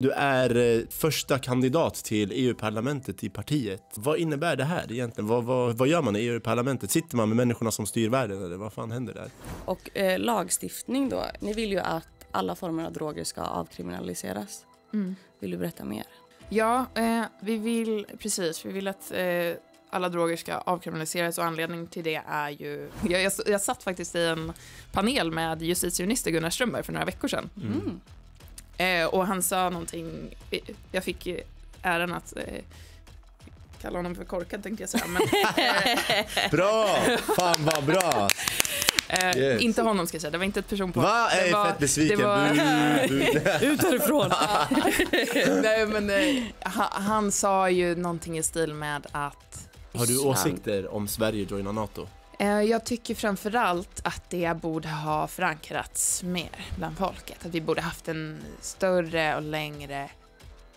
Du är eh, första kandidat till EU-parlamentet i partiet. Vad innebär det här egentligen? Vad, vad, vad gör man i EU-parlamentet? Sitter man med människorna som styr världen eller vad fan händer där? Och eh, lagstiftning då. Ni vill ju att alla former av droger ska avkriminaliseras. Mm. Vill du berätta mer? Ja, eh, vi vill precis. Vi vill att eh, alla droger ska avkriminaliseras och anledningen till det är ju... Jag, jag, jag satt faktiskt i en panel med justitieminister Gunnar Strömberg för några veckor sedan. Mm. Eh, och han sa någonting, eh, jag fick eh, äran att eh, kalla honom för korkad tänkte jag säga, men Bra! Fan vad bra! eh, Yes. inte honom ska jag säga, det var inte ett personpåhopp. Va? Jag Det är var- fett besviken. det var-. Ut härifrån! Nej, men eh, han, han sa ju någonting i stil med att Har du åsikter om Sverige joinar NATO? Eh, jag tycker framförallt att det borde ha förankrats mer bland folket. Att vi borde haft en större och längre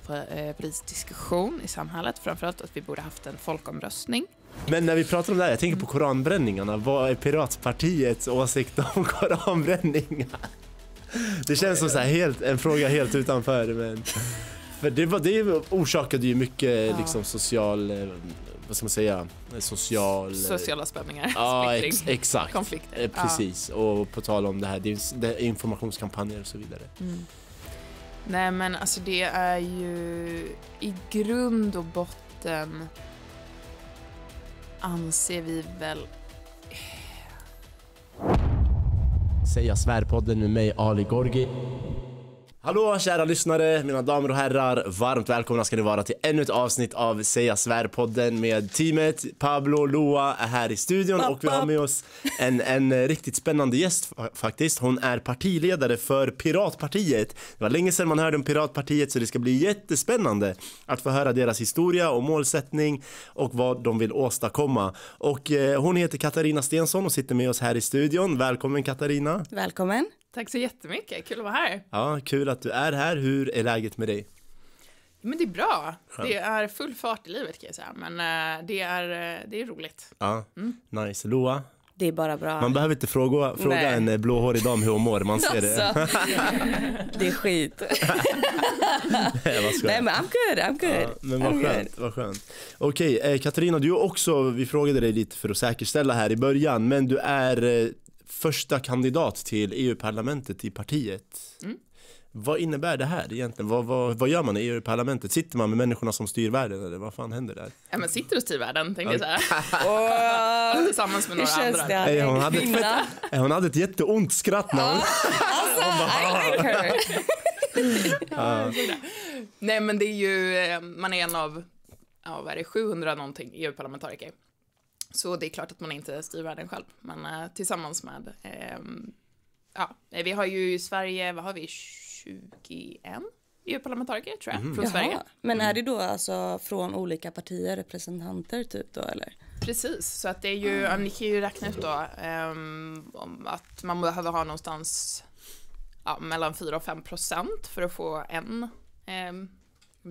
eh, politisk diskussion i samhället. Framförallt att vi borde haft en folkomröstning. Men när vi pratar om det här, jag tänker på koranbränningarna. Vad är Piratpartiets åsikt om koranbränningar? Det känns som så här helt, en fråga helt utanför men för det, var, det orsakade ju mycket liksom social, eh, vad ska man säga, social... Sociala spänningar, Ja, ex, exakt. konflikter. Eh, Precis, och på tal om det här, det är, informationskampanjer och så vidare. Ja. Mm. Nej men alltså det är ju i grund och botten anser vi väl Säga svärpodden med mig Ali Gorgi. Hallå kära lyssnare, mina damer och herrar. Varmt välkomna ska ni vara till ännu ett avsnitt av Säga svärpodden med teamet. Pablo Loa är här i studion och vi har med oss en, en riktigt spännande gäst fa- faktiskt. Hon är partiledare för Piratpartiet. Det var länge sedan man hörde om Piratpartiet så det ska bli jättespännande att få höra deras historia och målsättning och vad de vill åstadkomma. Och eh, hon heter Katarina Stensson och sitter med oss här i studion. Välkommen Katarina! Välkommen! Tack så jättemycket, kul att vara här. Ja, kul att du är här. Hur är läget med dig? Men det är bra. Skönt. Det är full fart i livet kan jag säga, men eh, det är, eh, det är roligt. Ja, nice. Loa? Det är bara bra. Man behöver inte fråga, fråga Nej. en eh, blåhårig dam hur hon mår, man ser det. Alltså, det är skit. Nej, Nej jag? men I'm good, I'm good. Ja, men vad I'm skönt, vad skönt. Okej, eh, Katarina, du är också, vi frågade dig lite för att säkerställa här i början, men du är eh, första kandidat till EU-parlamentet i partiet. Mm. Vad innebär det här egentligen? Vad, vad, vad gör man i EU-parlamentet? Sitter man med människorna som styr världen eller vad fan händer där? Ja, men sitter och styr världen, tänkte jag säga. Åh, Tillsammans med några andra. det? Eh, hon, hade ett hon hade ett jätteont skratt när hon... Alltså, I like her. Ja, Nej, men det är ju, eh, man är en av, ja, vad är det, 700 någonting EU-parlamentariker. Så det är klart att man inte styr världen själv, men eh, tillsammans med, ehm, ja, eh, vi har ju i Sverige, vad har vi, 21 EU-parlamentariker tror jag, från Sverige. Jaha. Men är det då alltså från olika partier, representanter typ då eller? Precis, så att det är ju, ja, ni kan ju räkna ut då um, att man behöver ha någonstans ja, mellan 4 och 5 procent för att få en, um,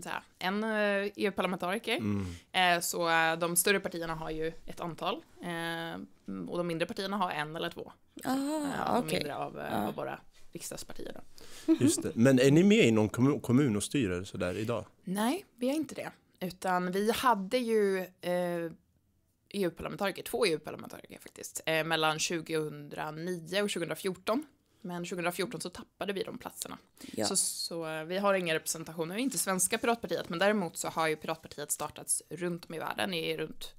säga, en eh, EU-parlamentariker. Mm. Eh, så eh, de större partierna har ju ett antal och de mindre partierna har en eller två. Ah, de okej. mindre av, Ja. av våra riksdagspartier. Då. Just det. Men är ni med i någon kommun, kommun och styr sådär idag? Nej, vi är inte det. Utan vi hade ju eh, EU-parlamentariker, två EU-parlamentariker faktiskt, eh, mellan 2009 och 2014. Men 2014 så tappade vi de platserna. Ja. Så, så eh, vi har ingen representation, vi är inte svenska piratpartiet, men däremot så har ju piratpartiet startats runt om i världen, i runt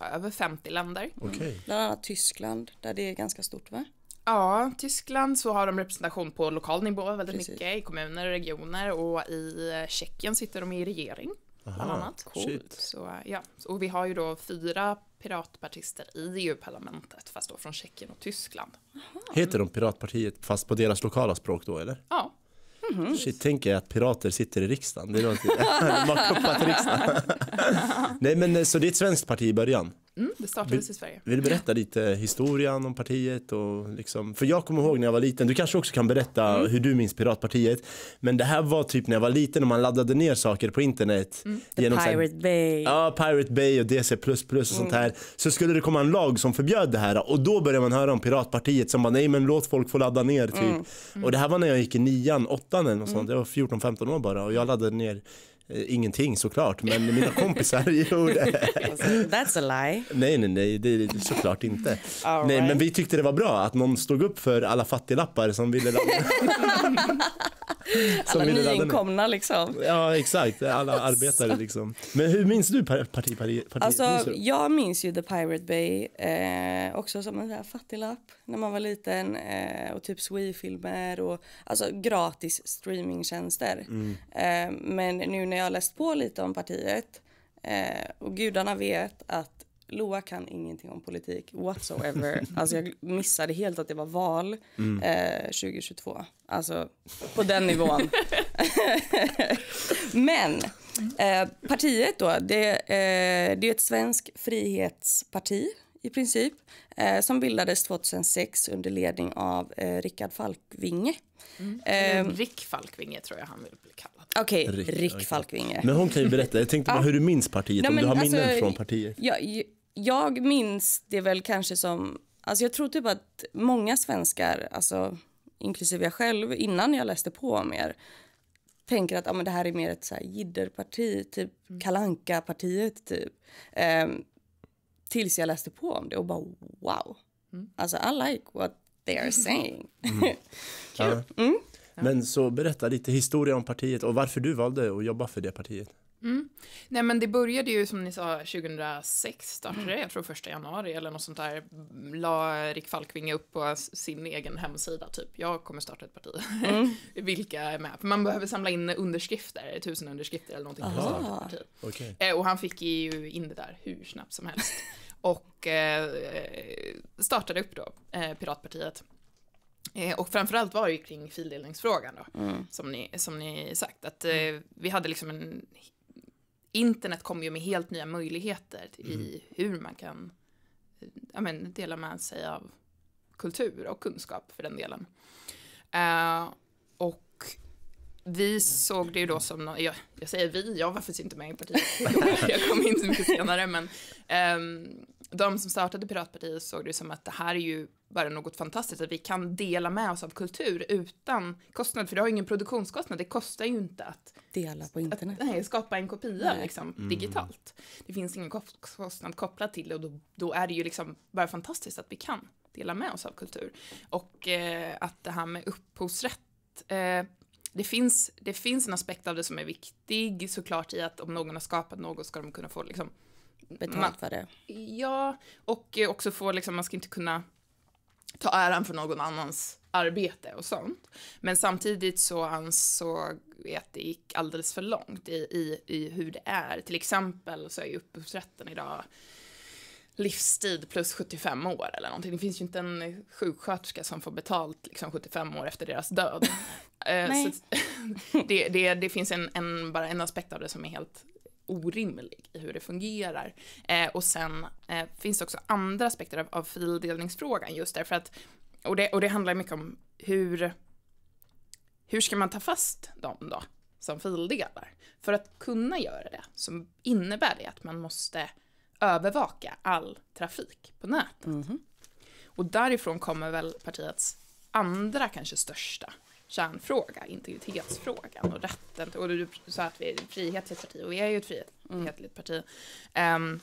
ja, över 50 länder. Okej. Bland annat Tyskland, där det är ganska stort va? Ja, Tyskland så har de representation på lokal nivå väldigt Precis. mycket, i kommuner och regioner och i eh, Tjeckien sitter de i regering. bland Aha, annat. shit. Så, ja. och vi har ju då fyra piratpartister i EU-parlamentet, fast då från Tjeckien och Tyskland. Heter de Piratpartiet fast på deras lokala språk då eller? Ja, Shit, tänker jag att pirater sitter i riksdagen. Det är något, de har kuppat riksdagen. Nej men så det är ett svenskt parti i början? Mm, det startades i Sverige. Vill du berätta lite historien om partiet? Och liksom, för jag kommer ihåg när jag var liten, du kanske också kan berätta Mm. hur du minns Piratpartiet. Men det här var typ när jag var liten och man laddade ner saker på internet. Mm. Genom så här- Pirate Bay. Ja, Pirate Bay och DC++ och sånt här. Så skulle det komma en lag som förbjöd det här och då började man höra om Piratpartiet som bara nej men låt folk få ladda ner typ. Och det här var när jag gick i nian, åttan eller något sånt. Jag var 14-15 år bara och jag laddade ner ingenting såklart men mina kompisar gjorde. Alltså, That's a lie. Nej, nej, nej, det är såklart inte. All Nej, right. men vi tyckte det var bra att någon stod upp för alla fattiglappar som ville ladda som Alla nyinkomna liksom. Ja, exakt. Alla arbetare liksom. Men hur minns du par- parti, parti, parti, minns Alltså, du? jag minns ju The Pirate Bay eh, också som en fattiglapp när man var liten eh, och typ Swee-filmer och alltså gratis streamingtjänster. Eh, men nu när jag har läst på lite om partiet eh, och gudarna vet att Loa kan ingenting om politik whatsoever. Alltså jag missade helt att det var val eh, 2022. Alltså på den nivån. Men eh, partiet då, det, eh, det är ett svensk frihetsparti i princip eh, som bildades 2006 under ledning av eh, Rickard Falkvinge. Eh, Rick Falkvinge tror jag han vill bli kallad. Okej, Rick, Rick, okej. Falkvinge. Men hon kan ju berätta. Jag tänkte bara hur du minns partiet, Nej, om du har minnen alltså, från partiet. Jag, jag minns det väl kanske som... Alltså jag tror typ att många svenskar, alltså, inklusive jag själv, innan jag läste på mer tänker att ja, men det här är mer ett så här jidderparti, typ kalanka partiet typ. Ehm, tills jag läste på om det och bara wow. Alltså I like what they are saying. Ja. Men så berätta lite historia om partiet och varför du valde att jobba för det partiet. Nej men det började ju som ni sa 2006 startade det, jag tror första januari eller något sånt där. La Rick Falkvinge upp på sin egen hemsida typ. Jag kommer starta ett parti. Vilka är med? För man behöver samla in underskrifter, tusen underskrifter eller någonting för att starta ett parti. Okej. Eh, och han fick ju in det där hur snabbt som helst. Och eh, startade upp då eh, Piratpartiet. Eh, och framförallt var det ju kring fildelningsfrågan då, som, ni, som ni sagt. Att eh, vi hade liksom en... Internet kom ju med helt nya möjligheter i hur man kan eh, ja, men, dela med sig av kultur och kunskap för den delen. Eh, och vi såg det ju då som, nå- jag, jag säger vi, jag var faktiskt inte med i partiet, jag kom in så mycket senare, men ehm, de som startade Piratpartiet såg det som att det här är ju bara något fantastiskt, att vi kan dela med oss av kultur utan kostnad, för det har ju ingen produktionskostnad, det kostar ju inte att, Dela på att internet. nej, skapa en kopia Nej. liksom, digitalt. Det finns ingen kost- kostnad kopplad till det och då, då är det ju liksom bara fantastiskt att vi kan dela med oss av kultur. Och eh, att det här med upphovsrätt, eh, det finns, det finns en aspekt av det som är viktig såklart i att om någon har skapat något ska de kunna få liksom, Betalt för det. ja, och också få liksom, man ska inte kunna ta äran för någon annans arbete och sånt. Men samtidigt så ansåg vi att det gick alldeles för långt i, i, i hur det är. Till exempel så är ju upphovsrätten idag livstid plus 75 år eller någonting. Det finns ju inte en sjuksköterska som får betalt liksom 75 år efter deras död. Eh, Nej. det, det, det finns en, en, bara en aspekt av det som är helt orimlig i hur det fungerar. Eh, och sen eh, finns det också andra aspekter av, av fildelningsfrågan just därför att, och det, och det handlar mycket om hur, hur ska man ta fast dem då som fildelar? För att kunna göra det så innebär det att man måste övervaka all trafik på nätet. Och därifrån kommer väl partiets andra kanske största kärnfråga, integritetsfrågan och rätten. Och du sa att vi är ett frihetligt parti och vi är ju ett frihetligt parti. Ehm,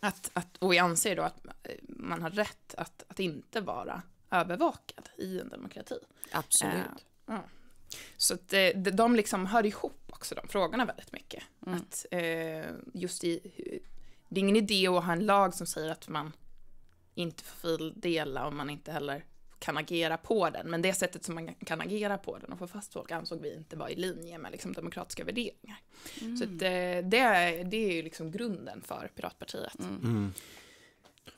att, att, och vi anser då att eh, man har rätt att, att inte vara övervakad i en demokrati. Absolut. Eh, ja. Så att det, det, de liksom hör ihop också, de frågorna väldigt mycket. Att, eh, just i, det är ingen idé att ha en lag som säger att man inte får fildela om man inte heller kan agera på den. Men det sättet som man kan agera på den och få fast folk ansåg vi inte var i linje med liksom, demokratiska värderingar. Så att, eh, det, är, det är ju liksom grunden för Piratpartiet.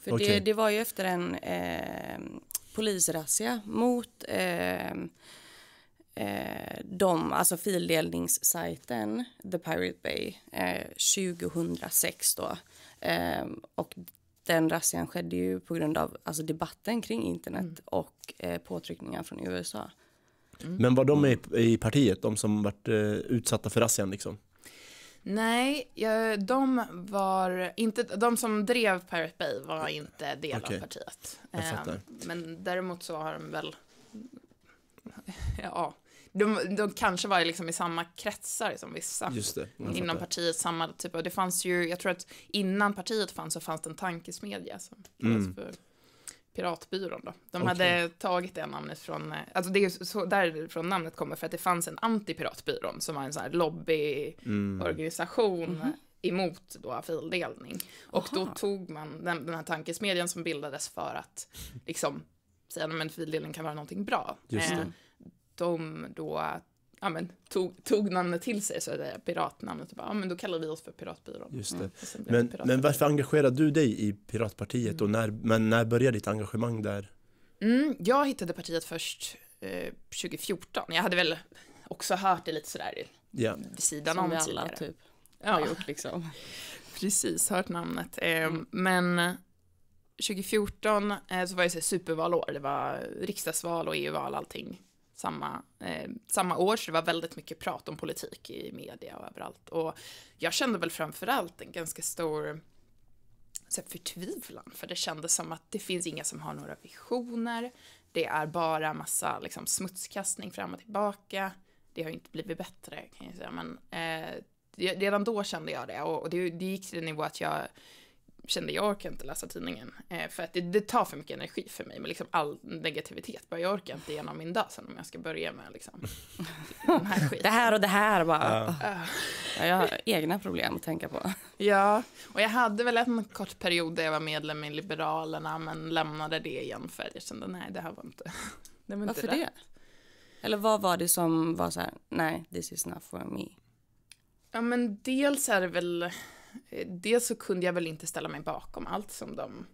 För Okej. det, det var ju efter en eh, polisrazzia mot eh, eh, de, alltså fildelningssajten The Pirate Bay eh, 2006 då. Eh, och den razzian skedde ju på grund av alltså, debatten kring internet och eh, påtryckningar från USA. Men var de med i, i partiet, de som vart eh, utsatta för razzian liksom? Nej, jag, de var inte, de som drev Pirate Bay var inte del Okej, av partiet. jag Eh, men däremot så har de väl, ja, de, de kanske var liksom i samma kretsar som vissa. Just det, Inom partiet, samma typ av, det fanns ju, jag tror att innan partiet fanns så fanns det en tankesmedja som kallades Mm. för Piratbyrån då. De Okej. hade tagit det namnet från, eh, alltså det är ju så därifrån namnet kommer för att det fanns en antipiratbyrån som var en sån här lobbyorganisation Mm. emot då fildelning. Och då Aha. tog man den, den här tankesmedjan som bildades för att liksom säga att fildelning kan vara någonting bra. Just det. Eh, de då ja, men, tog, tog namnet till sig, så är det piratnamnet, och bara, ja men då kallar vi oss för Piratbyrån. Just det. Det Men, Piratbyrån. men varför engagerade du dig i Piratpartiet och när, men när började ditt engagemang där? Mm, jag hittade partiet först eh, 2014. Jag hade väl också hört det lite sådär Ja, vid sidan Som om vi alla tidigare. typ har Ja, gjort liksom. precis, hört namnet. Eh, Men 2014 eh, så var det så supervalår. Det var riksdagsval och EU-val, allting samma, eh, samma år, så det var väldigt mycket prat om politik i media och överallt. Och jag kände väl framförallt en ganska stor så här, förtvivlan, för det kändes som att det finns inga som har några visioner. Det är bara massa liksom, smutskastning fram och tillbaka. Det har ju inte blivit bättre kan jag säga, men eh, redan då kände jag det och, och det, det gick till den nivå att jag kände jag orkar inte läsa tidningen eh, för att det, det tar för mycket energi för mig med liksom all negativitet. Bara, jag orkar inte igenom min dag sen om jag ska börja med liksom den här skiten. Det här och det här bara. Ah. Ja, jag har egna problem att tänka på. Ja, och jag hade väl en kort period där jag var medlem i Liberalerna men lämnade det igen för jag kände nej det här var inte, det var inte Varför rätt. det? Eller vad var det som var så här, nej, this is not for me. Ja men dels är det väl, dels så kunde jag väl inte ställa mig bakom allt som de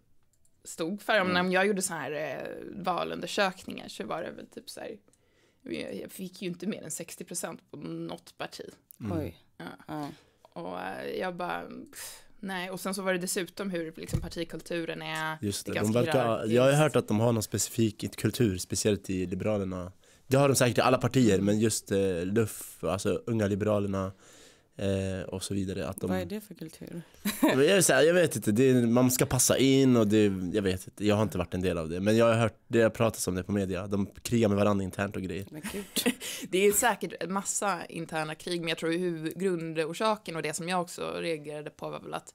stod för. Om Om jag gjorde så här eh, valundersökningar så var det väl typ så här, jag fick ju inte mer än 60 procent på något parti. Oj. Ja. Ja. Och eh, jag bara, pff, nej. Och sen så var det dessutom hur liksom partikulturen är. just det. är De verkar, jag har hört att de har någon specifik kultur, speciellt i Liberalerna. Det har de säkert i alla partier, men just eh, LUF, alltså Unga Liberalerna eh, och så vidare. Att de, Vad är det för kultur? Jag, här, jag vet inte, är, man ska passa in och det, jag vet inte, jag har inte varit en del av det. Men jag har hört, det har pratats om det på media, de krigar med varandra internt och grejer. Det är säkert massa interna krig, men jag tror huvud, grundorsaken och det som jag också reagerade på var väl att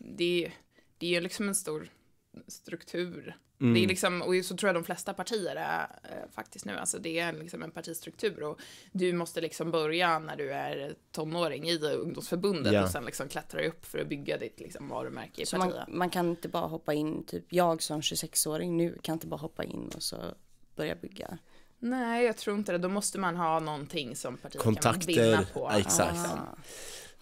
det, det är ju liksom en stor struktur. Mm. Det är liksom, och så tror jag de flesta partier är eh, faktiskt nu, alltså det är liksom en partistruktur och du måste liksom börja när du är tonåring i ungdomsförbundet Ja. och sen liksom klättra upp för att bygga ditt liksom varumärke i Så partiet. man, man kan inte bara hoppa in, typ jag som 26-åring nu kan inte bara hoppa in och så börja bygga. Nej, jag tror inte det. Då måste man ha någonting som partiet kan Kontakter, vinna på. ja, exakt. Ah.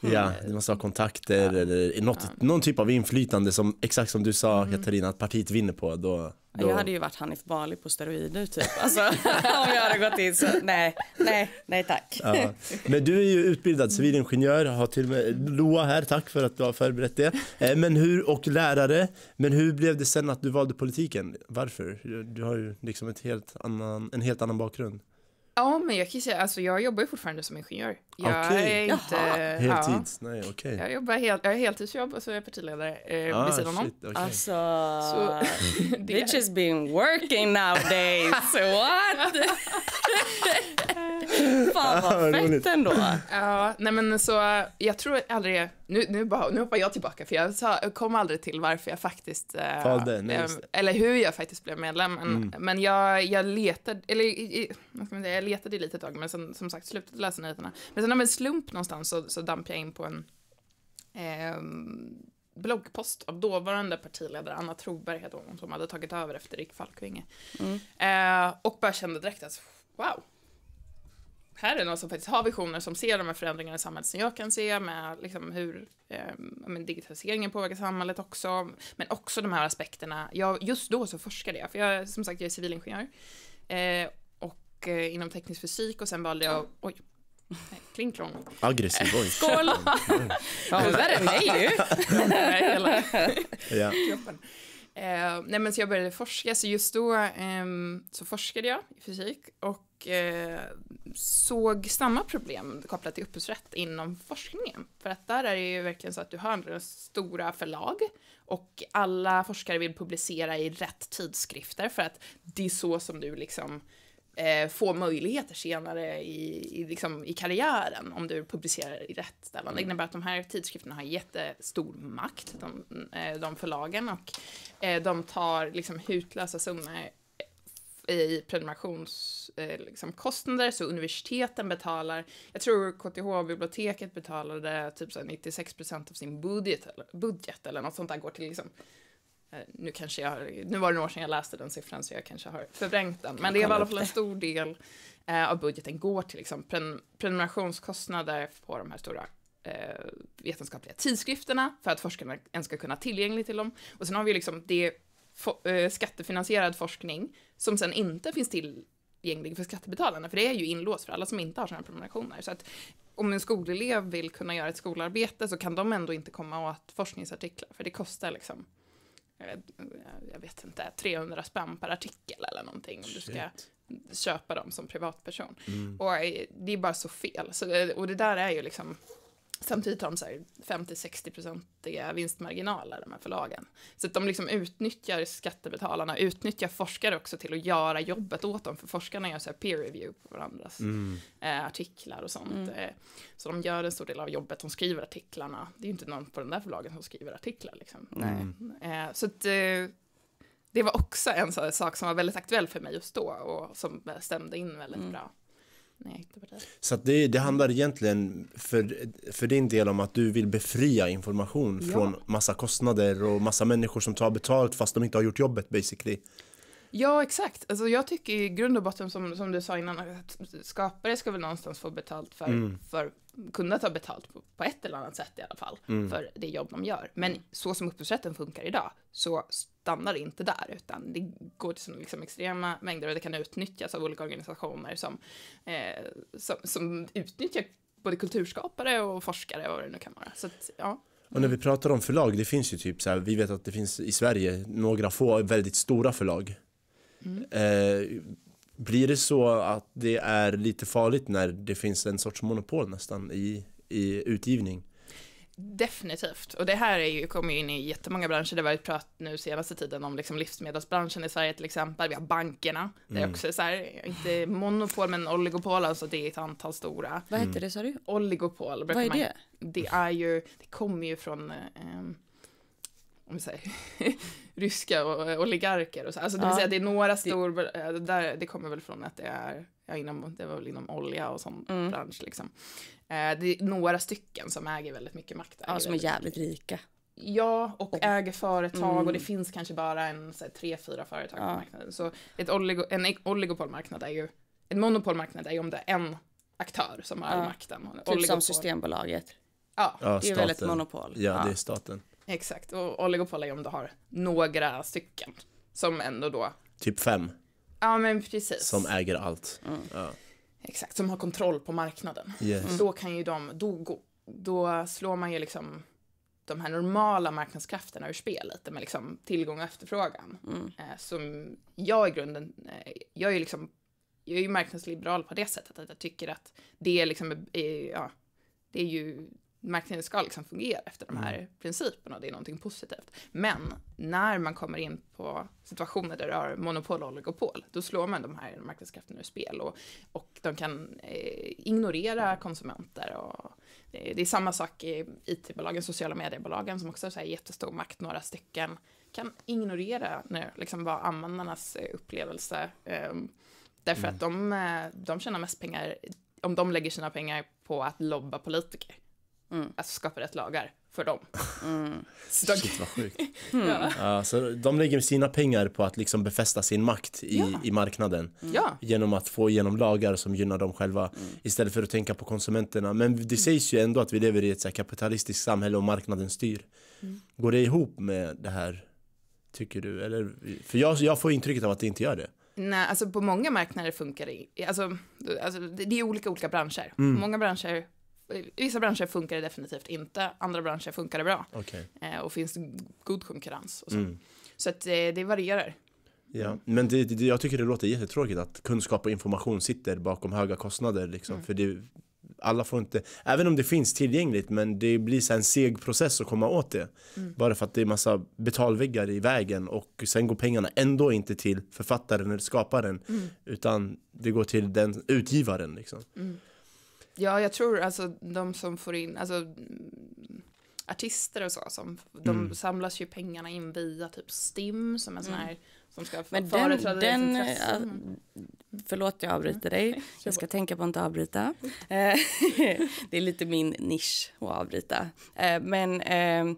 Ja, det måste ha kontakter eller något, någon typ av inflytande som, exakt som du sa Katarina, att partiet vinner på. Då, då, Jag hade ju varit Hanif Bali på steroider typ. Alltså om jag hade gått in så nej, nej, nej tack. Ja. Men du är ju utbildad civilingenjör, har till och med Loa här, tack för att du har förberett det. Eh, Men hur, och lärare, men hur blev det sen att du valde politiken? Varför? Du- Du har ju liksom ett helt annan, en helt annan bakgrund. Ja, men jag kan säga, alltså jag jobbar ju fortfarande som ingenjör. Jag Okej. är inte... Jaha. Heltids? Nej, okej. Ja, jag jobbar helt, jag har heltidsjobb och så är jag partiledare eh, Ah, vid sidan om. okej. Alltså, Så, det, bitches been working nowadays. What? Fan vad fett ändå. ja, nej men så, jag tror aldrig, nu, nu, bara, nu hoppar jag tillbaka för jag, sa, kom aldrig till varför jag faktiskt, eh, nej, eh, eller hur jag faktiskt blev medlem, men, Mm. men jag, jag letade, eller i- i- vad ska man säga, jag letade lite ett tag, men sen, som sagt slutade läsa nyheterna. Men sen av en slump någonstans så, så damp jag in på en ehm, bloggpost av dåvarande partiledare Anna Troberg, heter hon, som hade tagit över efter Rick Falkvinge. Mm. Eh, och bara kände direkt att wow, här är någon som faktiskt har visioner, som ser de här förändringarna i samhället som jag kan se med liksom hur eh, digitaliseringen påverkar samhället också, men också de här aspekterna. Jag, just då så forskade jag, för jag som sagt jag är civilingenjör eh, och eh, inom teknisk fysik och sen valde jag, oj, Kling klong. Aggressiv, oj. Skål! Ja, värre än mig ju. Ja. Eh, nej men så jag började forska, så just då eh, så forskade jag i fysik och eh, såg samma problem kopplat till upphovsrätt inom forskningen. För att där är det ju verkligen så att du har stora förlag och alla forskare vill publicera i rätt tidskrifter för att det är så som du liksom eh, får möjligheter senare i, i, liksom, i karriären om du publicerar i rätt ställen. Det innebär att de här tidskrifterna har jättestor makt, de, eh, de förlagen, och eh, de tar liksom hutlösa summor i prenumerationskostnader, eh, liksom, kostnader, så universiteten betalar, jag tror KTH-biblioteket betalade typ så här 96% av sin budget eller, budget eller något sånt där går till liksom eh, nu kanske jag, nu var det några år sedan jag läste den siffran så jag kanske har förvrängt den, men det är i alla fall en stor del eh, av budgeten går till liksom pren prenumerationskostnader på de här stora eh, vetenskapliga tidskrifterna för att forskarna ens ska kunna ha tillgängligt till dem. Och sen har vi liksom det fo- eh, skattefinansierad forskning som sen inte finns tillgänglig för skattebetalarna, för det är ju inlåst för alla som inte har sådana prenumerationer. Så att om en skolelev vill kunna göra ett skolarbete så kan de ändå inte komma åt forskningsartiklar, för det kostar liksom eh, jag vet inte, 300 spänn per artikel eller någonting om du ska Shit. köpa dem som privatperson. Mm. Och eh, det är bara så fel. Så, eh, och det där är ju liksom, samtidigt har de så här 50-60-procentiga vinstmarginaler, de här förlagen. Så att de liksom utnyttjar skattebetalarna, utnyttjar forskare också till att göra jobbet åt dem, för forskarna gör så här peer review på varandras Mm. eh, artiklar och sånt. Mm. Eh, så de gör en stor del av jobbet, de skriver artiklarna. Det är ju inte någon på den där förlagen som skriver artiklar liksom. Nej. Eh, så att, eh, det var också en sån sak som var väldigt aktuell för mig just då och som stämde in väldigt Mm. bra när jag hittade på det. Så det, det handlar egentligen för, för din del om att du vill befria information Ja. från massa kostnader och massa människor som tar betalt fast de inte har gjort jobbet basically. Ja, exakt. Alltså, jag tycker i grund och botten, som, som du sa innan, att skapare ska väl någonstans få betalt för, Mm. för kunna ta betalt på, på ett eller annat sätt i alla fall, Mm. för det jobb de gör. Men så som upphovsrätten funkar idag, så stannar inte där, utan det går till liksom extrema mängder och det kan utnyttjas av olika organisationer som, eh, som, som utnyttjar både kulturskapare och forskare och vad det nu kan vara. Så att, ja. Och när vi pratar om förlag, det finns ju typ så här, vi vet att det finns i Sverige några få väldigt stora förlag. Mm. Eh, blir det så att det är lite farligt när det finns en sorts monopol nästan i, i utgivning? Definitivt. Och det här är ju, kommer ju in i jättemånga branscher. Det har varit prat nu senaste tiden om liksom livsmedelsbranschen i Sverige till exempel. Vi har bankerna. Det är Mm. också så här, inte monopol men oligopol, alltså det är ett antal stora. Vad hette det sa du? Oligopol Vad är man, det? Det är ju, det kommer ju från eh, om vi säger, ryska oligarker och så. Alltså det vill Ja. säga det är några stor, eh, där, det kommer väl från att det är, ja, inom, det var väl inom olja och sån Mm. bransch liksom. Eh, det är några stycken som äger väldigt mycket makt. Ja, som är jävligt rika. Ja, och Och- äger företag och Mm. det finns kanske bara en så här, tre, fyra företag på Ja. marknaden. Så ett oligo, en e- oligopolmarknad är ju, en monopolmarknad är ju om det är en aktör som har all Ja. makten. Och en Typ som oligopol- Systembolaget. Ja, Ja, Det är väl ett monopol. Ja, det är staten. exakt. Och oligopol är ju om du har några stycken som ändå då, Typ fem ja men precis. som äger allt. Mm. Exakt, som har kontroll på marknaden. Yes. Då kan ju de, då, då slår man ju liksom de här normala marknadskrafterna ur spel lite med liksom tillgång och efterfrågan. Mm. Eh, som jag i grunden, eh, jag är ju liksom, jag är ju marknadsliberal på det sättet att jag tycker att det är liksom, eh, ja, det är ju, marknaden ska liksom fungera efter de här principerna och det är någonting positivt. Men när man kommer in på situationer där det har monopol och oligopol, då slår man de här marknadskrafterna ur spel och, och de kan eh, ignorera konsumenter och eh, det är samma sak i IT-bolagen, sociala mediebolagen som också har jättestor makt, några stycken kan ignorera nu, liksom vad användarnas eh, upplevelse. Eh, därför Mm. att de, de tjänar mest pengar om de lägger sina pengar på att lobba politiker. Mm. Alltså skapa rätt lagar för dem. Mm. Shit vad sjukt. ja. Ja, så de lägger sina pengar på att liksom befästa sin makt i, Ja. i marknaden. ja, Genom att få igenom lagar som gynnar dem själva istället för att tänka på konsumenterna. Men det sägs ju ändå att vi lever i ett så här kapitalistiskt samhälle och marknaden styr. Går det ihop med det här? Tycker du? Eller, för jag, jag får intrycket av att det inte gör det. Nej, alltså på många marknader funkar det. Alltså, Alltså, det, är olika olika branscher. Mm. Många branscher, vissa branscher funkar det definitivt inte, andra branscher funkar det bra. Okej. Eh, och finns god konkurrens så. Mm. Så att eh, det varierar. Ja, men det, det, jag tycker det låter jättetråkigt att kunskap och information sitter bakom höga kostnader liksom. Mm. För det, alla får inte, även om det finns tillgängligt men det blir så en seg process att komma åt det. Mm. Bara för att det är massa betalväggar i vägen och sen går pengarna ändå inte till författaren eller skaparen Mm. utan det går till den utgivaren liksom. Ja, jag tror alltså de som får in, alltså mm, artister och så, som, de Mm. samlas ju pengarna in via typ STIM som är sån här som ska Men den, den äh, förlåt jag avbryter dig. Jag ska tänka på att inte avbryta. Eh, det är lite min nisch att avbryta. Eh, Men ehm,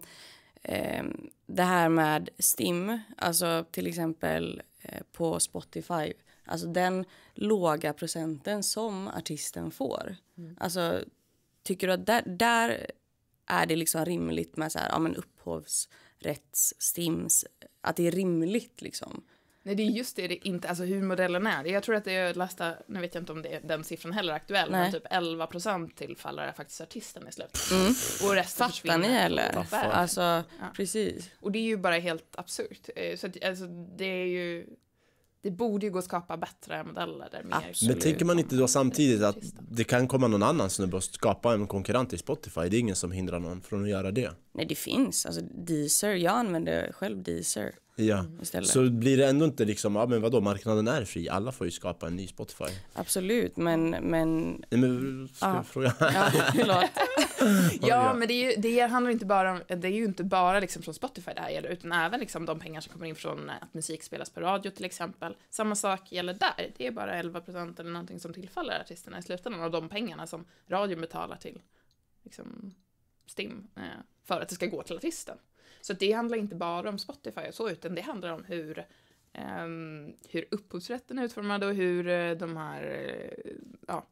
ehm, det här med STIM, alltså till exempel eh, på Spotify, alltså den låga procenten som artisten får. Alltså, tycker du att där, där är det liksom rimligt med så här, ja, men upphovsrätts, STIMs, att det är rimligt liksom? Nej, det är just det, det är inte, alltså hur modellen är. Jag tror att det är lästa, nu vet jag inte om det är, den siffran heller är aktuell, Nej. men typ 11 procent tillfaller faktiskt artisten i slutet. Mm. Och resten Fattar ni försvinner eller? Alltså, precis. Och det är ju bara helt absurt. Eh, Så att, alltså, det är ju, det borde ju gå att skapa bättre modeller där mer. Men tänker man inte då samtidigt att det kan komma någon annan snubbe och skapa en konkurrent till Spotify? Det är ingen som hindrar någon från att göra det. Nej, det finns. Alltså, Deezer, jag använder själv Deezer Ja. istället. Så blir det ändå inte liksom, ja men vadå, marknaden är fri, alla får ju skapa en ny Spotify. Absolut, men... men Nej men, ska Ja. jag fråga? ja, förlåt. Ja, men det, är ju, det handlar inte bara om, det är ju inte bara liksom från Spotify det här gäller, utan även liksom de pengar som kommer in från att musik spelas på radio till exempel. Samma sak gäller där. Det är bara 11% eller någonting som tillfaller artisterna i slutändan av de pengarna som radion betalar till liksom, STIM eh, för att det ska gå till artisten. Så det handlar inte bara om Spotify och så, utan det handlar om hur ehm, hur upphovsrätten är utformad och hur eh, de här eh, ja,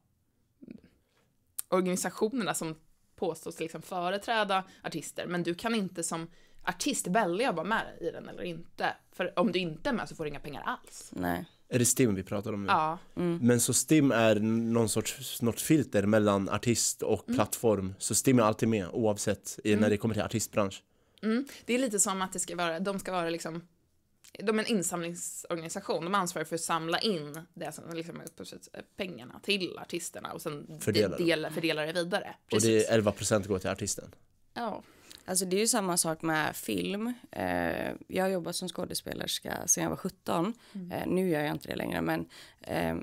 organisationerna som påstås liksom företräda artister, men du kan inte som artist välja att vara med i den eller inte. För om du inte är med så får du inga pengar alls. Nej. Är det STIM vi pratar om nu? Ja, Men så STIM är någon sorts något filter mellan artist och Mm. plattform. Så STIM är alltid med oavsett i, när det kommer till artistbransch. Mm. det är lite som att det ska vara, de ska vara liksom de är en insamlingsorganisation, de ansvarar för att samla in det som liksom är upphovsrättspengarna till artisterna och sen Fördela dela, fördela det vidare. Och det är 11% går till artisten. Ja. Alltså det är ju samma sak med film. Eh, jag har jobbat som skådespelerska sedan jag var 17. Eh, nu gör jag inte det längre, men eh,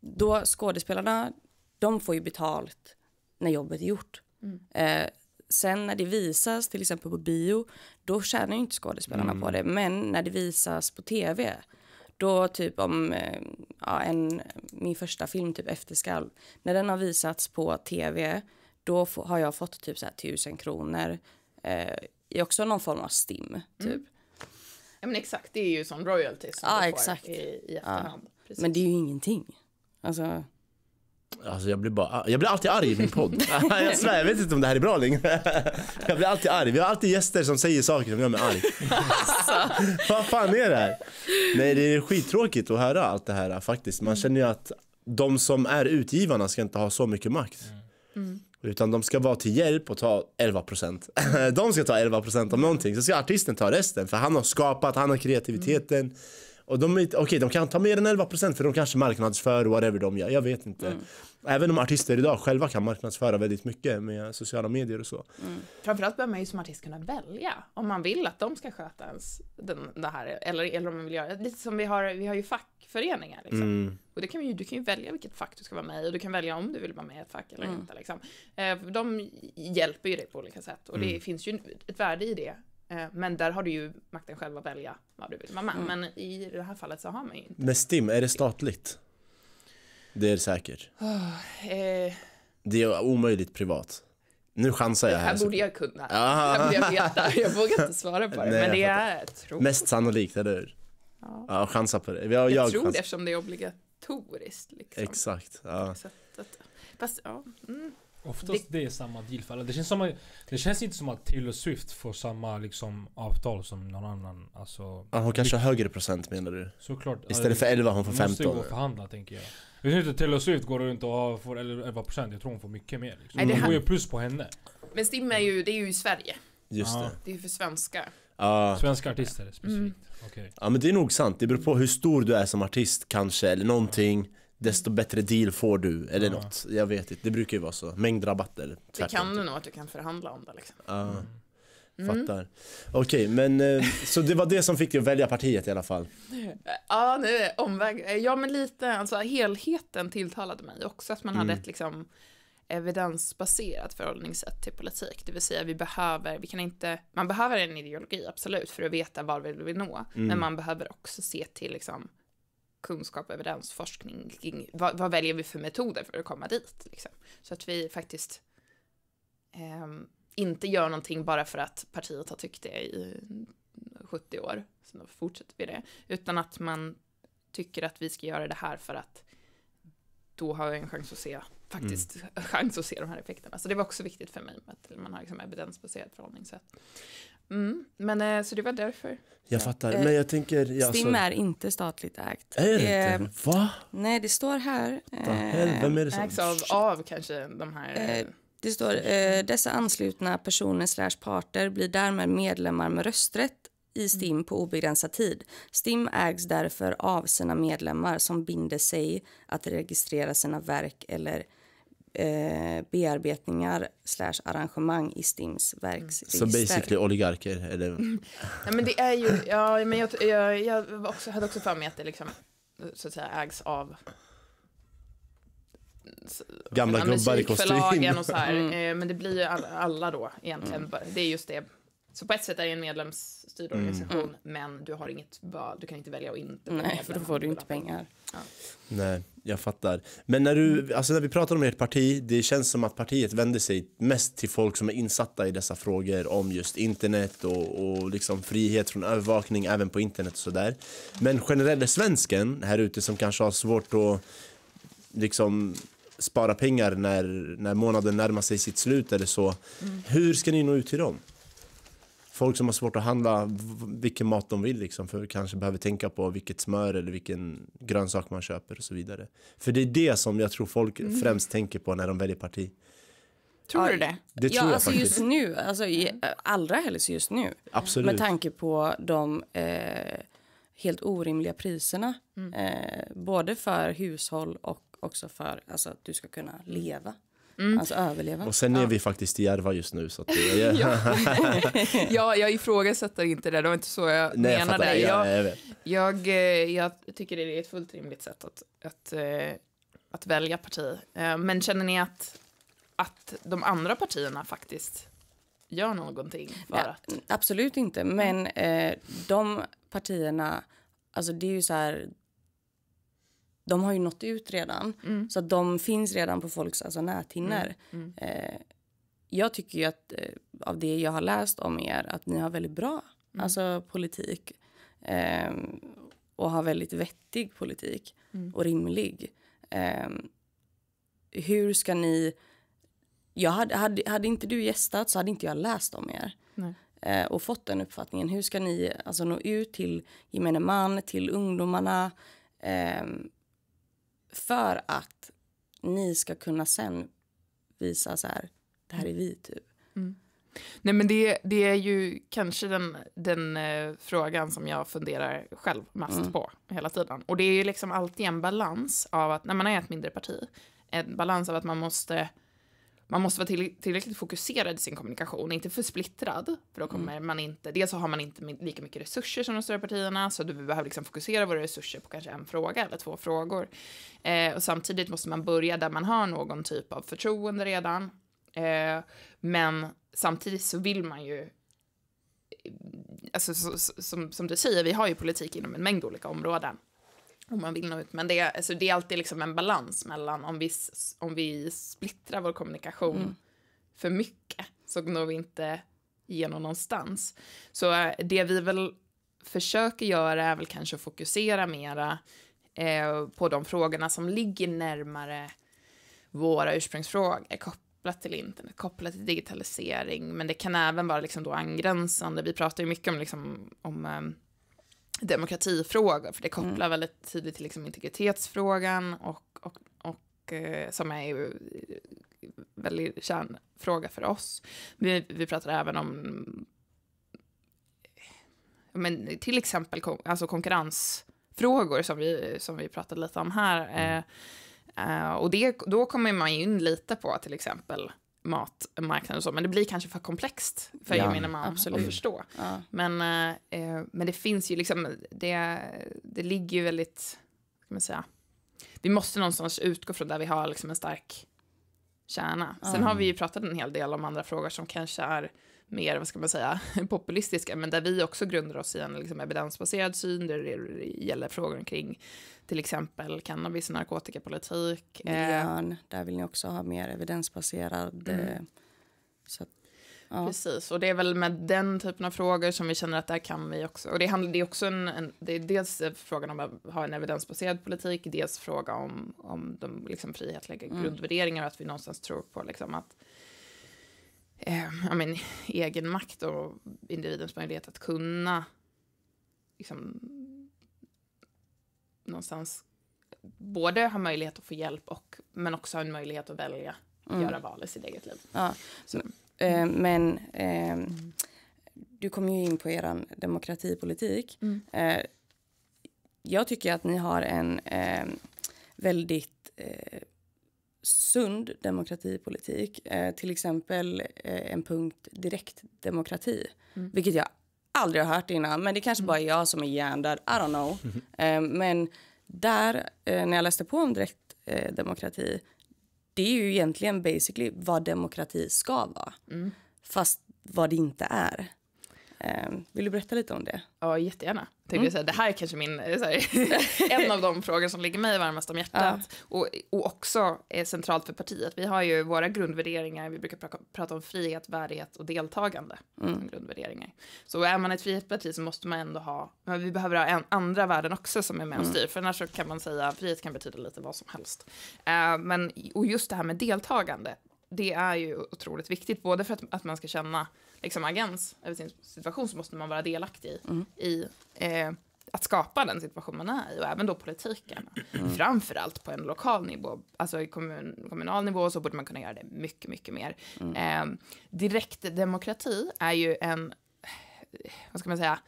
då skådespelarna, de får ju betalt när jobbet är gjort. Eh, sen när det visas, till exempel på bio, då tjänar ju inte skådespelarna på det. Men när det visas på tv, då typ om eh, ja, en, min första film, typ Efterskalv, när den har visats på tv, då har jag fått typ så här tusen kronor. Eh, också någon form av STIM, typ. ja, men exakt, det är ju sån royalty som Ja, du får exakt. i, i efterhand. Precis. Men det är ju ingenting. Alltså, Alltså jag blir bara, jag blir alltid arg i min podd. jag svär, jag vet inte om det här är bra längre. jag blir alltid arg. Vi har alltid gäster som säger saker som gör mig arg. Vad fan är det här? Nej det är skittråkigt att höra allt det här faktiskt. Man känner ju att de som är utgivarna ska inte ha så mycket makt. Utan de ska vara till hjälp och ta 11%. de ska ta 11% av någonting, så ska artisten ta resten. För han har skapat, han har kreativiteten. Och de, okej, de kan ta mer än 11% för de kanske marknadsför whatever de gör, jag vet inte. Även om artister idag själva kan marknadsföra väldigt mycket med sociala medier och så. Framförallt behöver man ju som artist kunna välja om man vill att de ska sköta ens den, det här eller, eller om man vill göra lite som vi har, vi har ju fackföreningar liksom. Mm. Och det kan ju, du kan ju välja vilket fack du ska vara med i och du kan välja om du vill vara med i ett fack eller inte liksom. Eh, de hjälper ju dig på olika sätt och det finns ju ett värde i det. Eh, men där har du ju makten själv att välja vad du vill vara med. Men i det här fallet så har man ju inte. Men STIM, är det statligt? Det är det säkert. Eh, Det är omöjligt privat. Nu chansar det jag här. här så- borde jag kunna. Det Ja. här borde jag veta. Jag vågar inte svara på det. Nej, men det jag är tro. Mest sannolikt, eller hur? Ja. Ja, chansa på det. Jag, Jag, jag tror chansar. det eftersom det är obligatoriskt. Liksom. Exakt. Ja. Så att, att, fast, ja. Mm. Oftast det, är samma deal. Det känns, som, att- det känns inte som att Taylor Swift får samma liksom, avtal som någon annan. Alltså, Ja, hon kanske har högre procent menar du? såklart. Istället för 11 hon får Det måste ju 15. gå att förhandla tänker jag. Jag tror inte Taylor Swift går runt och får 11% Jag tror hon får mycket mer. Liksom. Det Hon får ju plus på henne. Men Stim är ju, det är ju i Sverige. Just Ja. det. Det är ju för svenskar. Ja. Svenska artister specifikt. Mm. Okej. ja men det är nog sant, det beror på hur stor du är som artist kanske, eller någonting Desto bättre deal får du, eller Ja. något. Jag vet inte, det brukar ju vara så. Mängdrabatter. Det kan typ. du nog att du kan förhandla om det liksom. Ja, Mm. fattar. Okej, men eh, så det var det som fick dig att välja partiet i alla fall? Ja, nu är omväg. Ja, men lite, alltså helheten tilltalade mig också, att man hade Mm. ett liksom evidensbaserat förhållningssätt till politik, det vill säga vi behöver, vi kan inte, man behöver en ideologi absolut för att veta var vi vill nå, Mm. men man behöver också se till liksom kunskap, evidens, forskning, kring vad, vad väljer vi för metoder för att komma dit, liksom. så att vi faktiskt ehm, inte gör någonting bara för att partiet har tyckt det i 70 år, så då fortsätter vi det, utan att man tycker att vi ska göra det här för att då har jag en chans att se, faktiskt chans att se de här effekterna. Så det var också viktigt för mig, att man har liksom evidensbaserat förhållningssätt. Mm, men eh, så det var därför. Jag fattar, Eh, men jag tänker... Ja, Stim så, är inte statligt ägt. är det Eh, inte? Va? Nej, det står här. Eh, Vem är det som... Ägs av, av kanske de här... Eh, Det står dessa anslutna personer slash parter blir därmed medlemmar med rösträtt i STIM på obegränsad tid. STIM ägs därför av sina medlemmar som binder sig att registrera sina verk eller eh, bearbetningar slash arrangemang i STIMs verksregister. Så basically oligarker, eller? Ja, men det är ju, ja, men jag, jag, jag också, hade också för mig att det liksom, så att säga, ägs av Gamla gubbar i kostym. och så här. Mm. Eh, Men det blir ju alla, alla då egentligen. bara- Det är just det. Så på ett sätt är det en medlemsstyrd organisation, men du har inget val, du kan inte välja att inte vara Nej, för då får du inte pengar. Nej, jag fattar. Men när du, alltså när vi pratar om ert parti, det känns som att partiet vänder sig mest till folk som är insatta i dessa frågor om just internet och, och liksom frihet från övervakning även på internet och sådär. Men generella svensken här ute som kanske har svårt att liksom spara pengar när, när månaden närmar sig sitt slut eller så. Hur ska ni nå ut till dem? Folk som har svårt att handla vilken mat de vill liksom, för kanske behöver tänka på vilket smör eller vilken grönsak man köper och så vidare. För det är det som jag tror folk främst tänker på när de väljer parti. Tror Ja, du det? Det ja, tror jag alltså faktiskt. just nu, alltså, i- allra helst just nu. Absolut. Med tanke på de eh, helt orimliga priserna. Eh, både för hushåll och också för alltså, att du ska kunna leva. Alltså överleva. Och sen är vi faktiskt i Järva just nu så att det, jag, Ja, jag ifrågasätter inte det, det var inte så jag Nej, jag menade. jag, Ja, jag vet. Jag, eh, jag tycker det är ett fullt rimligt sätt att, att, eh, att välja parti. Eh, Men känner ni att, att de andra partierna faktiskt gör någonting för Ja, att... absolut inte, men eh, de partierna, alltså det är ju så här, de har ju nått ut redan. Mm. Så att de finns redan på folks alltså, näthinnor. Mm. Eh, jag tycker ju att eh, av det jag har läst om er att ni har väldigt bra Mm. alltså, politik. Eh, och har väldigt vettig politik Mm. och rimlig. Eh, hur ska ni... Jag hade, hade, hade inte du gästat så hade inte jag läst om er Nej. eh, och fått den uppfattningen. Hur ska ni alltså, nå ut till gemene man, till ungdomarna ehm, för att ni ska kunna sen visa så här, det här är vi typ. Nej men det, det är ju kanske den, den eh, frågan som jag funderar själv mest Mm. på hela tiden. Och det är ju liksom alltid en balans av att när man är ett mindre parti, en balans av att man måste man måste vara till, tillräckligt fokuserad i sin kommunikation, inte för splittrad, för då kommer man inte, dels så har man inte lika mycket resurser som de större partierna, så du behöver liksom fokusera våra resurser på kanske en fråga eller två frågor. Eh, och samtidigt måste man börja där man har någon typ av förtroende redan, eh, men samtidigt så vill man ju Alltså, så, så, som, som du säger, vi har ju politik inom en mängd olika områden. Om man vill nå ut. Men det är, alltså, det är alltid liksom en balans mellan om vi, om vi splittrar vår kommunikation för mycket så når vi inte igenom någonstans. Så eh, det vi väl försöker göra är väl kanske att fokusera mera eh, på de frågorna som ligger närmare våra ursprungsfrågor kopplat till internet, kopplat till digitalisering, men det kan även vara liksom då angränsande. Vi pratar ju mycket om, liksom, om um, demokratifrågor, för det kopplar mm. väldigt tydligt till liksom integritetsfrågan och, och, och uh, som är ju väldigt kärnfråga för oss. Vi, vi pratar även om men till exempel alltså konkurrensfrågor som vi, som vi pratade lite om här. Mm. Uh, och det, då kommer man ju in lite på till exempel matmarknaden och så, men det blir kanske för komplext för ja, gemene man absolut. att förstå. Ja. Men, uh, men det finns ju liksom, det, det ligger ju väldigt, ska man säga, vi måste någonstans utgå från där vi har liksom en stark kärna. Sen mm. har vi ju pratat en hel del om andra frågor som kanske är mer, vad ska man säga, populistiska, men där vi också grundar oss i en liksom, evidensbaserad syn, där det gäller frågor kring till exempel cannabis och narkotikapolitik. Miljön, eh, där vill ni också ha mer evidensbaserad. Mm. Eh, så Ja. Precis, och det är väl med den typen av frågor som vi känner att där kan vi också, och det handlar, det är också en, en det är dels frågan om att ha en evidensbaserad politik, dels fråga om, om de liksom frihetliga mm. grundvärderingar, att vi någonstans tror på liksom att eh, ja, men, egen makt och individens möjlighet att kunna liksom, någonstans både ha möjlighet att få hjälp och men också ha en möjlighet att välja mm. göra val i sitt eget liv. Ja. Så. Eh, men eh, mm. du kom ju in på er demokratipolitik. Mm. Eh, jag tycker att ni har en ehm, väldigt eh, sund demokratipolitik. Eh, till exempel eh, en punkt direktdemokrati, mm. vilket jag aldrig har hört innan. Men det kanske mm. bara är jag som är hjärndöd, I don't know. Mm. Eh, men där, eh, när jag läste på om direktdemokrati, det är ju egentligen basically vad demokrati ska vara. Mm. Fast vad det inte är. Um, vill du berätta lite om det? Ja, jättegärna. Mm. Jag säga, det här är kanske min, eh, här, en av de frågor som ligger mig varmast om hjärtat. Ja. Och, och också är centralt för partiet. Vi har ju våra grundvärderingar, vi brukar prata, prata om frihet, värdighet och deltagande. Mm. grundvärderingar. Så är man ett frihetsparti så måste man ändå ha, vi behöver ha en, andra värden också som är med och mm. styr. Mm. För annars kan man säga, att frihet kan betyda lite vad som helst. Uh, men, och just det här med deltagande, det är ju otroligt viktigt, både för att, att man ska känna liksom, agens över sin situation så måste man vara delaktig i, mm. i eh, att skapa den situation man är i och även då politiken. Mm. Framförallt på en lokal nivå, alltså i kommun, kommunal nivå så borde man kunna göra det mycket, mycket mer. Mm. Eh, direktdemokrati är ju en, vad ska man säga,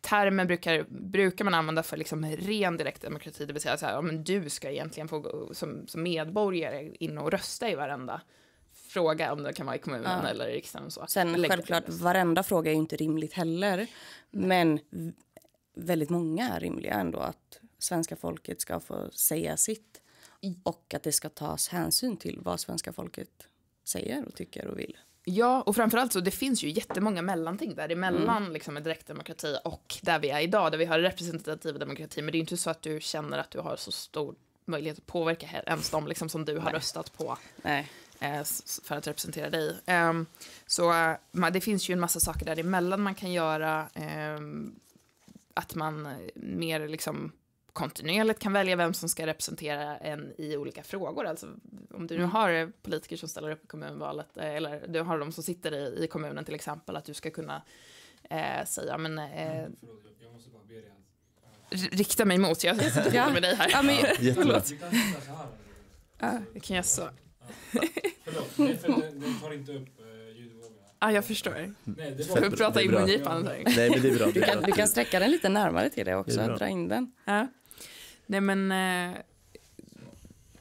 termen brukar, brukar man använda för liksom ren direktdemokrati, det vill säga så här, ja, men du ska egentligen få som, som medborgare in och rösta i varenda fråga om det kan vara i kommunen ja. eller i riksdagen. Så. Sen självklart, varenda fråga är ju inte rimligt heller. Nej. Men väldigt många är rimliga ändå att svenska folket ska få säga sitt. Och att det ska tas hänsyn till vad svenska folket säger och tycker och vill. Ja, och framförallt så det finns ju jättemånga mellanting däremellan mm. liksom en direktdemokrati och där vi är idag, där vi har representativ demokrati. Men det är ju inte så att du känner att du har så stor möjlighet att påverka ens de liksom, som du har Nej. röstat på. Nej. Eh, för att representera dig. Ehm, så det finns ju en massa saker däremellan man kan göra. Ehm, att man mer liksom kontinuerligt kan välja vem som ska representera en i olika frågor. Alltså om du nu mm. har politiker som ställer upp i kommunvalet eh, eller du har de som sitter i, i kommunen till exempel, att du ska kunna eh, säga men... Eh, mm, Förlåt, jag måste bara be dig att... Rikta mig mot, jag sitter med dig här. Ja, men, ja, Ja, det kan jag så. Förlåt, nej, för den, den tar inte upp ljudvågorna. Ja, ah, jag förstår. Nej, det var... Får prata i mungipan? Nej, men det är bra. Du kan, du kan sträcka den lite närmare till dig också, dra in den. Ja. Nej, men... Uh,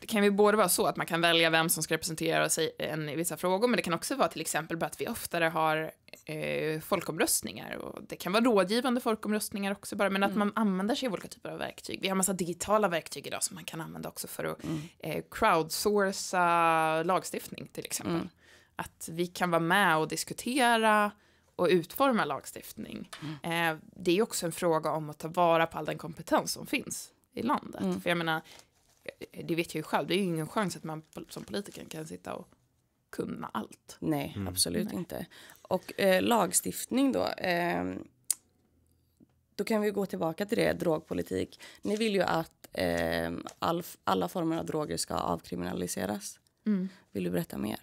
det kan ju både vara så att man kan välja vem som ska representera sig en i vissa frågor, men det kan också vara till exempel att vi oftare har eh, folkomröstningar. Och det kan vara rådgivande folkomröstningar också, bara, men att mm. man använder sig av olika typer av verktyg. Vi har massa digitala verktyg idag som man kan använda också för att mm. eh, crowdsourca lagstiftning till exempel. Mm. Att vi kan vara med och diskutera och utforma lagstiftning. Mm. Eh, det är också en fråga om att ta vara på all den kompetens som finns i landet. Mm. För jag menar, det vet jag ju själv, det är ju ingen chans att man som politiker kan sitta och kunna allt. Nej, mm. absolut Nej. inte. Och eh, lagstiftning då. Eh, då kan vi gå tillbaka till det, drogpolitik. Ni vill ju att eh, all, alla former av droger ska avkriminaliseras. Mm. Vill du berätta mer?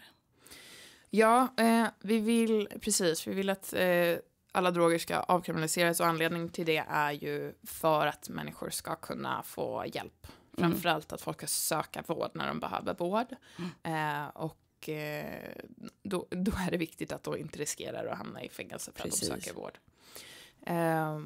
Ja, eh, vi vill precis. Vi vill att eh, alla droger ska avkriminaliseras och anledningen till det är ju för att människor ska kunna få hjälp. Mm. Framförallt att folk ska söka vård när de behöver vård. Mm. Eh, och eh, då, då är det viktigt att de inte riskerar att hamna i fängelse för Precis. att de söker vård. Eh,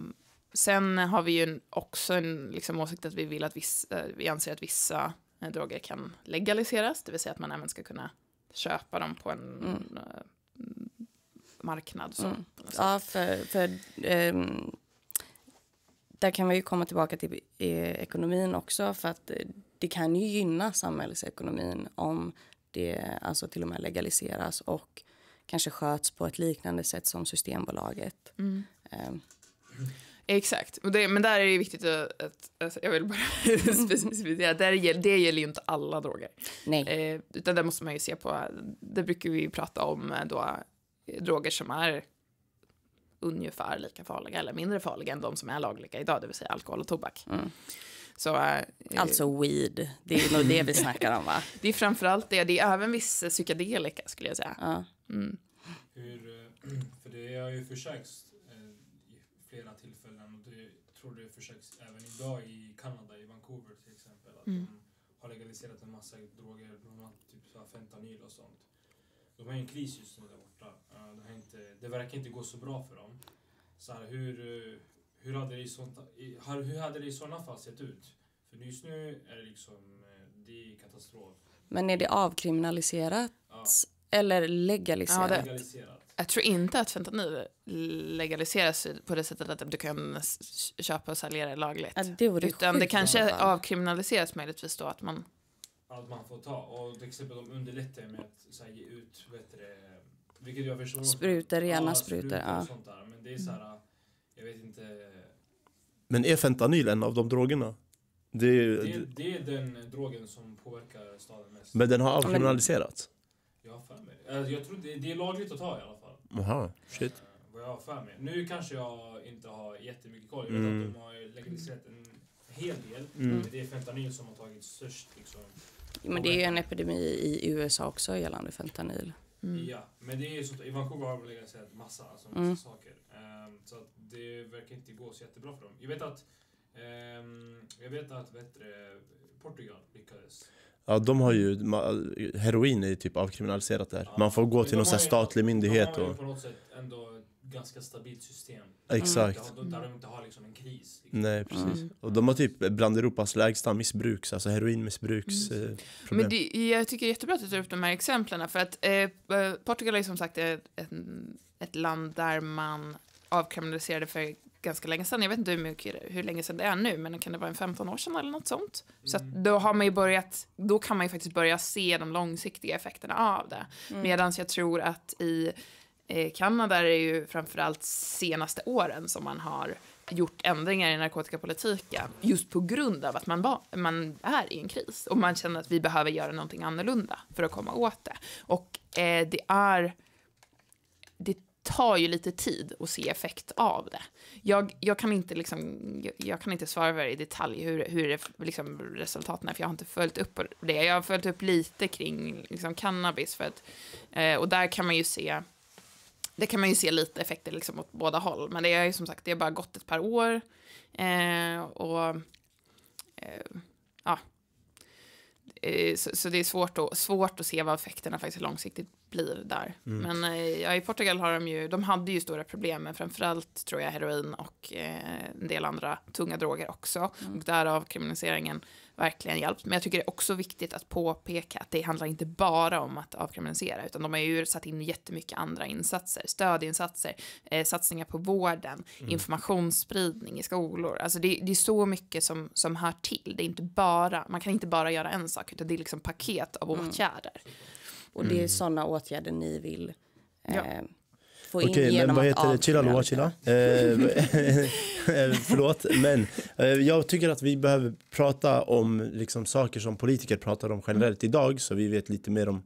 sen har vi ju också en liksom, åsikt att vi vill att vissa, eh, vi anser att vissa eh, droger kan legaliseras, det vill säga att man även ska kunna köpa dem på en Mm. eh, marknad. Så, Mm. Ja, för, för ehm, där kan vi ju komma tillbaka till eh, ekonomin också för att eh, det kan ju gynna samhällsekonomin om det alltså till och med legaliseras och kanske sköts på ett liknande sätt som Systembolaget. Mm. Ehm, Exakt, det, men där är det viktigt att, att alltså, jag vill bara specificera, där gäller, det gäller ju inte alla droger. nej, Eh, utan där måste man ju se på, det brukar vi ju prata om eh, då, droger som är ungefär lika farliga eller mindre farliga än de som är lagliga idag, det vill säga alkohol och tobak. Mm. Så, eh, alltså weed. Det är nog det vi snackar om va? det är framförallt det, det är även vissa psykedelika skulle jag säga. Ja. Mm. Hur, eh, för det har ju försökts eh, i flera tillfällen och det tror det försöks även idag i Kanada, i Vancouver till exempel. Att Mm. de har legaliserat en massa droger, bland annat typ så här fentanyl och sånt. De har ju en kris just nu där borta. Det, har inte, det verkar inte gå så bra för dem. Så här, hur, eh, hur, hade det i sånt, i, hur hade det i sådana fall sett ut? För just nu är det liksom, eh, det är katastrof. Men är det avkriminaliserat Ja, eller legaliserat? Ja, det- legaliserat. Jag tror inte att fentanyl legaliseras på det sättet att du kan köpa och sälja det lagligt. Ja, det vore Utan det i kanske avkriminaliseras möjligtvis då att man... Allt man får ta. Och till exempel de underlättar med att så här, ge ut, det, vilket jag förstår. Sprutor, rena Ja, sprutor, ja. sånt där. Men det är så här, jag vet inte. Men är fentanyl en av de drogerna? Det är, Det, det är den drogen som påverkar staden mest. men den har avkriminaliserats? Jag har för mig. Eh, Jag tror det, det är lagligt att ta i alla fall. Jaha, shit. Eh, Vad jag har för mig. Nu kanske jag inte har jättemycket koll. Jag vet Mm. att de har legaliserat en hel del. Mm. Men det är fentanyl som har tagit störst liksom. Men det är ju en epidemi i USA också gällande fentanyl. Mm. Ja, men det är ju sånt, i Vancouver har de legaliserat massa, alltså massa Mm. saker. Ehm, så att det verkar inte gå så jättebra för dem. Jag vet att, ehm, jag vet att du, Portugal lyckades. Ja, de har ju, heroin är ju typ avkriminaliserat där. Ja. Man får gå till någon statlig myndighet De har ju och... på något sätt ändå ganska stabilt system. Exakt. Där, där de inte har liksom en kris. Liksom. Nej, precis. Mm. Och de har typ bland Europas lägsta missbruks, alltså heroinmissbruks Mm. eh. Men det, jag tycker det är jättebra att du tar upp de här exemplen för att eh, eh, Portugal är som sagt ett, ett, land där man avkriminaliserade för ganska länge sedan. Jag vet inte hur, mycket, hur länge sedan det är nu, men kan det vara en 15 år sedan eller något sånt? Så att då har man ju börjat, då kan man ju faktiskt börja se de långsiktiga effekterna av det. Medan jag tror att i eh, Kanada är det ju framförallt senaste åren som man har gjort ändringar i narkotikapolitiken just på grund av att man, ba, man är i en kris och man känner att vi behöver göra någonting annorlunda för att komma åt det. Och eh, det är det tar ju lite tid att se effekt av det. Jag, jag, kan, inte liksom, jag, jag kan inte svara i detalj hur, hur det, liksom, resultaten är, för jag har inte följt upp det. Jag har följt upp lite kring liksom, cannabis, för att, eh, och där kan man ju se det kan man ju se lite effekter liksom åt båda håll, men det är ju som sagt, det har bara gått ett par år. Eh, och eh, ja, Eh, så, så det är svårt att, svårt att se vad effekterna faktiskt långsiktigt blir där. Men eh, ja, i Portugal har de ju, de hade ju stora problem med framförallt tror jag heroin och eh, en del andra tunga droger också. Och där har avkriminaliseringen verkligen hjälpt. Men jag tycker det är också viktigt att påpeka att det handlar inte bara om att avkriminalisera, utan de har ju satt in jättemycket andra insatser, stödinsatser, eh, satsningar på vården, informationsspridning i skolor. Alltså det, det är så mycket som, som hör till. Det är inte bara, man kan inte bara göra en sak, utan det är liksom paket av åtgärder. Och det är sådana åtgärder ni vill eh, Ja. Få in Okej, men genom vad att heter det? Chilla Loa, chilla. avkriminalisera. Eh, förlåt, men eh, jag tycker att vi behöver prata om liksom, saker som politiker pratar om generellt idag så vi vet lite mer om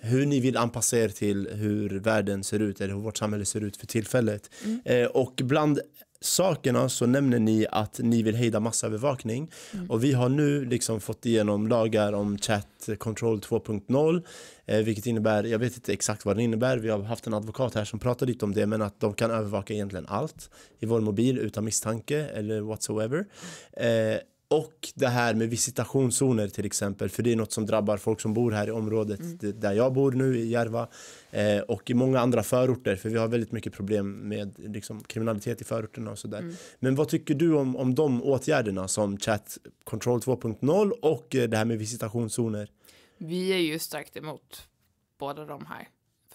hur ni vill anpassa er till hur världen ser ut eller hur vårt samhälle ser ut för tillfället. Eh, och bland sakerna så nämner ni att ni vill hejda massövervakning. Och vi har nu liksom fått igenom lagar om chat control 2.0 eh, vilket innebär, jag vet inte exakt vad det innebär, vi har haft en advokat här som pratar lite om det men att de kan övervaka egentligen allt i vår mobil utan misstanke eller whatsoever. Eh, och det här med visitationszoner till exempel, för det är något som drabbar folk som bor här i området d- där jag bor nu i Järva eh, och i många andra förorter, för vi har väldigt mycket problem med liksom, kriminalitet i förorterna och sådär. Men vad tycker du om, om de åtgärderna som Chat Control 2.0 och eh, det här med visitationszoner? Vi är ju starkt emot båda de här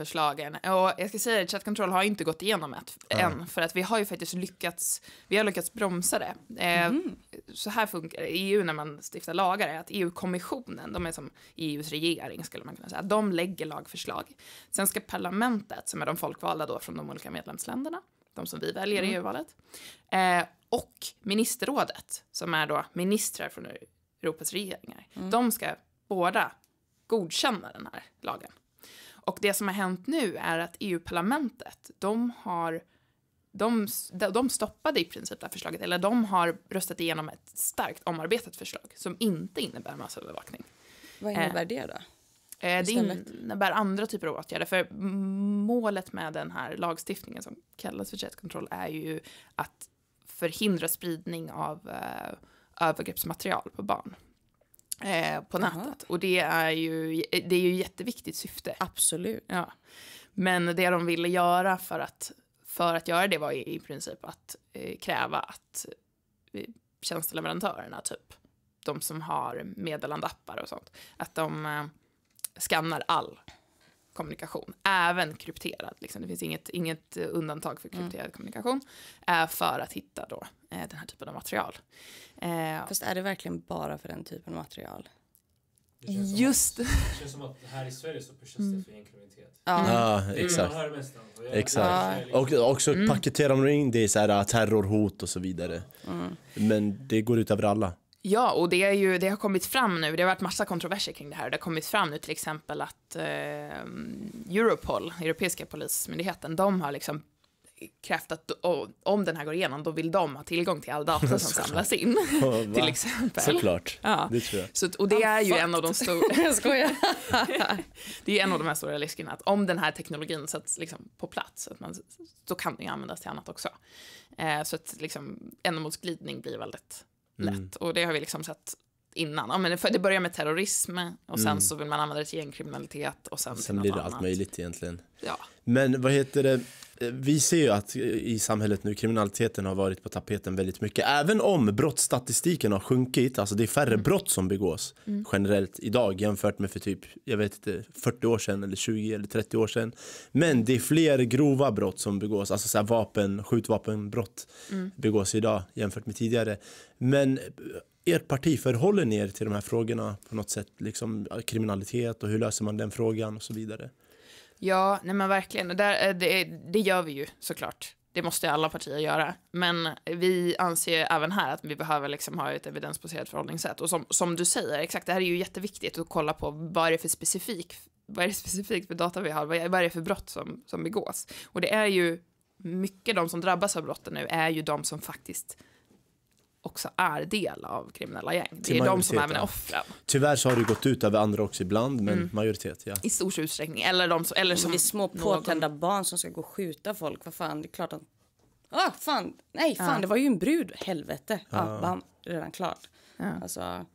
förslagen. Och jag ska säga att Chat Control har inte gått igenom ett än, för att vi har ju faktiskt lyckats, vi har lyckats bromsa det. Eh, Så här funkar det i EU när man stiftar lagar, är att EU-kommissionen, de är som EUs regering skulle man kunna säga, de lägger lagförslag. Sen ska parlamentet, som är de folkvalda då från de olika medlemsländerna, de som vi väljer i EU-valet, eh, och ministerrådet, som är då ministrar från Europas regeringar, de ska båda godkänna den här lagen. Och det som har hänt nu är att EU-parlamentet, de har de, de stoppade i princip det här förslaget, eller de har röstat igenom ett starkt omarbetat förslag som inte innebär massövervakning. Vad innebär det då? Eh, det innebär andra typer av åtgärder. För målet med den här lagstiftningen som kallas för chat control är ju att förhindra spridning av eh, övergreppsmaterial på barn eh, på nätet. Och det är ju, det är ju jätteviktigt syfte. Absolut. Ja. Men det de ville göra för att, för att göra det var i, i princip att eh, kräva att eh, tjänsteleverantörerna, typ de som har meddelandeappar och sånt, att de eh, skannar all kommunikation, även krypterad. Liksom. Det finns inget, inget eh, undantag för krypterad kommunikation, eh, för att hitta då, eh, den här typen av material. Eh, Fast är det verkligen bara för den typen av material? Det just Att, det känns som att här i Sverige så pushas det för gängkriminalitet. Ja. Ja, Det är exakt. Mest om. Jag- Exakt. jag- jag- Och också paketerar man in det i så här, terrorhot och så vidare. Men det går ut över alla. Ja, och det, är ju, det har kommit fram nu, det har varit massa kontroverser kring det här. Det har kommit fram nu till exempel att eh, Europol, Europeiska polismyndigheten, de har liksom krävt att om den här går igenom, då vill de ha tillgång till all data som samlas in, Va? till exempel. Såklart. Ja. Det tror jag. Så, och det är ju en av de stora, Jag skojar. det är en av de här stora riskerna, att om den här teknologin sätts liksom på plats, att man, då kan den ju användas till annat också. Eh, så att liksom, ändamålsglidning blir väldigt lätt. Och det har vi liksom sett innan. Ja, men det börjar med terrorism och sen så vill man använda det till gängkriminalitet och sen, till Sen något blir det annat. allt möjligt egentligen. Ja. Men vad heter det? Vi ser ju att i samhället nu kriminaliteten har varit på tapeten väldigt mycket. Även om brottsstatistiken har sjunkit, alltså det är färre brott som begås generellt idag jämfört med för typ, jag vet inte, 40 år sedan eller 20 eller 30 år sedan. Men det är fler grova brott som begås, alltså så här vapen, skjutvapenbrott begås idag jämfört med tidigare. Men ert parti, förhåller ni er till de här frågorna på något sätt? Liksom kriminalitet och hur löser man den frågan och så vidare? Ja, nej men verkligen. Där, eh, det, det gör vi ju såklart. Det måste alla partier göra. Men vi anser även här att vi behöver liksom ha ett evidensbaserat förhållningssätt. Och som, som du säger, exakt, det här är ju jätteviktigt att kolla på vad är det för specifik, vad är det specifikt för data vi har, vad är, vad är det för brott som, som begås. Och det är ju mycket de som drabbas av brotten nu är ju de som faktiskt också är del av kriminella gäng. Det är de som även är ja. offren Tyvärr så har det gått ut över andra också ibland, men Mm. majoritet, ja. i stor utsträckning. Eller de som, eller Som är små någon- påtända barn som ska gå och skjuta folk. Vad fan, det är klart att... Ah, fan! Nej, fan, det var ju en brud. Helvete. Ja, bam. Redan klart. Alltså,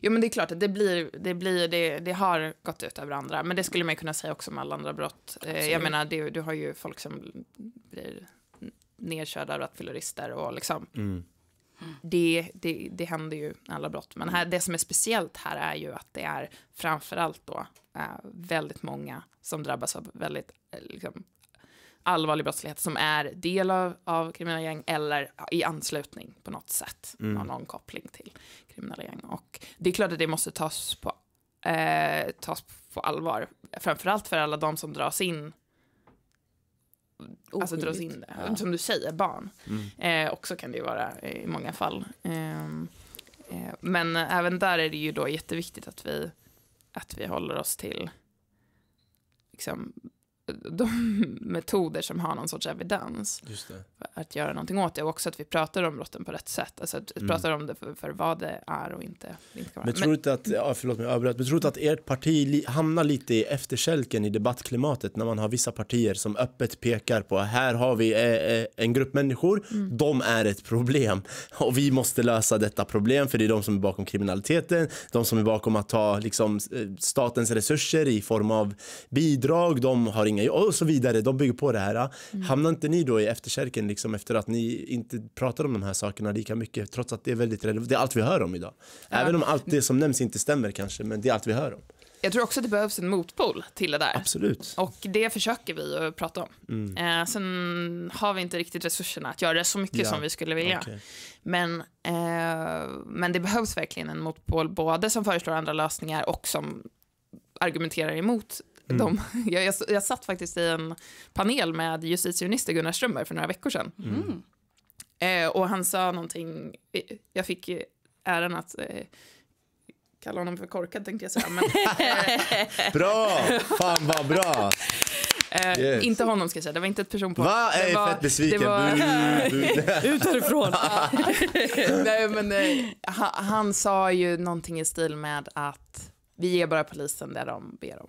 Jo men det är klart att det blir, det blir, det, det har gått ut över andra. Men det skulle man ju kunna säga också om alla andra brott. Eh, jag menar, det, du har ju folk som blir nedkörda av rattfyllerister och liksom. Det, det, det händer ju alla brott. Men här, det som är speciellt här är ju att det är framförallt då eh, väldigt många som drabbas av väldigt eh, liksom, allvarlig brottslighet som är del av, av kriminella gäng eller i anslutning på något sätt. Har någon koppling till kriminella gäng. Och det är klart att det måste tas på, eh, tas på allvar. Framförallt för alla de som dras in Alltså dras in, Ja. som du säger, barn. Eh, också kan det ju vara i många fall. Ehm, eh, men även där är det ju då jätteviktigt att vi, att vi håller oss till liksom, de metoder som har någon sorts evidens. Att göra någonting åt det och också att vi pratar om brotten på rätt sätt. Alltså att vi Mm. pratar om det för, för vad det är och inte, inte kan vara. Men tror du inte att, ja, förlåt mig avbröt, men tror du inte att ert parti li, hamnar lite i efterkälken i debattklimatet när man har vissa partier som öppet pekar på här har vi eh, eh, en grupp människor, Mm. de är ett problem och vi måste lösa detta problem för det är de som är bakom kriminaliteten, de som är bakom att ta liksom, eh, statens resurser i form av bidrag, de har inga jobb och så vidare, de bygger på det här. Mm. Hamnar inte ni då i efterkälken liksom efter att ni inte pratar om de här sakerna lika mycket trots att det är väldigt relevant, det är allt vi hör om idag. Även om allt det som nämns inte stämmer kanske, men det är allt vi hör om. Jag tror också att det behövs en motpol till det där. Absolut. Och det försöker vi att prata om. Eh, sen har vi inte riktigt resurserna att göra det så mycket Ja, som vi skulle vilja. Okej. Men, eh, men det behövs verkligen en motpol, både som föreslår andra lösningar och som argumenterar emot dem. Jag, jag, jag satt faktiskt i en panel med justitieminister Gunnar Strömberg för några veckor sedan. Mm. Eh, och han sa någonting, eh, jag fick äran att eh, kalla honom för korkad tänkte jag säga, men Bra! Fan vad bra! eh, Yes. inte honom ska jag säga, det var inte ett person på. Va? Jag det är var- fett besviken. det var-. Ut härifrån! Nej, men eh, han, han sa ju någonting i stil med att vi ger bara polisen det de ber om.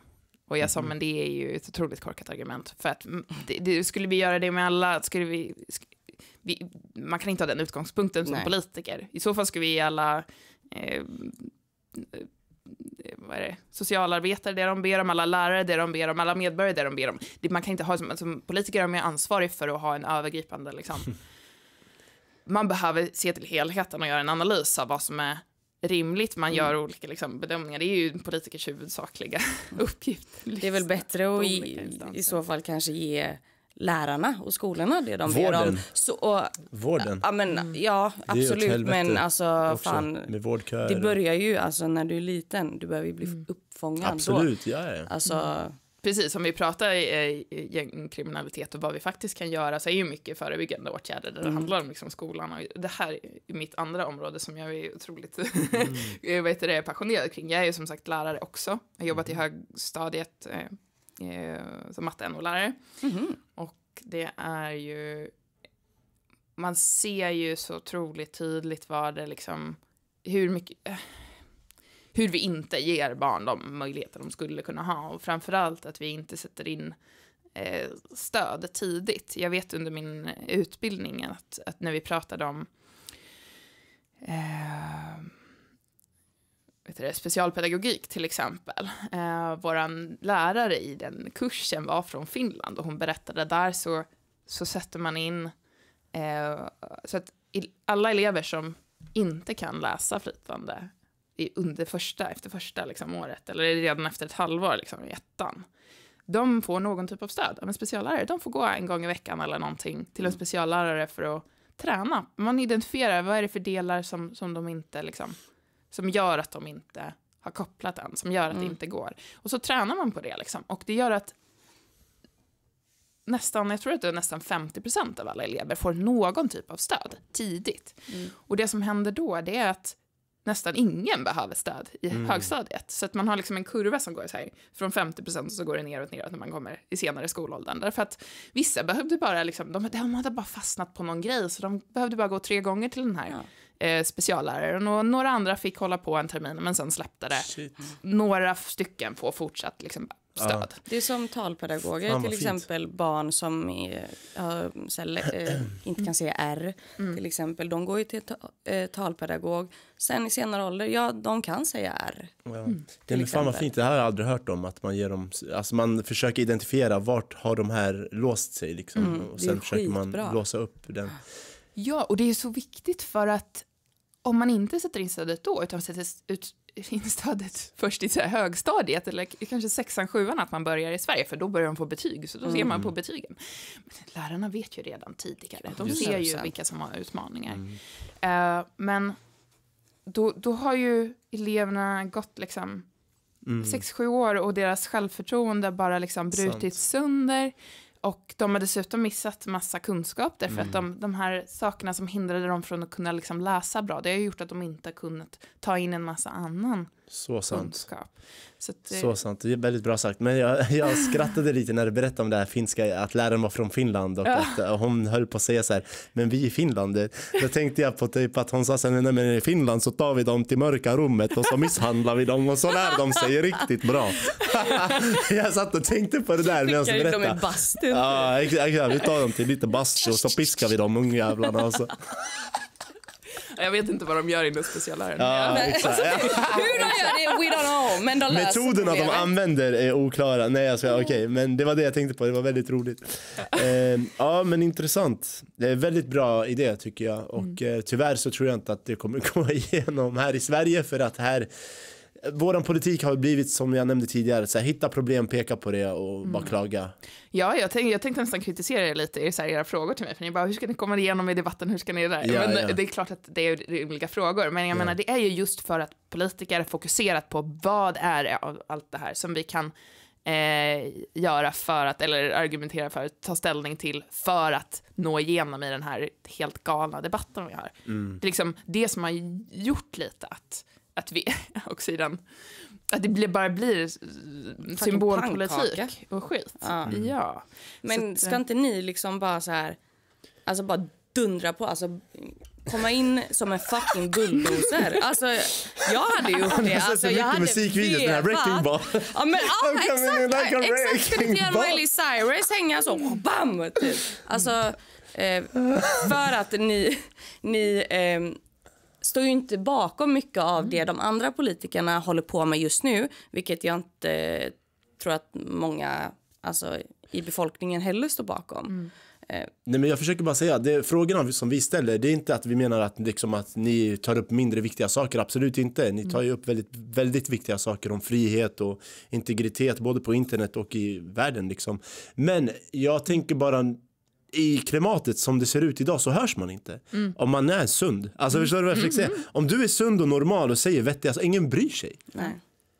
Och jag sa, men det är ju ett otroligt korkat argument. För att det, det, skulle vi göra det med alla, skulle vi, sk- vi man kan inte ha den utgångspunkten som Nej. politiker. I så fall skulle vi alla eh, eh, vad är det, socialarbetare det de ber om, alla lärare det de ber om, alla medborgare det de ber om. Det, man kan inte ha som, som politiker är man ansvarig för att ha en övergripande liksom. Man behöver se till helheten och göra en analys av vad som är rimligt. Man gör olika liksom, bedömningar. Det är ju en politikers huvudsakliga uppgift. Det är väl bättre att i, i så fall kanske ge lärarna och skolorna det de ber om. Vården. Så, och, Vården. ja, men, ja, ju åt absolut. Men alltså, också, fan, med vårdköer. det börjar ju alltså när du är liten. Du behöver ju bli uppfångad Absolut, ja, ja. då. Alltså, Precis, om vi pratar eh, gängkriminalitet och vad vi faktiskt kan göra så är ju mycket förebyggande åtgärder där det handlar om liksom skolan. Och det här är mitt andra område som jag är otroligt jag vet det, passionerad kring. Jag är ju som sagt lärare också. Jag har jobbat i högstadiet eh, eh, som matte NO-lärare. Och det är ju... Man ser ju så otroligt tydligt vad det liksom... Hur mycket hur vi inte ger barn de möjligheter de skulle kunna ha. Och framförallt att vi inte sätter in eh, stöd tidigt. Jag vet under min utbildning att, att när vi pratade om eh, vet du det, specialpedagogik till exempel. Eh, Vår lärare i den kursen var från Finland och hon berättade där så, så sätter man in eh, så att alla elever som inte kan läsa flytande i under första, efter första liksom, året, eller redan efter ett halvår liksom, i ettan, de får någon typ av stöd av en speciallärare. De får gå en gång i veckan eller någonting till en speciallärare för att träna. Man identifierar vad är det för delar som, som de inte liksom, som gör att de inte har kopplat än, som gör att det inte går. Och så tränar man på det liksom. Och det gör att nästan, jag tror att det är nästan 50% av alla elever får någon typ av stöd tidigt. Och det som händer då, det är att nästan ingen behöver stöd i högstadiet. Så att man har liksom en kurva som går så här, från 50% och så går det neråt, neråt när man kommer i senare skolåldern. Därför att vissa behövde bara, liksom, de, de hade bara fastnat på någon grej, så de behövde bara gå tre gånger till den här eh, specialläraren. Och några andra fick hålla på en termin, men sen släppte det. Shit. Några stycken får fortsatt liksom, stöd. Det är som talpedagoger, Fan, till fint. exempel barn som är, lä- eh, inte kan säga R. Mm. Till exempel. De går ju till ta, eh, talpedagog. Sen i senare ålder, ja, de kan säga R. Ja. Det är till men fan vad fint, det här har jag aldrig hört om. Att man ger dem, alltså man försöker identifiera vart har de här låst sig liksom. och Mm, är sen försöker man låsa upp den. Ja, och det är så viktigt för att om man inte sätter in stödet då, utan sätter ut in stödet först i så högstadiet eller kanske sexan, sjuan att man börjar i Sverige, för då börjar de få betyg, så då ser man på betygen. Men lärarna vet ju redan tidigare, de ser ju 100%. vilka som har utmaningar. Eh, men då, då har ju eleverna gått liksom sex, sju år och deras självförtroende bara liksom brutits sönder. Och de har dessutom missat massa kunskap därför att de, de här sakerna som hindrade dem från att kunna liksom läsa bra, det har gjort att de inte har kunnat ta in en massa annan Så sant. Så, att, eh, Så sant, det är väldigt bra sagt. Men jag, jag skrattade lite när du berättade om det här finska, att läraren var från Finland och Ja. att och hon höll på att säga så här, men vi i Finland, då tänkte jag på typ att hon sa så här, nej men i Finland så tar vi dem till mörka rummet och så misshandlar vi dem och så lär de sig riktigt bra. jag satt och tänkte på det där medan du dem i berättade. bastun. Ja, exakt, vi tar dem till lite bastu och så piskar vi de ungjävlarna och så. Jag vet inte vad de gör i den speciallären. Ja, Nej. exakt. Hur de gör det, we don't know. Men de Metoderna de använder är oklara. Nej, jag skojar. Okej, men det var det jag tänkte på. Det var väldigt roligt. Eh, ja, men intressant. Det är en väldigt bra idé tycker jag. Och eh, tyvärr så tror jag inte att det kommer gå igenom här i Sverige för att här Våran politik har blivit som jag nämnde tidigare, så här, hitta problem, peka på det och bara klaga. Ja, jag, tänk, jag tänkte nästan kritisera er lite i så här, era frågor till mig. För ni bara, hur ska ni komma igenom i debatten? Hur ska ni det där? Ja, men, ja. Det är klart att det är rimliga frågor. Men jag menar, det är ju just för att politiker är fokuserat på vad är det av allt det här som vi kan eh, göra för att, eller argumentera för, ta ställning till för att nå igenom i den här helt galna debatten vi har. Mm. Det är liksom det som har gjort lite att, att vi också i den, att det blir, bara blir symbolpolitik och skit. Ja. Ja. Men Så att, ska inte ni liksom bara så här, alltså bara dundra på, alltså komma in som en fucking bulldozer. Alltså jag hade gjort det. Alltså, jag hade musikvideos, den här Wrecking. Ball. Ja men ja, exakt, like exakt. Kan ball. Miley Cyrus hänga så, bam! Typ. Alltså, eh, för att ni, ni eh, står ju inte bakom mycket av det de andra politikerna håller på med just nu, vilket jag inte eh, tror att många alltså, i befolkningen heller står bakom. Nej, men jag försöker bara säga, det, frågorna som vi ställer, det är inte att vi menar att, liksom, att ni tar upp mindre viktiga saker, absolut inte. Ni tar ju upp väldigt, väldigt viktiga saker om frihet och integritet, både på internet och i världen. Liksom. Men jag tänker bara, i klimatet som det ser ut idag så hörs man inte. Om man är sund. Alltså förstår du vad jag försöker säga? Om du är sund och normal och säger vettiga, alltså, ingen bryr sig. Nej.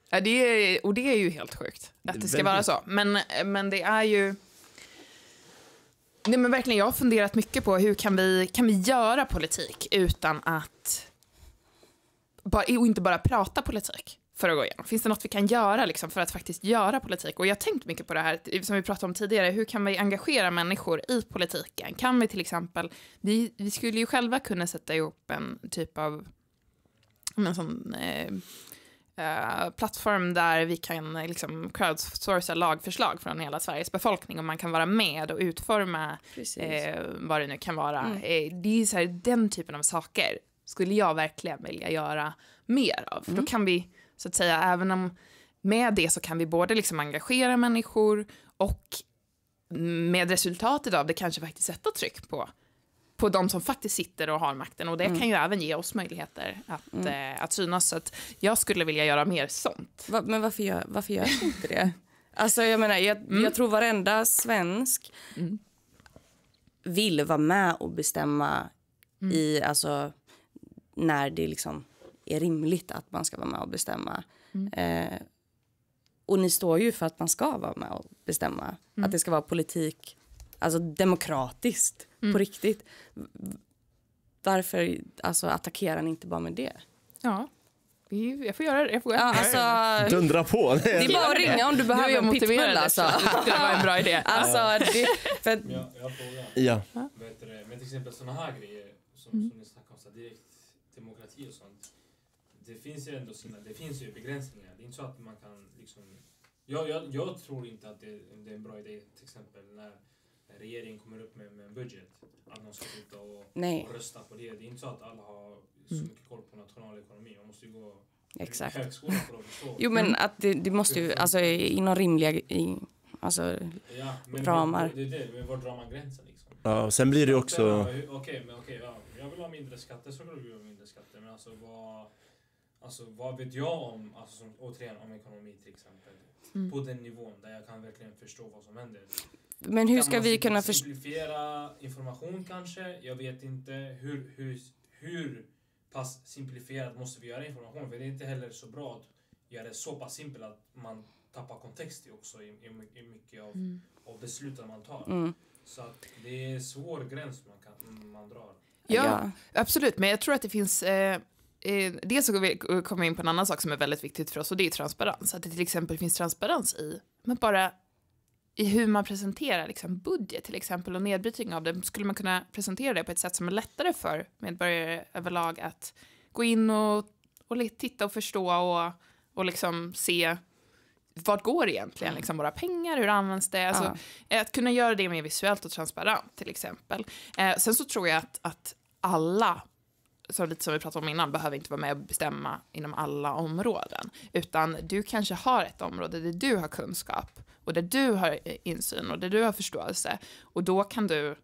Ja, det är, och det är ju helt sjukt att det ska vara så. Men, men det är ju... Nej, men verkligen, jag har funderat mycket på hur kan vi, kan vi göra politik utan att... Bara, och inte bara prata politik för att gå igenom. Finns det något vi kan göra liksom, för att faktiskt göra politik? Och jag har tänkt mycket på det här som vi pratade om tidigare. Hur kan vi engagera människor i politiken? Kan vi till exempel... Vi, vi skulle ju själva kunna sätta ihop en typ av en sån, eh, eh, plattform där vi kan liksom crowdsourca lagförslag från hela Sveriges befolkning och man kan vara med och utforma eh, vad det nu kan vara. Mm. Eh, det är så här, den typen av saker skulle jag verkligen vilja göra mer av. För Mm. då kan vi, så att säga, även om med det så kan vi både liksom engagera människor och med resultatet av det kanske faktiskt sätta tryck på på de som faktiskt sitter och har makten och det Mm. kan ju även ge oss möjligheter att, eh, att synas. Så att jag skulle vilja göra mer sånt. Va, men varför gör, varför gör jag inte det? Alltså jag menar, jag, jag tror varenda svensk vill vara med och bestämma i, alltså när det liksom är rimligt att man ska vara med och bestämma. Eh, och ni står ju för att man ska vara med och bestämma. Att det ska vara politik, alltså demokratiskt, på riktigt. Varför alltså, attackerar ni inte bara med det? Ja, jag får göra det. Jag får Ja, göra alltså, Dundra på. det är bara att ringa om du behöver en pitbull alltså. eftersom Det vara en bra idé. Alltså, det, för jag, jag har. Ja. Vet du, det, men till exempel sådana här grejer som, Mm. som ni snackar om, så direkt demokrati och sånt. Det finns ju ändå sina, det finns ju begränsningar. Det är inte så att man kan liksom... Jag, jag, jag tror inte att det, det är en bra idé till exempel när regeringen kommer upp med, med en budget. Att man ska sitta och, nej, och rösta på det. Det är inte så att alla har så Mm. mycket koll på nationalekonomi. Man måste ju gå exakt. högskolan för att förstå. Jo men att det, det måste ju, alltså inom rimliga, i, alltså, ja, men ramar. Det är det, men var drar man gränsen liksom? ja, och sen blir det ju Ja, också... Okej, men okej, ja. Jag vill ha mindre skatter så vill jag ha mindre skatter. Men alltså vad, alltså vad vet jag om, alltså som, återigen om ekonomi till exempel. Mm. På den nivån där jag kan verkligen förstå vad som händer. men hur Kan ska vi kunna förstå, Simplifiera information kanske? Jag vet inte. Hur, hur, hur pass simplifierat måste vi göra information? För det är inte heller så bra att göra det så pass simpelt att man tappar kontext i också i, i, i mycket av, Mm. av besluten man tar. mm, Så att det är en svår gräns man, kan, man drar. Ja, ja. absolut. Men jag tror att det finns... Eh, eh, dels så kommer vi in på en annan sak som är väldigt viktigt för oss och det är transparens. Att det till exempel finns transparens i, men bara i hur man presenterar liksom budget till exempel och nedbrytning av det. Skulle man kunna presentera det på ett sätt som är lättare för medborgare överlag att gå in och, och titta och förstå och, och liksom se vart går egentligen liksom våra pengar, hur används det? Alltså, Att kunna göra det mer visuellt och transparent till exempel. Eh, sen så tror jag att, att alla så lite som vi pratade om innan, behöver inte vara med och bestämma inom alla områden. Utan du kanske har ett område där du har kunskap och där du har eh, insyn och där du har förståelse. Och då kan du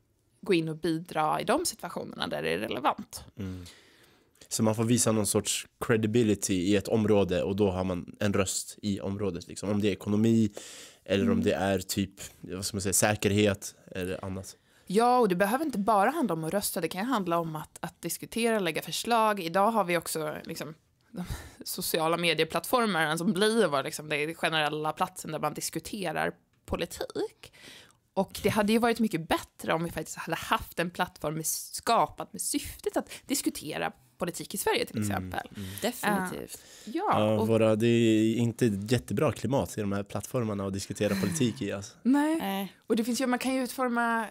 gå in och bidra i de situationerna där det är relevant. Så man får visa någon sorts credibility i ett område och då har man en röst i området. Liksom. Om det är ekonomi eller om det är typ vad ska man säga, säkerhet eller annat. Ja, och det behöver inte bara handla om att rösta, det kan handla om att, att diskutera, lägga förslag. Idag har vi också liksom, de sociala medieplattformar som blir vår, liksom, den generella platsen där man diskuterar politik. Och det hade ju varit mycket bättre om vi faktiskt hade haft en plattform med, skapad med syftet att diskutera politik i Sverige till exempel. Definitivt. Ja, Ja, och, våra, det är inte ett jättebra klimat i de här plattformarna att diskutera politik i. Alltså. nej. Nej. Och det finns ju, man kan ju utforma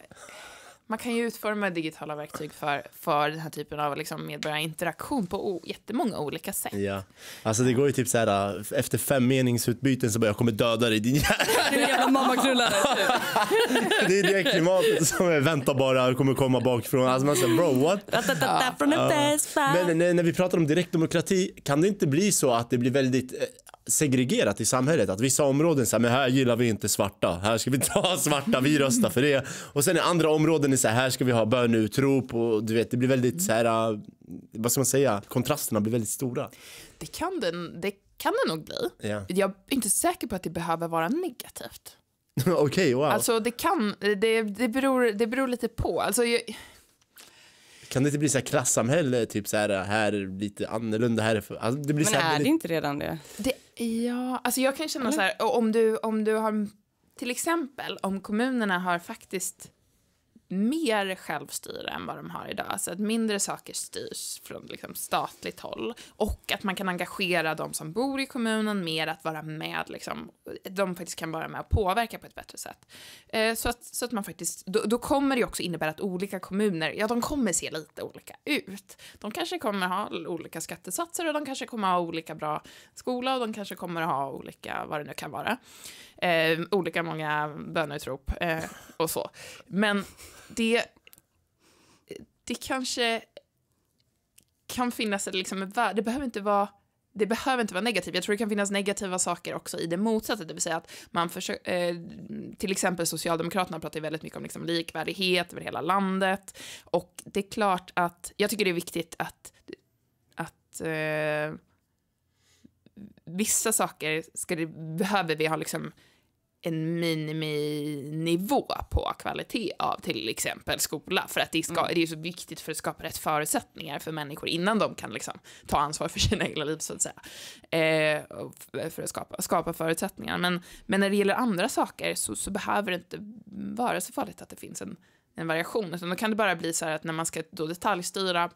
man kan ju utforma digitala verktyg för, för den här typen av liksom medborgarinteraktion på o, jättemånga olika sätt. Ja. Alltså det går ju typ så här efter fem meningsutbyten så bara jag kommer döda dig din jävel. Jävla mammaknullare. Det är det klimatet som är vänta bara kommer komma bakifrån. Alltså man säger bro what? Vespa. Men när, när vi pratar om direktdemokrati, kan det inte bli så att det blir väldigt eh, segregerat i samhället? Att vissa områden säger men här gillar vi inte svarta, här ska vi inte ha svarta, vi röstar för det. Och sen i andra områden är så här, här ska vi ha böneutrop och du vet, det blir väldigt så här, eh, vad ska man säga, kontrasterna blir väldigt stora. Det kan det, det kan det nog bli. Ja. Jag är inte säker på att det behöver vara negativt. Okej, wow. Alltså det kan, det, det, beror, det beror lite på. Alltså, jag, Kan det inte bli så här klassamhälle, typ så här, här är lite annorlunda, här är för... Alltså, det blir Men så här är det inte redan det? det, ja, alltså jag kan känna så här, om du, om du har, till exempel om kommunerna har faktiskt mer självstyre än vad de har idag. Alltså att mindre saker styrs från liksom statligt håll. Och att man kan engagera de som bor i kommunen mer att vara med. Liksom, de faktiskt kan vara med och påverka på ett bättre sätt. Eh, så, att, så att man faktiskt, då, då kommer det också innebära att olika kommuner, ja de kommer se lite olika ut. De kanske kommer ha olika skattesatser och de kanske kommer ha olika bra skola och de kanske kommer ha olika, vad det nu kan vara. Eh, olika många böneutrop eh, och så. Men det, det kanske kan finnas ett, liksom, ett värde. Det behöver inte vara det behöver inte vara negativt. Jag tror det kan finnas negativa saker också i det motsatta, det vill säga att man försöker, eh, till exempel Socialdemokraterna pratar väldigt mycket om liksom likvärdighet över hela landet. Och det är klart att, jag tycker det är viktigt att, att eh, vissa saker ska det, behöver vi ha liksom en miniminivå på kvalitet av till exempel skola. För att det, ska, det är så viktigt för att skapa rätt förutsättningar för människor innan de kan liksom ta ansvar för sina egna liv så att säga. Eh, för att skapa, skapa förutsättningar. Men, men när det gäller andra saker så, så behöver det inte vara så farligt att det finns en, en variation. Utan då kan det bara bli så här att när man ska då detaljstyra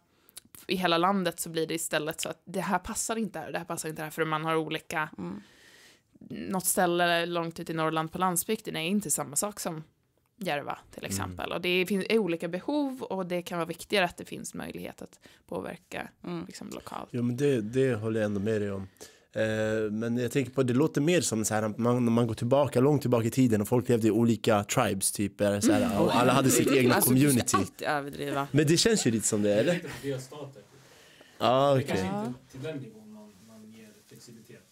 i hela landet så blir det istället så att det här passar inte här det här passar inte här för man har olika något ställe långt ut i Norrland på landsbygden är inte samma sak som Järva till exempel. Och det finns olika behov och det kan vara viktigare att det finns möjlighet att påverka liksom, lokalt. Jo men det, det håller jag ändå med dig om. Eh, men jag tänker på, det låter mer som så här, att man, när man går tillbaka, långt tillbaka i tiden och folk levde i olika tribes typ, eller så här, och alla hade sitt egna Alltså, du community. ska alltid överdriva. Men det känns ju lite som det, eller? Ja, Det okej. kanske inte till den nivån man, man ger flexibilitet.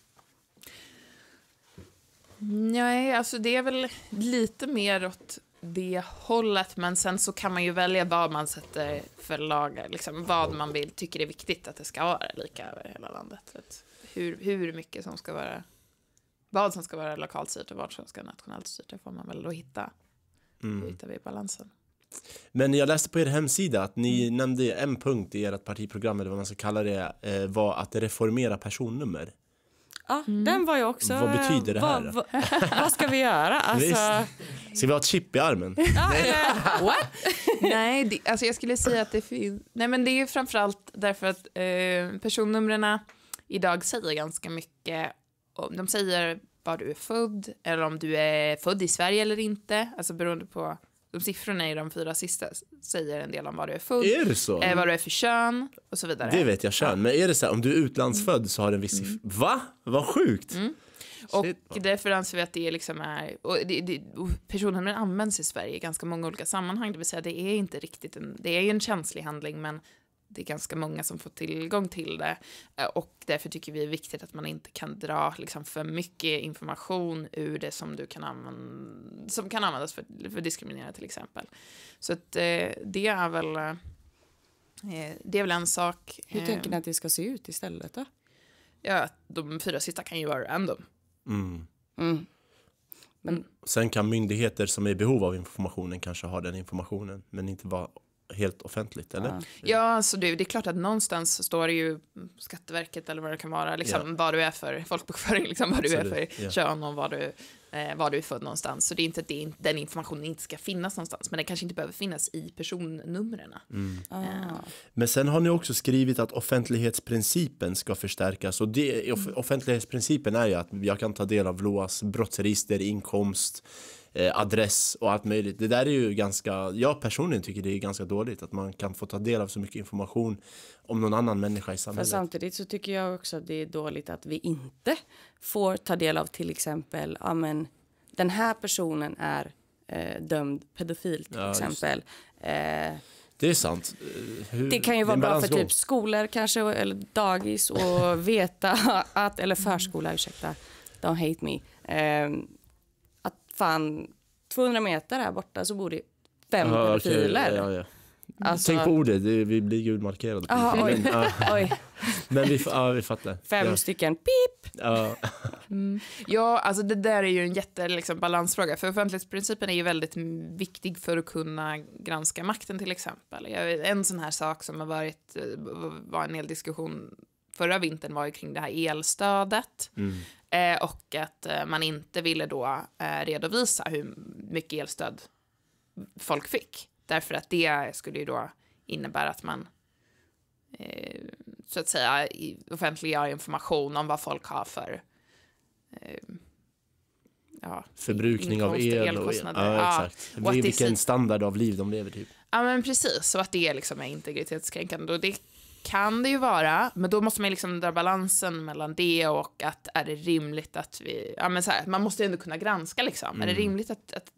Nej, alltså det är väl lite mer åt det hållet, men sen så kan man ju välja vad man sätter för lagar, liksom vad man vill, tycker är viktigt att det ska vara lika över hela landet. Hur, hur mycket som ska vara, vad som ska vara lokalt styrt och vad som ska vara nationellt styrt, det får man väl då hitta. Mm. Hur hittar vi balansen? Men jag läste på er hemsida att ni nämnde en punkt i ert partiprogram, eller vad man ska kalla det, eh, var att reformera personnummer. Ja, den var ju också... Vad betyder det här Vad, då? vad, ska vi göra? Alltså, Ska vi ha ett chip i armen? ja, eller, what? Nej, det, alltså jag skulle säga att det finns... Nej, men det är ju framförallt därför att eh, personnumren idag säger ganska mycket. om- De säger var du är född, eller om du är född i Sverige eller inte. Alltså beroende på, de siffrorna i de fyra sista säger en del om var du är född, Är det så? eh, vad du är för kön och så vidare. Det vet jag kön, men är det så här, om du är utlandsfödd så har det en viss siffra? Va? Vad sjukt! Mm. Och Shit, därför anser vi att det liksom är, och det, det, och personnumren används i Sverige i ganska många olika sammanhang, det vill säga det är inte riktigt en, det är ju en känslig handling men det är ganska många som får tillgång till det Eh, och därför tycker vi det är viktigt att man inte kan dra liksom för mycket information ur det som du kan använda, som kan användas för, för diskriminering till exempel. Så att eh, det är väl eh, det är väl en sak. Hur eh, tänker ni att det ska se ut istället då? Ja, att de fyra sista kan ju vara random. Mm. Mm. Sen kan myndigheter som är i behov av informationen kanske ha den informationen, men inte vara helt offentligt, eller? Ja. Ja, alltså det, det är klart att någonstans står det ju Skatteverket eller vad det kan vara, liksom, vad du är för folkbokföring, liksom, vad du är Absolut, för ja. kön och vad du, eh, var du är född någonstans. Så det är inte att det, den informationen inte ska finnas någonstans, men den kanske inte behöver finnas i personnumren. Mm. Ah. Men sen har ni också skrivit att offentlighetsprincipen ska förstärkas och det, off- offentlighetsprincipen är ju att jag kan ta del av LOAs brottsregister, inkomst, eh, adress och allt möjligt. Det där är ju ganska, jag personligen tycker det är ganska dåligt att man kan få ta del av så mycket information om någon annan människa i För samhället. samtidigt så tycker jag också att det är dåligt att vi inte får ta del av till exempel, ja men den här personen är eh, dömd pedofil till Ja, exempel. Eh, Det är sant. Eh, Hur, det kan ju vara bra för typ skolor kanske eller dagis och veta att, eller förskola, ursäkta, don't hate me. Eh, att fan 200 meter här borta så bor det fem Ja, okej, pedofiler. ja, ja. Alltså- Tänk på ordet, det, vi blir gulmarkerade. Aha, oj. men, Oj, men vi, ja, vi fattar. fem Ja, stycken pip. ja. Ja, alltså det där är ju en jätte liksom, balansfråga, för offentlighetsprincipen är ju väldigt mm, viktig för att kunna granska makten till exempel. En sån här sak som har varit, eh, var en hel diskussion förra vintern var ju kring det här elstödet. Mm. Eh, och att eh, man inte ville då eh, redovisa hur mycket elstöd folk fick. Därför att det skulle ju då innebära att man så att säga offentliggör information om vad folk har för ja, Förbrukning av el och elkostnader. ja, exakt. och att det Vilken standard av liv de lever typ. Ja men precis, så att det liksom är integritetskränkande. Och det kan det ju vara, men då måste man liksom dra balansen mellan det och att är det rimligt att vi, ja men så här, man måste ju ändå kunna granska liksom. Är det rimligt att, att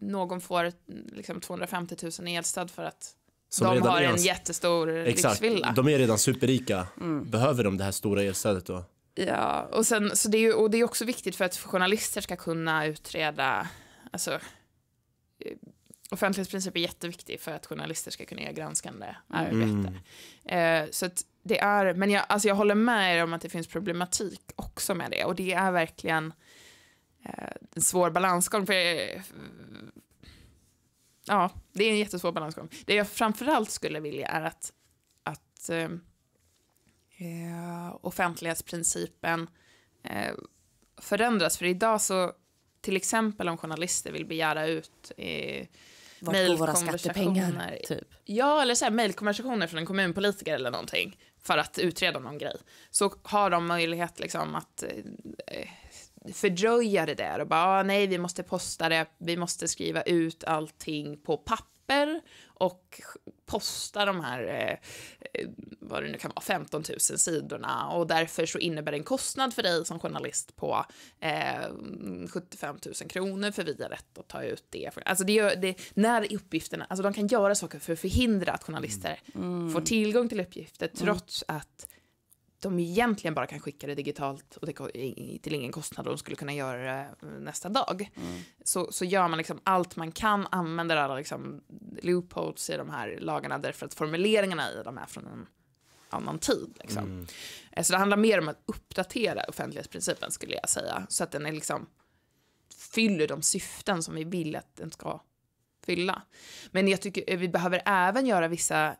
någon får liksom 250 000 i elstöd för att Som de har en ans- jättestor Exakt, lyxvilla? de är redan superrika. Mm. Behöver de det här stora elstödet då? Ja, och, sen, så det är ju, och det är också viktigt för att journalister ska kunna utreda, alltså offentlighetsprincip är jätteviktig för att journalister ska kunna göra granskande arbete. Eh, så det är, men jag, alltså jag håller med er om att det finns problematik också med det och det är verkligen eh, en svår balansgång. För, eh, ja, det är en jättesvår balansgång. Det jag framförallt skulle vilja är att, att eh, eh, offentlighetsprincipen eh, förändras. För idag så, till exempel om journalister vill begära ut Vart går våra skattepengar? Typ. Ja, eller så här mejlkonversationer från en kommunpolitiker eller någonting för att utreda någon grej. Så har de möjlighet liksom att eh, fördröja det där och bara ah, nej, vi måste posta det, vi måste skriva ut allting på papper och posta de här, eh, eh, vad det nu kan vara, 15 000 sidorna. Och därför så innebär det en kostnad för dig som journalist på eh, 75 000 kronor för vi har rätt att ta ut det. Alltså det, det när uppgifterna, alltså de kan göra saker för att förhindra att journalister får tillgång till uppgifter trots att de egentligen bara kan skicka det digitalt och det till ingen kostnad och de skulle kunna göra det eh, nästa dag. Så, så gör man liksom allt man kan, använder alla liksom loopholes i de här lagarna därför att formuleringarna i dem är från en annan tid. Liksom. Eh, Så det handlar mer om att uppdatera offentlighetsprincipen skulle jag säga, så att den är liksom fyller de syften som vi vill att den ska fylla. Men jag tycker eh, vi behöver även göra vissa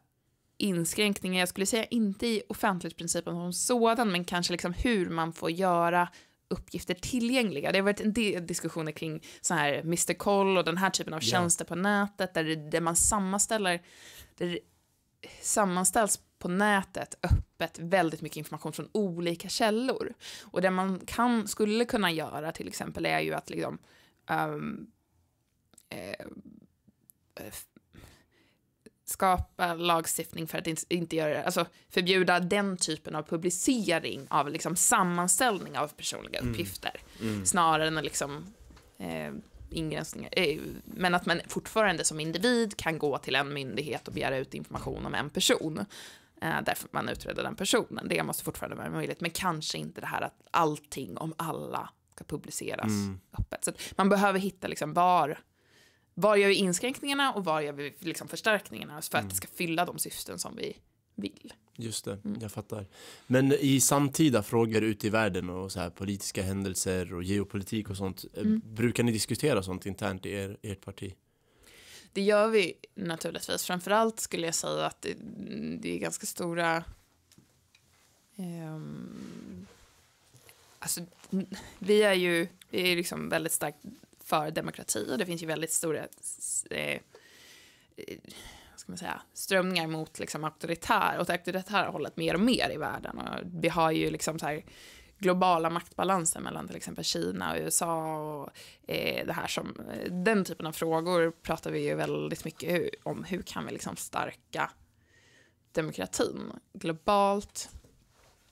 inskränkningar, jag skulle säga inte i offentlighetsprincipen som sådan, men kanske liksom hur man får göra uppgifter tillgängliga. Det har varit en del diskussioner kring så här Mr. Koll och den här typen av tjänster på nätet där, det, där man sammanställer, där sammanställs på nätet öppet väldigt mycket information från olika källor. Och det man kan, skulle kunna göra till exempel är ju att liksom um, eh, skapa lagstiftning för att inte göra, alltså förbjuda den typen av publicering av liksom sammanställning av personliga mm. uppgifter. Mm. Snarare än liksom eh, ingränsningar. Eh, men att man fortfarande som individ kan gå till en myndighet och begära ut information om en person. Eh, därför man utreder den personen. Det måste fortfarande vara möjligt. Men kanske inte det här att allting om alla ska publiceras mm. öppet. Så man behöver hitta liksom var var gör vi inskränkningarna och var gör vi liksom förstärkningarna för mm. att det ska fylla de syften som vi vill. Just det, mm. jag fattar. Men i samtida frågor ute i världen och så här politiska händelser och geopolitik och sånt, eh, mm. brukar ni diskutera sånt internt i er, ert parti? Det gör vi naturligtvis. Framförallt skulle jag säga att det, det är ganska stora... Um, alltså, vi är ju vi är liksom väldigt starkt för demokrati och det finns ju väldigt stora eh, eh, ska man säga, strömningar mot liksom auktoritär, åt auktoritära hållet mer och mer i världen. Och vi har ju liksom så här globala maktbalanser mellan till exempel Kina och USA och eh, det här som, den typen av frågor pratar vi ju väldigt mycket om. Hur kan vi liksom stärka demokratin globalt?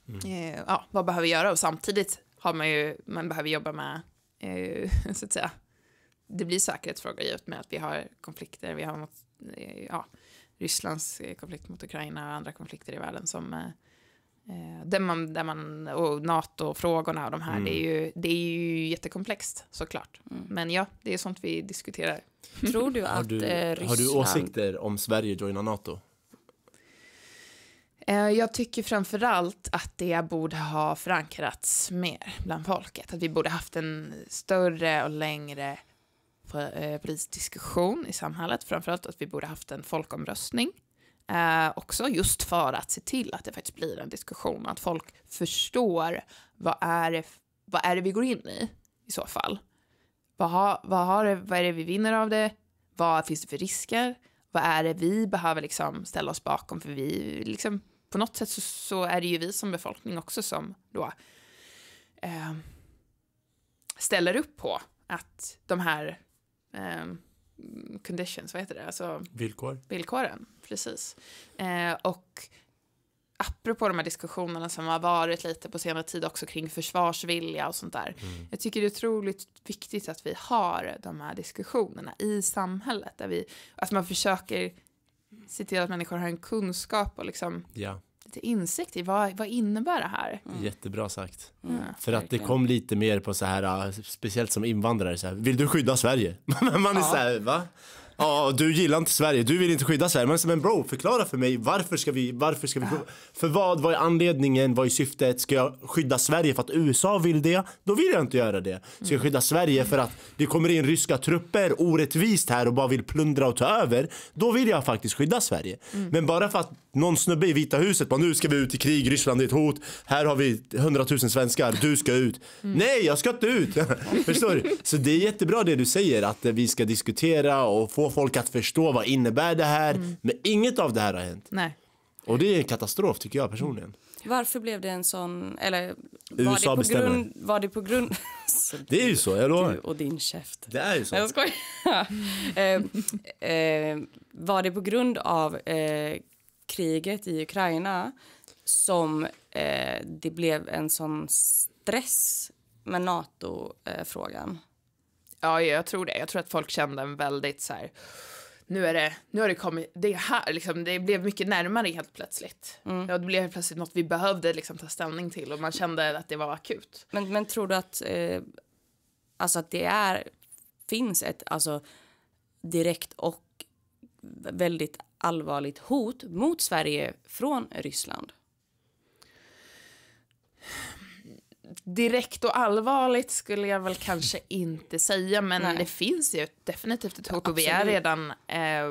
Mm. Eh, ja, vad behöver vi göra? Och samtidigt har man ju, man behöver jobba med, eh, så att säga, det blir säkerhetsfrågor i och med att vi har konflikter, vi har mot, eh, ja, Rysslands eh, konflikt mot Ukraina och andra konflikter i världen som eh, där man, där man, och NATO-frågorna och de här, mm. det, är ju, det är ju jättekomplext såklart. Mm. Men ja, det är sånt vi diskuterar. Tror du att har du, Ryssland... Har du åsikter om Sverige joinar NATO? Jag tycker framförallt att det borde ha förankrats mer bland folket. Att vi borde haft en större och längre Eh, politisk diskussion i samhället, framförallt att vi borde haft en folkomröstning. Eh, också just för att se till att det faktiskt blir en diskussion, att folk förstår vad är det, vad är det vi går in i i så fall. Vad, ha, vad, har det, vad är det vi vinner av det? Vad finns det för risker? Vad är det vi behöver liksom ställa oss bakom? För vi, liksom, på något sätt så, så är det ju vi som befolkning också som då eh, ställer upp på att de här eh, conditions, vad heter det? Alltså, Villkor. Villkoren, precis. Eh, och apropå de här diskussionerna som har varit lite på senare tid också kring försvarsvilja och sånt där. Mm. Jag tycker det är otroligt viktigt att vi har de här diskussionerna i samhället där vi, att man försöker se till att människor har en kunskap och liksom ja lite insikt i vad, vad innebär det här? Mm. Jättebra sagt. Mm. För att det kom lite mer på så här, speciellt som invandrare, så här, vill du skydda Sverige? Man är ja. så här, va? Ja, du gillar inte Sverige, du vill inte skydda Sverige. Men, men bro, förklara för mig varför ska vi, varför ska vi, för vad, vad är anledningen, vad är syftet? Ska jag skydda Sverige för att USA vill det? Då vill jag inte göra det. Ska jag skydda Sverige för att det kommer in ryska trupper orättvist här och bara vill plundra och ta över? Då vill jag faktiskt skydda Sverige. Mm. Men bara för att någon snubbe i Vita huset bara nu ska vi ut i krig, Ryssland är ett hot, här har vi hundratusen svenskar, du ska ut. Mm. Nej, jag ska inte ut! Förstår du? Så det är jättebra det du säger, att vi ska diskutera och få folk att förstå vad innebär det här. Mm. Men inget av det här har hänt. Nej. Och det är en katastrof tycker jag personligen. Varför blev det en sån, eller var USA det på bestämmer. grund, var det på grund Det är ju så, jag lovar. Du och din käft. Det är ju så. Jag skojar. eh, eh, var det på grund av eh, kriget i Ukraina som eh, det blev en sån stress med NATO-frågan? Ja, jag tror det. Jag tror att folk kände en väldigt så här, nu är det, nu har det kommit, det här, liksom, det blev mycket närmare helt plötsligt. Mm. Ja, det blev helt plötsligt något vi behövde liksom, ta ställning till och man kände att det var akut. Men, men tror du att, eh, alltså att det är, finns ett alltså, direkt och väldigt allvarligt hot mot Sverige från Ryssland? Direkt och allvarligt skulle jag väl kanske inte säga, men Nej. det finns ju definitivt ett hot och vi är redan eh,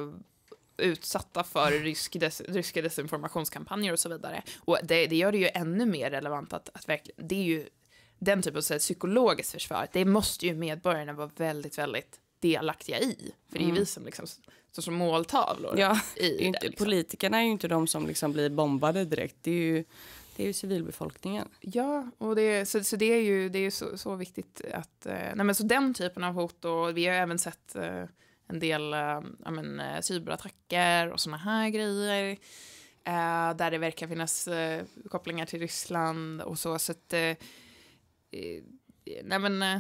utsatta för rysk des, ryska desinformationskampanjer och så vidare. Och det, det, gör det ju ännu mer relevant att, att verkligen, det är ju den typen av psykologiskt försvar, det måste ju medborgarna vara väldigt, väldigt delaktiga i. För det är ju vi som liksom står som måltavlor Ja, i inte, det. Liksom. Politikerna är ju inte de som liksom blir bombade direkt. Det är ju, det är ju civilbefolkningen. Ja, och det, så, så det är ju, det är ju så, så viktigt att... Eh, nej men så den typen av hot och vi har även sett eh, en del eh, men, eh, cyberattacker och såna här grejer. Eh, där det verkar finnas eh, kopplingar till Ryssland och så. Så att... Eh, eh nej men... Eh,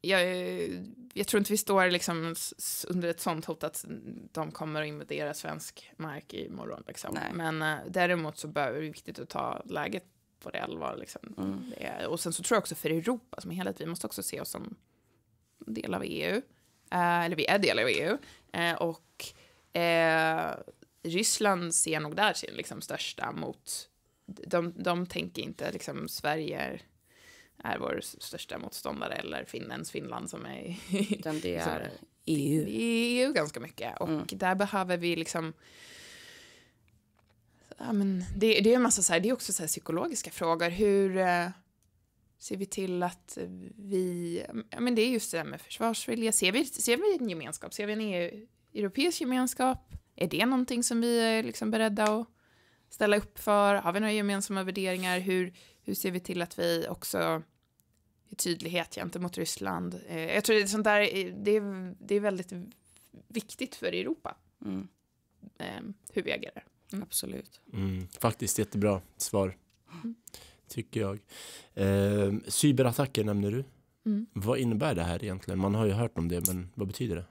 jag, jag tror inte vi står liksom under ett sånt hot att de kommer att invadera svensk mark imorgon. Liksom. Men eh, däremot så bör, är det viktigt att ta läget på det allvar. Liksom. Mm. Det är, och sen så tror jag också för Europa som helhet, vi måste också se oss som del av EU. Eh, eller vi är del av EU. Eh, och Ryssland ser nog där sin liksom, största mot... De, de tänker inte liksom Sverige är, vår största motståndare eller Finlands Finland som är Utan det är EU. EU ganska mycket. Och Mm. där behöver vi liksom... Ja, men det, det är en massa så här, det är också så här psykologiska frågor. Hur eh, ser vi till att vi... Ja, men det är just det där med försvarsvilja. Ser vi, ser vi en gemenskap? Ser vi en EU, europeisk gemenskap? Är det någonting som vi är liksom beredda att ställa upp för? Har vi några gemensamma värderingar? Hur, hur ser vi till att vi också i tydlighet gentemot Ryssland. Eh, jag tror det är sånt där, eh, det är, det är väldigt viktigt för Europa, Mm, eh, hur vi agerar. absolut. Mm, faktiskt jättebra svar. Mm. Tycker jag. Eh, cyberattacker nämner du. Mm. Vad innebär det här egentligen? Man har ju hört om det, men vad betyder det?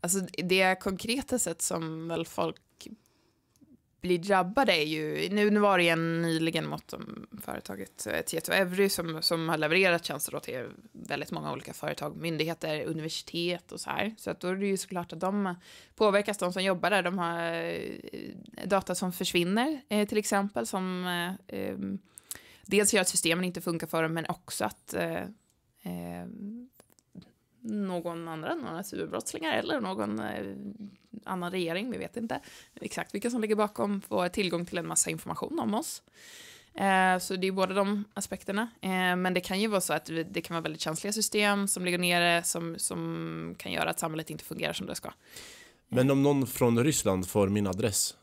Alltså det konkreta sätt som väl folk blir drabbade är ju, nu, nu var det en nyligen mot um, företaget eh, Tieto Evry som, som har levererat tjänster då till väldigt många olika företag, myndigheter, universitet och så här. Så att då är det ju såklart att de påverkas, de som jobbar där, de har eh, data som försvinner eh, till exempel, som eh, eh, dels gör att systemen inte funkar för dem, men också att eh, eh, någon annan, några cyberbrottslingar eller någon eh, annan regering, vi vet inte exakt vilka som ligger bakom, får tillgång till en massa information om oss. Eh, så det är båda de aspekterna. Eh, men det kan ju vara så att det kan vara väldigt känsliga system som ligger nere som, som kan göra att samhället inte fungerar som det ska. Men om någon från Ryssland får min adress,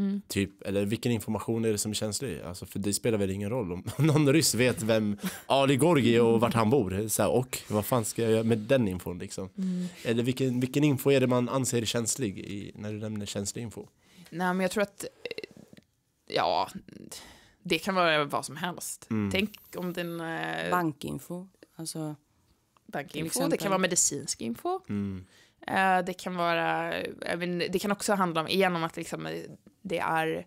Mm. typ, eller vilken information är det som är känslig? Alltså, för det spelar väl ingen roll om någon ryss vet vem Ali Gorgi är och vart han bor. Så här, och vad fan ska jag göra med den infon liksom? Eller vilken, vilken info är det man anser känslig i, när du nämner känslig info? Nej, men jag tror att, eh, ja, det kan vara vad som helst. Mm. Tänk om din eh, Bankinfo. Alltså, bankinfo, det kan vara medicinsk info. Mm. Eh, det kan vara, även, det kan också handla om, igen om att liksom, eh, det är,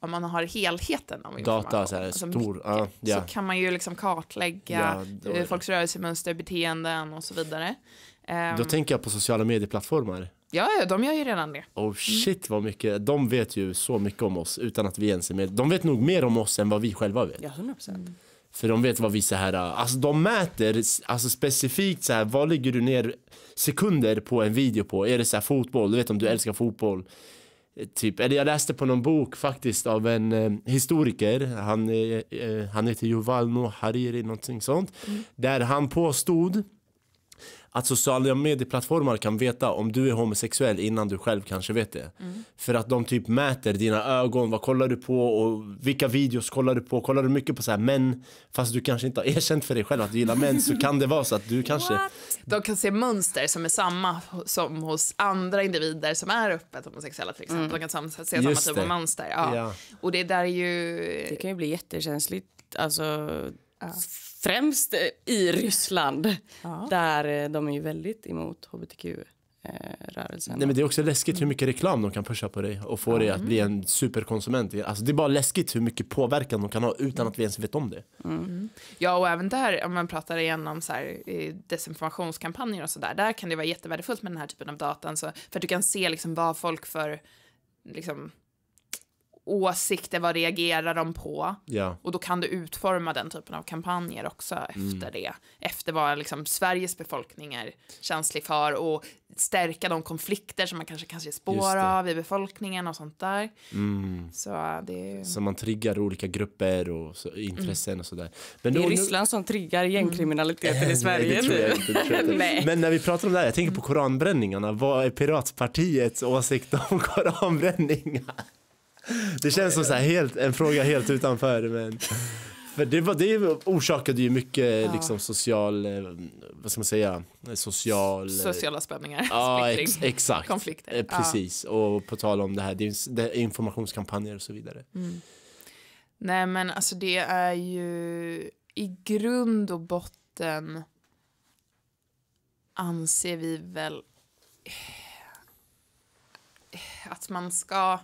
om man har helheten av information. Data, så här, alltså stor, mycket, ja, ja. så kan man ju liksom kartlägga det. folks rörelsemönster, beteenden och så vidare. Ehm, då tänker jag på sociala medieplattformar. ja, ja, de gör ju redan det. Oh shit vad mycket, de vet ju så mycket om oss utan att vi ens är med. De vet nog mer om oss än vad vi själva vet. ja, 100 procent. För de vet vad vi så här, alltså de mäter alltså specifikt så här, vad ligger du ner sekunder på en video på? Är det så här fotboll, du vet om du älskar fotboll. Typ, eller jag läste på någon bok faktiskt av en eh, historiker, han, eh, eh, han heter Yuval Noah Hariri, någonting sånt. Där han påstod att sociala medieplattformar kan veta om du är homosexuell innan du själv kanske vet det. För att de typ mäter dina ögon, vad kollar du på och vilka videos kollar du på. Kollar du mycket på så här män, fast du kanske inte har erkänt för dig själv att du gillar män så kan det vara så att du kanske... De kan se mönster som är samma som hos andra individer som är öppet homosexuella till exempel. De kan sam- se samma Just typ det. av mönster. Ja. Ja. Och det där är ju... Det kan ju bli jättekänsligt. Alltså, Främst eh, i Ryssland, Ja. där eh, de är ju väldigt emot hbtq-rörelsen. Nej men det är också läskigt hur mycket reklam de kan pusha på dig och få dig att bli en superkonsument. Alltså det är bara läskigt hur mycket påverkan de kan ha utan att vi ens vet om det. Ja, och även där, om man pratar igen om så här, desinformationskampanjer och sådär, där kan det vara jättevärdefullt med den här typen av datan, så, för att du kan se liksom vad folk för liksom, åsikter, vad reagerar de på? Ja. Och då kan du utforma den typen av kampanjer också efter det. Efter vad liksom Sveriges befolkning är känslig för och stärka de konflikter som man kanske kan se spår av i befolkningen och sånt där. Mm. Så äh, det är... Så man triggar olika grupper och så, intressen och sådär. Men Det är då- Ryssland som triggar gängkriminaliteten i Sverige Nej, nu. inte. Men när vi pratar om det här, jag tänker på koranbränningarna. Vad är Piratpartiets åsikt om koranbränningar? Det känns som så helt, en fråga helt utanför. Men, för det, var, det orsakade ju mycket Ja. liksom, social, eh, vad ska man säga, social... eh, Sociala spänningar, Ja, ex, exakt. konflikter. Eh, Precis, och på tal om det här, det är, informationskampanjer och så vidare. Ja. Mm. Nej men alltså det är ju i grund och botten anser vi väl att man ska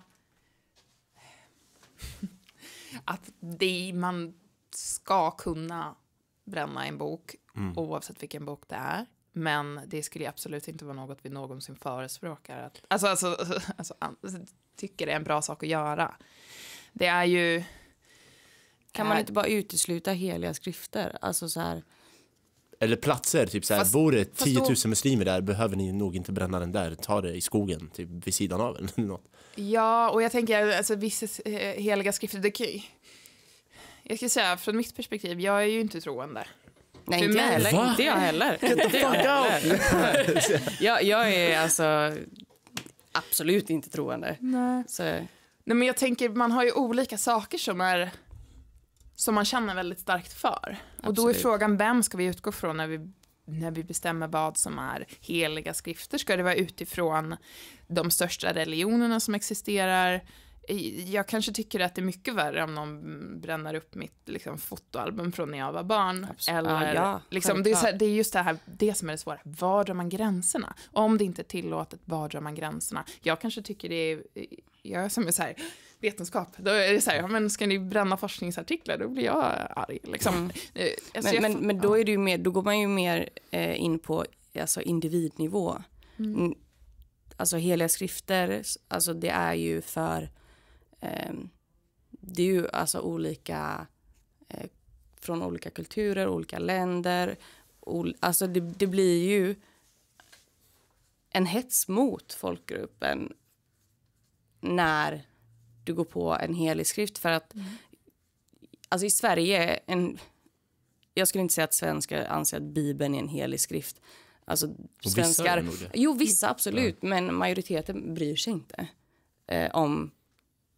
att det man ska kunna bränna en bok Mm. oavsett vilken bok det är. Men det skulle ju absolut inte vara något vi någonsin förespråkar. Att, alltså, alltså, alltså, alltså, tycker det är en bra sak att göra. Det är ju... Kan man inte bara utesluta heliga skrifter? Alltså så här, Eller platser, typ såhär, Fast- bor det fast 10 000 då- muslimer där behöver ni nog inte bränna den där, ta det i skogen, typ vid sidan av eller något. Ja, och jag tänker alltså vissa eh, heliga skrifter, det kan. Jag ska säga, från mitt perspektiv, jag är ju inte troende. nej, inte jag heller. Inte jag heller. Inte jag, heller. jag, jag är alltså absolut inte troende. Nej. Så, Nej, men jag tänker, man har ju olika saker som är som man känner väldigt starkt för. Och då är Absolut. frågan, vem ska vi utgå från när vi, när vi bestämmer vad som är heliga skrifter? Ska det vara utifrån de största religionerna som existerar? Jag kanske tycker att det är mycket värre om någon bränner upp mitt liksom, fotoalbum från när jag var barn. Absolut. Eller, Ja, liksom, det, är här, det är just det här, det som är det svåra. Var drar man gränserna? Om det inte är tillåtet, var drar man gränserna? Jag kanske tycker det är, jag som är så här, vetenskap, då är det så här, ja, men ska ni bränna forskningsartiklar, då blir jag arg. Liksom. Mm. Eh, men, men, men då, är det ju mer, då går man ju mer eh, in på alltså, individnivå. Mm. Alltså heliga skrifter, alltså det är ju för... ehm, det är ju alltså olika... Eh, från olika kulturer, olika länder. Ol, alltså det, det blir ju en hets mot folkgruppen när du går på en helig skrift. För att alltså i Sverige, en, jag skulle inte säga att svenskar anser att Bibeln är en helig skrift. Alltså vissa svenskar, det. jo vissa absolut, men majoriteten bryr sig inte eh, om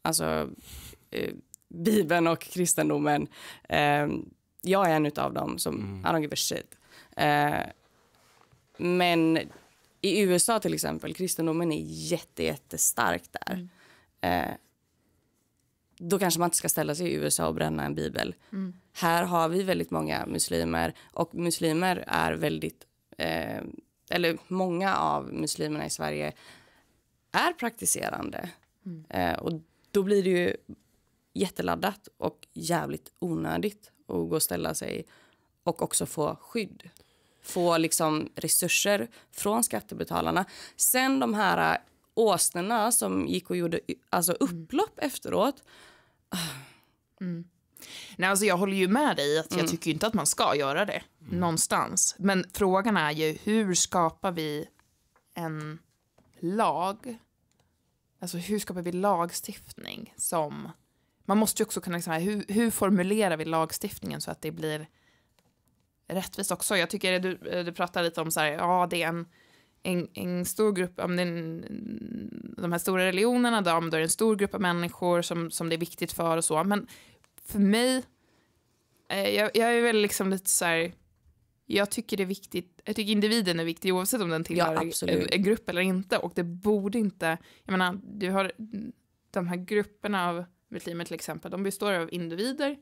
alltså, eh, Bibeln och kristendomen. Eh, jag är en av dem som, Mm. I don't give a shit. Eh, men i USA till exempel, kristendomen är jätte, jättestark där. Eh, då kanske man inte ska ställa sig i USA och bränna en bibel. Här har vi väldigt många muslimer och muslimer är väldigt, eh, eller många av muslimerna i Sverige är praktiserande. Eh, och då blir det ju jätteladdat och jävligt onödigt att gå och ställa sig och också få skydd. Få liksom resurser från skattebetalarna. Sen de här åsnorna som gick och gjorde alltså upplopp efteråt. Nej, alltså jag håller ju med dig att Mm. jag tycker ju inte att man ska göra det någonstans. Men frågan är ju hur skapar vi en lag? Alltså hur skapar vi lagstiftning som... Man måste ju också kunna, liksom, hur, hur formulerar vi lagstiftningen så att det blir rättvist också? Jag tycker du, du pratar lite om så här, ja det är en, en, en stor grupp, om det är en, de här stora religionerna, då, om det är en stor grupp av människor som, som det är viktigt för och så. Men för mig, eh, jag, jag är väl liksom lite så här, jag tycker det är viktigt, jag tycker individen är viktig oavsett om den tillhör en, absolut. en grupp eller inte och det borde inte, jag menar, du har de här grupperna av muslimer till exempel, de består av individer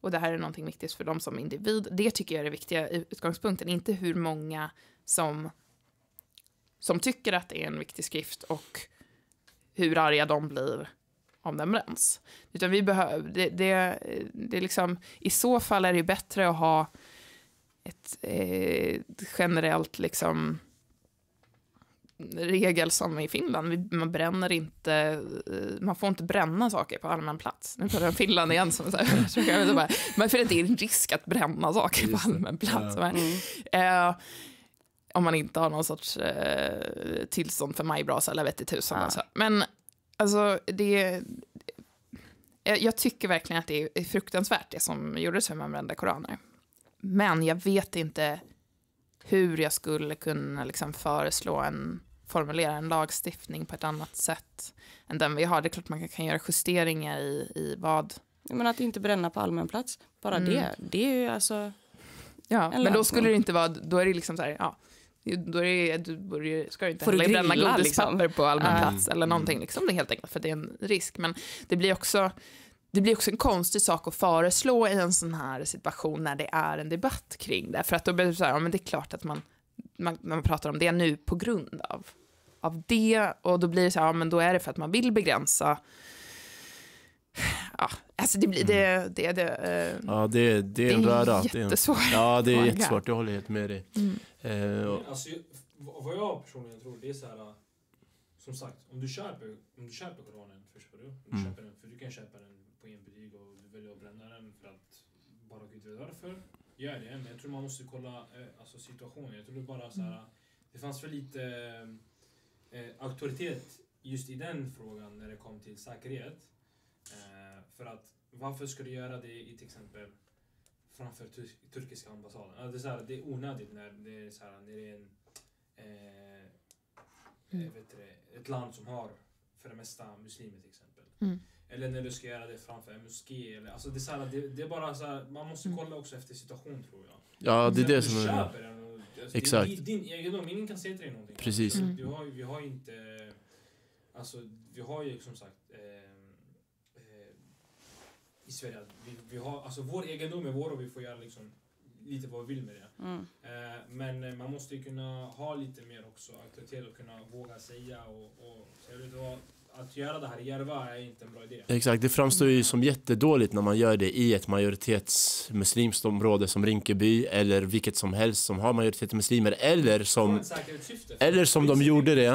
och det här är någonting viktigt för dem som individ. Det tycker jag är det viktiga utgångspunkten, inte hur många som, som tycker att det är en viktig skrift och hur arga de blir om den bränns. Utan vi behöver, det, det, det är liksom, i så fall är det bättre att ha ett eh, generellt liksom regel som i Finland. Man bränner inte, eh, man får inte bränna saker på allmän plats. Nu pratar jag om Finland igen. Som så här, men för det är en risk att bränna saker på allmän plats. Men, eh, om man inte har någon sorts eh, tillstånd för majbrasa eller vet i tusan. Ja. Alltså. Men alltså, det... Jag, tycker verkligen att det är fruktansvärt det som gjordes hur man brände koraner. Men jag vet inte hur jag skulle kunna liksom föreslå en, formulera en lagstiftning på ett annat sätt än den vi har. Det är klart man kan, göra justeringar i, i vad... Men att inte bränna på allmän plats, bara Mm. det, det är ju alltså... Ja, En men då skulle det inte vara, då är det liksom så här, ja, då är det, du borde, ska du inte Får du heller bränna godispapper liksom? på allmän Ja. plats eller någonting, liksom, det är helt enkelt för det är en risk. Men det blir också, det blir också en konstig sak att föreslå i en sån här situation när det är en debatt kring det. För att då blir det så här, ja, men det är klart att man, man, man pratar om det nu på grund av, av det och då blir det så här, ja, men då är det för att man vill begränsa Ja, alltså det blir det, det, det, eh, Ja, det, det är en röra. Det är en, jättesvårt. ja, det är jättesvårt. Jag håller helt med dig. Mm. Eh, och, Alltså, vad jag personligen tror, det är så här. äh, Som sagt, om du köper, om du köper Koranen, förstår du? Om du Mm. köper den, för du kan köpa den på en butik och du väljer att bränna den för att bara Gud vet varför. Gör det, men jag tror man måste kolla eh, alltså situationen. Jag tror det bara så här. Det fanns för lite eh, auktoritet just i den frågan när det kom till säkerhet. Eh, för att varför ska du göra det i till exempel framför tur- turkiska ambassaden? Ja, det, är så här, det är onödigt när det är, så här, när det är en, eh, Mm. eh, vet du, det, ett land som har för det mesta muslimer till exempel. Mm. Eller när du ska göra det framför en moské. Eller, alltså det, är så här, det, det är bara så här, man måste Mm. kolla också efter situation tror jag. ja, det är det som är... alltså, Exakt. Är din egendom, ingen kan säga till dig någonting. Precis. Alltså, Mm. Du har, vi har ju inte... Alltså, vi har ju som sagt... Eh, I Sverige, vi, vi har, alltså vår egendom är vår och vi får göra liksom lite vad vi vill med det. Mm. Eh, men eh, man måste ju kunna ha lite mer också auktoritet och kunna våga säga och, och säga, vet du vad, att göra det här i Järva är inte en bra idé. Exakt, det framstår ju som jättedåligt när man gör det i ett majoritetsmuslimskt område som Rinkeby eller vilket som helst som har majoritet muslimer eller som eller som de gjorde det.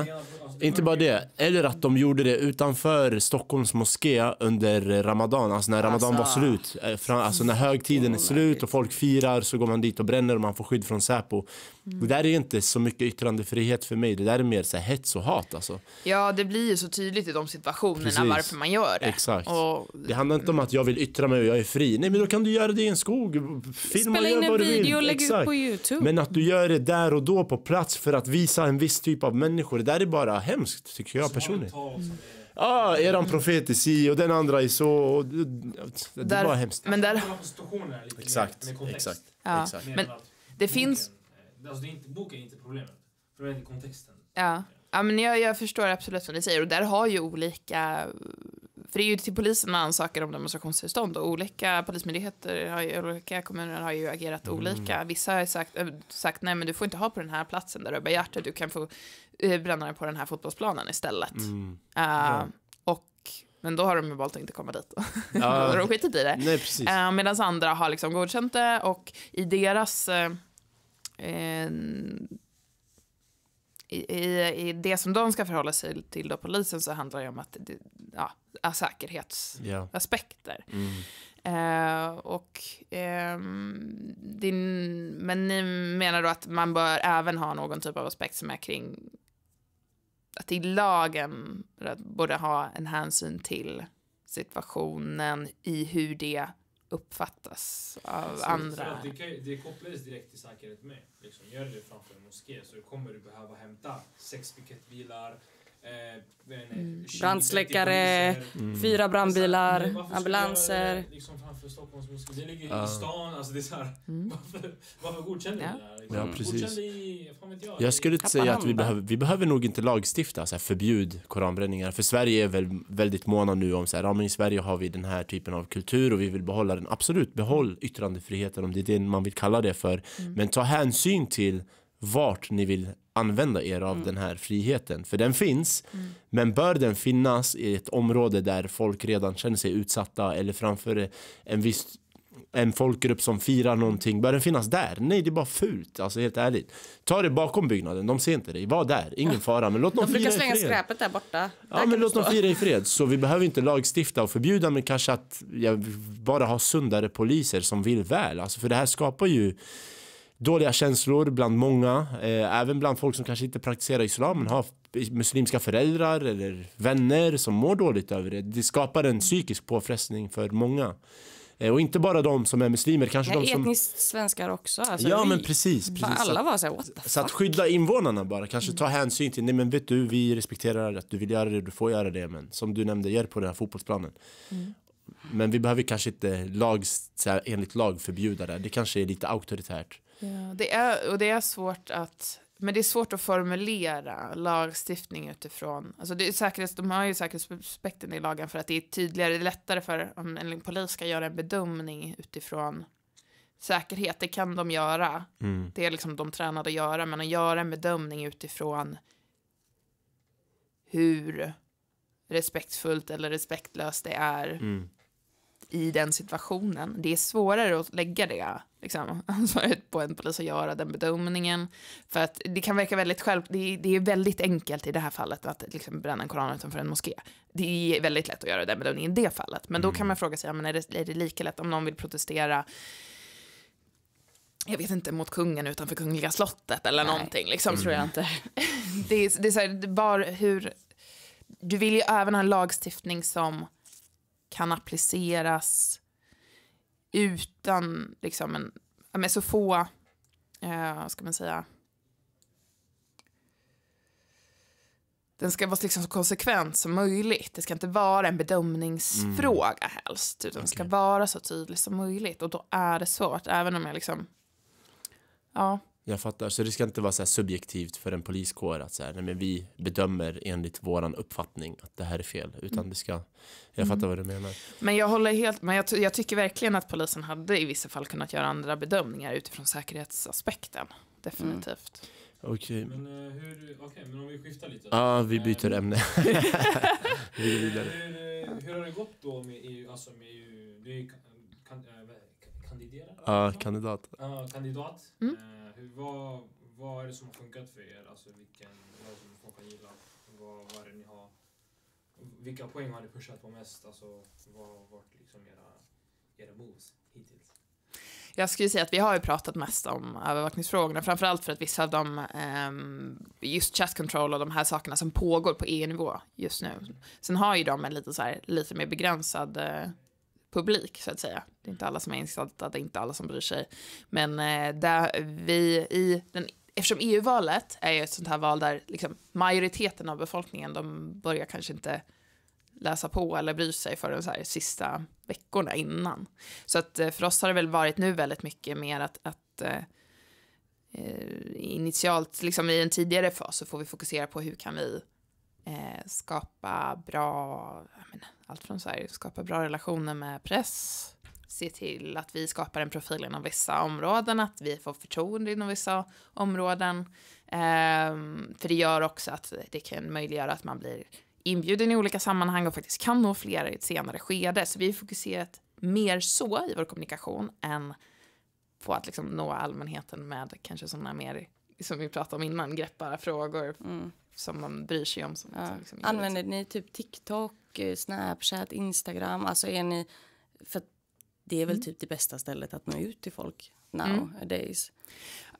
Alltså, Inte bara det, eller att de gjorde det utanför Stockholms moské under Ramadan, alltså när Ramadan Alltså. var slut. Eh, Alltså när högtiden är slut och folk firar så går man dit och bränner och man får skydd från Säpo. Det där är inte så mycket yttrandefrihet för mig, det där är mer så här hets och hat alltså. Ja, det blir ju så tydligt i de situationerna Precis. varför man gör det. Exakt. Och, Det handlar inte om att jag vill yttra mig och jag är fri. Nej men då kan du göra det i en skog, filma Spela in gör en video och lägg ut på Youtube. Men att du gör det där och då på plats för att visa en viss typ av människor, det där är bara hemskt tycker jag personligen. Ja, ah, eran profet är si och den andra är så. Och, det det är Där- bara hemskt. men där, Exakt, exakt. Ja. exakt. Men det finns- Boken, eh, alltså det är inte, boken är inte problemet. Problemet är kontexten. ja, ja, men jag, jag förstår absolut vad ni säger och där har ju olika för det är ju till polisen man ansöker om demonstrationstillstånd och olika polismyndigheter, har ju, olika kommuner har ju agerat olika. Vissa har sagt, äh, sagt nej men du får inte ha på den här platsen där du har det, du kan få äh, bränna den på den här fotbollsplanen istället. Mm. Uh, och, men då har de ju valt att inte komma dit. Ja, de skitit i det. nej. Uh, Medan andra har liksom godkänt det och i deras... eh, eh, i, i, I det som de ska förhålla sig till, då polisen, så handlar det om att ja, säkerhetsaspekter. Ja. Mm. Eh, och, ehm, din, men ni menar då att man bör även ha någon typ av aspekt som är kring att i lagen borde ha en hänsyn till situationen i hur det uppfattas av Så- så andra. det, kan, det kopplades direkt till säkerhet med. Liksom, gör det framför en moské så kommer du behöva hämta sex piketbilar, eh, Mm. 20-30 Brandsläckare. Mm. Fyra brandbilar, göra ambulanser. det Liksom framför Stockholms moské? Det ligger Ja. i stan, alltså det är så här, Mm. varför, varför godkänner Ja. det här? Liksom? Ja, precis. I, jag, Jag skulle inte säga att vi behöver, vi behöver nog inte lagstifta, så här, förbjud koranbränningar. För Sverige är väl väldigt måna nu om så här, ja, men i Sverige har vi den här typen av kultur och vi vill behålla den. Absolut, behåll yttrandefriheten om det är det man vill kalla det för. Mm. Men ta hänsyn till vart ni vill använda er av den här friheten. För den finns, Mm. men bör den finnas i ett område där folk redan känner sig utsatta eller framför en viss en folkgrupp som firar någonting, bör den finnas där? Nej, det är bara fult, alltså helt ärligt. Ta det bakom byggnaden, de ser inte dig. Var där, ingen fara. Men låt dem De brukar i slänga fred. skräpet där borta. Där Ja, kan men låt dem fira i fred. Så vi behöver inte lagstifta och förbjuda, men kanske att ja, bara ha sundare poliser som vill väl. Alltså, för det här skapar ju dåliga känslor bland många, eh, även bland folk som kanske inte praktiserar islam, men har muslimska föräldrar eller vänner som mår dåligt över det. Det skapar en psykisk påfrestning för många. Eh, och inte bara de som är muslimer, kanske Nej, de som... etniskt svenskar också. Alltså, Ja, vi- men precis. Precis. alla var så här, Så att skydda invånarna bara, kanske ta hänsyn till, nej men vet du, vi respekterar att du vill göra det, du får göra det, men som du nämnde, gör det på den här fotbollsplanen. Men vi behöver kanske inte lag, så här, enligt lag förbjuda det, det kanske är lite auktoritärt. Ja, det är, och det är svårt att men det är svårt att formulera lagstiftning utifrån, alltså det är säkerhets, de har ju säkerhetsaspekten i lagen för att det är tydligare, det är lättare för om en polis ska göra en bedömning utifrån säkerhet, det kan de göra, Mm. det är liksom de tränade att göra, men att göra en bedömning utifrån hur respektfullt eller respektlöst det är Mm. I den situationen. Det är svårare att lägga det liksom, ansvaret på en polis att göra den bedömningen. För att det kan verka väldigt själv... Det är, det är väldigt enkelt i det här fallet att liksom, bränna en koran utanför en moské. Det är väldigt lätt att göra den bedömningen i det fallet. Men då kan man fråga sig, men är, det, är det lika lätt om någon vill protestera jag vet inte, mot kungen utanför Kungliga slottet eller Nej, någonting. Liksom. Det tror jag inte. Det är, det är så här, bara hur... Du vill ju även ha en lagstiftning som kan appliceras utan liksom en... Med så få... Eh, ska man säga? Den ska vara liksom så konsekvent som möjligt. Det ska inte vara en bedömningsfråga helst. Utan det ska vara så tydligt som möjligt. Och då är det svårt, även om jag liksom... Ja, Jag fattar, så det ska inte vara så här subjektivt för en poliskår att så här, nej men vi bedömer enligt våran uppfattning att det här är fel, utan det ska, jag fattar vad du menar. Men jag håller helt men jag, jag tycker verkligen att polisen hade i vissa fall kunnat göra andra bedömningar utifrån säkerhetsaspekten. Definitivt. Okej, Men eh, hur, okej, men om vi skiftar lite. ja vi Eh, byter ämne. vi går vidare. Hur, eh, hur har det gått då med EU, alltså med EU, du är kan, kan, vad- kandiderar? Ja, kandidat. Ja, kandidat. Mm. Eh, hur, vad, vad är det som har funkat för er? Alltså vilken, vad är det som folk har gillat? Vad, vad är det ni har, vilka poäng har ni pushat på mest? Alltså vad har varit liksom era, era moves hittills? Jag skulle säga att vi har ju pratat mest om övervakningsfrågorna, framförallt för att vissa av dem, ehm, just chat control och de här sakerna som pågår på EU-nivå just nu. Sen har ju de en lite, så här, lite mer begränsad eh, publik, så att säga. Det är inte alla som är insatta, det är inte alla som bryr sig. Men eh, där vi i den Eftersom EU-valet är ju ett sånt här val där liksom, majoriteten av befolkningen, de börjar kanske inte läsa på eller bry sig för de så här sista veckorna innan. Så att eh, för oss har det väl varit nu väldigt mycket mer att, att eh, eh, initialt, liksom i en tidigare fas, så får vi fokusera på hur kan vi eh, skapa bra, jag menar, allt från så här, skapa bra relationer med press, se till att vi skapar en profil inom vissa områden, att vi får förtroende inom vissa områden. Ehm, för det gör också att det kan möjliggöra att man blir inbjuden i olika sammanhang och faktiskt kan nå fler i ett senare skede. Så vi har fokuserat mer så i vår kommunikation än på att liksom nå allmänheten med kanske sådana mer, som vi pratade om innan, greppbara frågor Mm. som man bryr sig om. Som, Ja. som liksom Använder ni typ TikTok, eh, Snapchat, Instagram? Alltså är ni... För det är väl typ det bästa stället att nå ut till folk nowadays.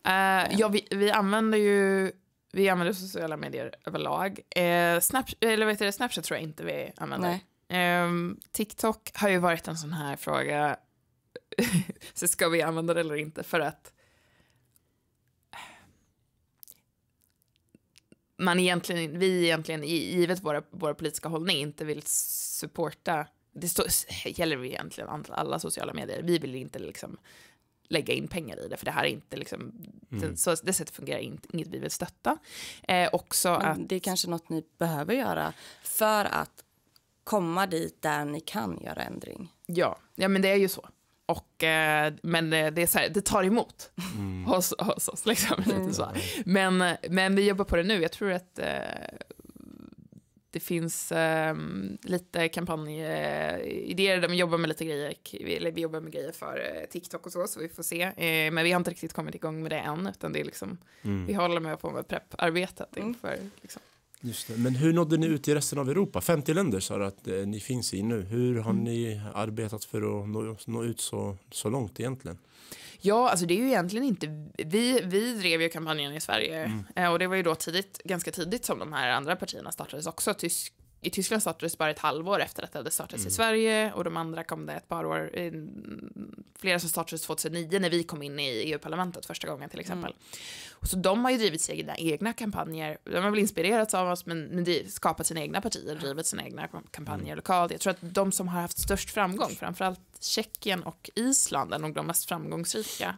Eh, ja, vi, vi använder ju vi använder sociala medier överlag. Uh, Snap, eller vet du, Snapchat tror jag inte vi använder. Ehm, TikTok har ju varit en sån här fråga. så ska vi använda det eller inte? För att man egentligen, vi egentligen, i- givet våra, våra politiska hållning, inte vill supporta, det står, gäller egentligen alla, alla sociala medier, vi vill inte liksom lägga in pengar i det, för det här är inte liksom, det, så, det sättet fungerar inte, inget vi vill stötta. Eh, också att, det är kanske något ni behöver göra för att komma dit där ni kan göra ändring. ja, ja men det är ju så. Och, eh, men eh, det, är så här, det tar emot hos, hos oss. Liksom, lite så. Men, men vi jobbar på det nu. Jag tror att eh, det finns um, lite kampanjidéer, de jobbar med lite grejer, eller vi jobbar med grejer för uh, TikTok och så, så vi får se. Men vi har inte riktigt kommit igång med det än, utan det är liksom, mm. vi håller med på med prepparbetet mm. inför liksom. Just det. Men hur nådde ni ut i resten av Europa? 50 länder sa du att eh, ni finns i nu. Hur har mm. ni arbetat för att nå, nå ut så, så långt egentligen? Ja, alltså det är ju egentligen inte, vi, vi drev ju kampanjen i Sverige mm. Eh, och det var ju då tidigt, ganska tidigt som de här andra partierna startades också. Tysk, I Tyskland startades bara ett halvår efter att det hade startats mm. i Sverige och de andra kom det ett par år, flera som startades 2009 när vi kom in i EU-parlamentet första gången till exempel. Mm. Så de har ju drivit sina egna kampanjer. De har väl inspirerats av oss, men, skapat sina egna partier, drivit sina egna kampanjer mm. lokalt. Jag tror att de som har haft störst framgång, framförallt Tjeckien och Island, är nog de mest framgångsrika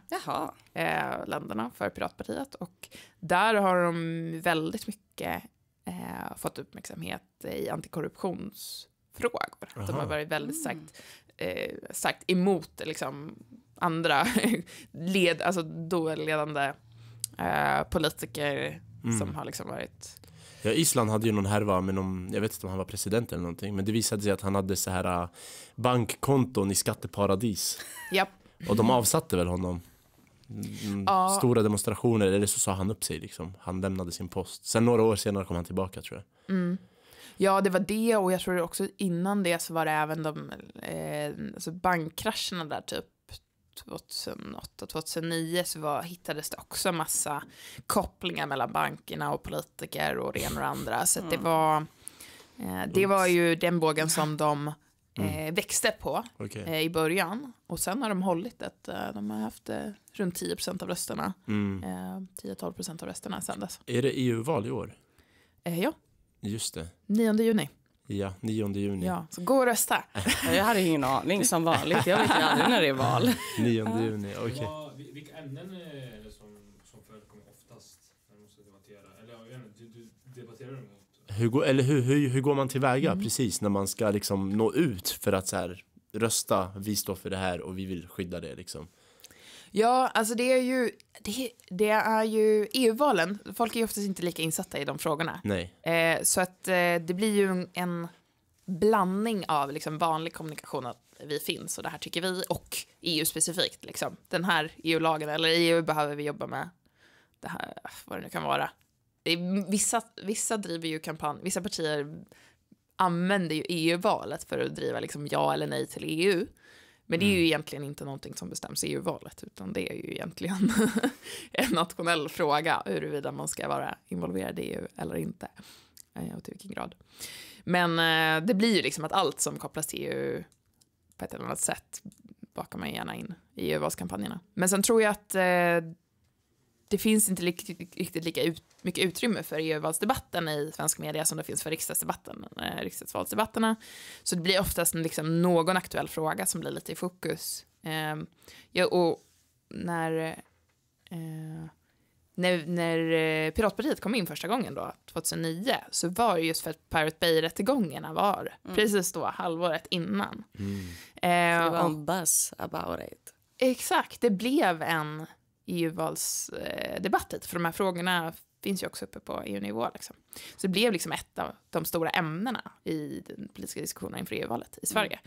eh, länderna för Piratpartiet. Och där har de väldigt mycket eh, fått uppmärksamhet i antikorruptionsfrågor. Aha. De har varit väldigt mm. starkt, eh, starkt emot liksom, andra led, alltså då ledande eh, politiker mm. som har liksom varit Ja, Island hade ju någon härva med någon, jag vet inte om han var president eller någonting, men det visade sig att han hade så här uh, bankkonton i skatteparadis. Japp. Och de avsatte väl honom. Mm, ja. Stora demonstrationer, eller så sa han upp sig liksom. Han lämnade sin post. Sen några år senare kom han tillbaka tror jag. Mm. Ja, det var det och jag tror också innan det så var det även de eh, alltså bankkrascherna där typ 2008-2009 så var, hittades det också massa kopplingar mellan bankerna och politiker och det ena och det andra. Så mm. det var eh, det var ju den bågen som de mm. växte på okay. eh, i början. Och sen har de hållit det. Eh, de har haft eh, runt 10% av rösterna. Mm. 10-12% av rösterna sen dess. Är det EU-val i år? ja. Just det. 9 juni. Ja, 9 juni. Ja, så gå och rösta. jag hade ingen aning som vanligt. Jag vet ju aldrig när det är val. 9 juni, okej. Okay. Vilka ämnen är det som, som förekommer oftast när man måste debattera? Eller jag vet inte, du, du debatterar du? Hur går, eller hur, hur, hur går man tillväga mm. precis när man ska liksom nå ut för att så här, rösta, vi står för det här och vi vill skydda det liksom? Ja, alltså det är ju, det, det är ju EU-valen, folk är ju oftast inte lika insatta i de frågorna. Nej. Eh, så att eh, det blir ju en blandning av liksom vanlig kommunikation att vi finns och det här tycker vi och EU specifikt. Liksom. Den här EU-lagen, eller EU behöver vi jobba med det här, vad det nu kan vara. Det är, vissa, vissa driver ju kampanj, vissa partier använder ju EU-valet för att driva liksom ja eller nej till EU. Men det är ju mm. egentligen inte någonting som bestäms i EU-valet, utan det är ju egentligen en nationell fråga huruvida man ska vara involverad i EU eller inte. Eh, och till vilken grad. Men eh, det blir ju liksom att allt som kopplas till EU på ett eller annat sätt bakar man gärna in i EU-valskampanjerna. Men sen tror jag att eh, det finns inte riktigt lika ut, mycket utrymme för EU-valsdebatten i svensk media som det finns för riksdagsdebatten, eh, riksdagsvalsdebatterna. Så det blir oftast liksom någon aktuell fråga som blir lite i fokus. Eh, ja, och när, eh, när, när eh, Piratpartiet kom in första gången då, 2009, så var det just för att Pirate Bay-rättegångarna var mm. precis då, halvåret innan. Mm. Eh, så det var en buzz about it. Exakt, det blev en EU-valsdebatten, för de här frågorna finns ju också uppe på EU-nivå. Liksom. Så det blev liksom ett av de stora ämnena i den politiska diskussionen inför EU-valet i Sverige.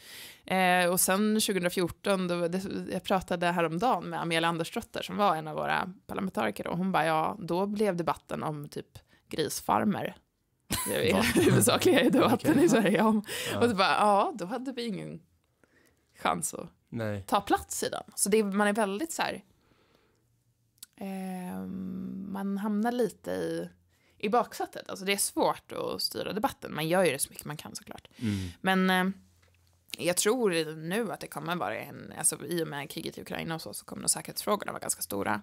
Mm. Eh, och sen 2014, då, det, jag pratade häromdagen med Amelia Andersdotter som var en av våra parlamentariker och hon bara, ja, då blev debatten om typ grisfarmer. Det är huvudsakliga debatten okay. i Sverige om. Ja. Och så bara, ja, då hade vi ingen chans att Nej. ta plats i den. Så det, man är väldigt så här, eh, man hamnar lite i, i baksätet. Alltså det är svårt att styra debatten. Man gör ju det så mycket man kan såklart. Mm. Men eh, jag tror nu att det kommer vara en, alltså i och med kriget i Ukraina och så, så kommer nog säkerhetsfrågorna vara ganska stora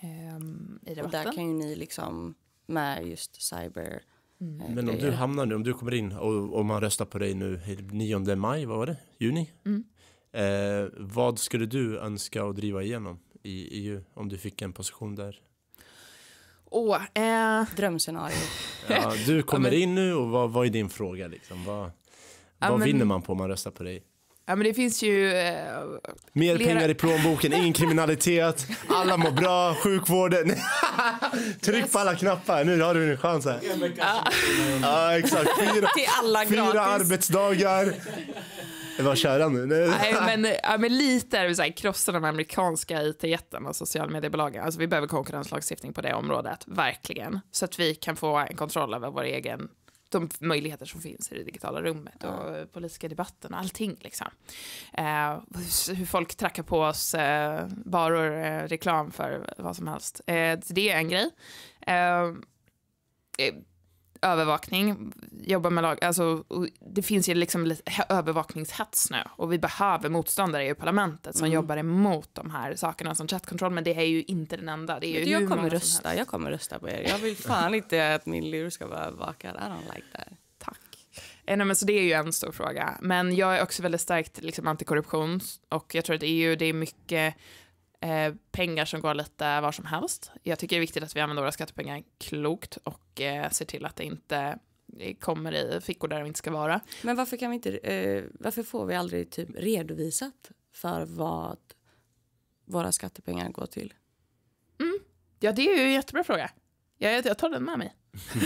eh, i debatten. Och där kan ju ni liksom med just cyber Mm. Eh, Men om du hamnar nu, om du kommer in och, och man röstar på dig nu 9 maj, vad var det? Juni? Mm. Eh, vad skulle du önska att driva igenom? I EU om du fick en position där? Åh, eh... Drömscenario. Ja, du kommer ja, men... in nu och vad, vad är din fråga liksom? Vad, ja, vad men... vinner man på om man röstar på dig? Ja, men det finns ju... Eh, Mer Flera- pengar i plånboken, ingen kriminalitet, alla mår bra, sjukvården. Tryck på alla knappar, nu har du din chans här. En. Ja, exakt. Fyra, Till alla fyra gratis. arbetsdagar. Det var köra nu. Nej. Men, ja, men lite är det så här, krossa de amerikanska IT-jättarna och sociala mediebolagen. Alltså, vi behöver konkurrenslagstiftning på det området, verkligen. Så att vi kan få en kontroll över vår egen de möjligheter som finns i det digitala rummet och politiska debatten och allting. Liksom. Eh, hur folk trackar på oss eh, varor, eh, reklam för vad som helst. Eh, det är en grej. Övervakning, jobba med lag, alltså det finns ju liksom lite övervakningshets nu och vi behöver motståndare i parlamentet som jobbar emot de här sakerna som chattkontroll, men det är ju inte den enda. Det är ju jag kommer rösta, jag kommer rösta på er. Jag vill fan inte att min lur ska vara övervakad. I don't like that. Eh, nej, men så det är ju en stor fråga. Men jag är också väldigt starkt liksom, antikorruption och jag tror att EU, det är mycket eh, pengar som går lite var som helst. Jag tycker det är viktigt att vi använder våra skattepengar klokt och eh, ser till att det inte eh, kommer i fickor där de inte ska vara. Men varför kan vi inte, eh, varför får vi aldrig typ redovisat för vad våra skattepengar går till? Ja, det är ju en jättebra fråga. Jag, jag tar den med mig.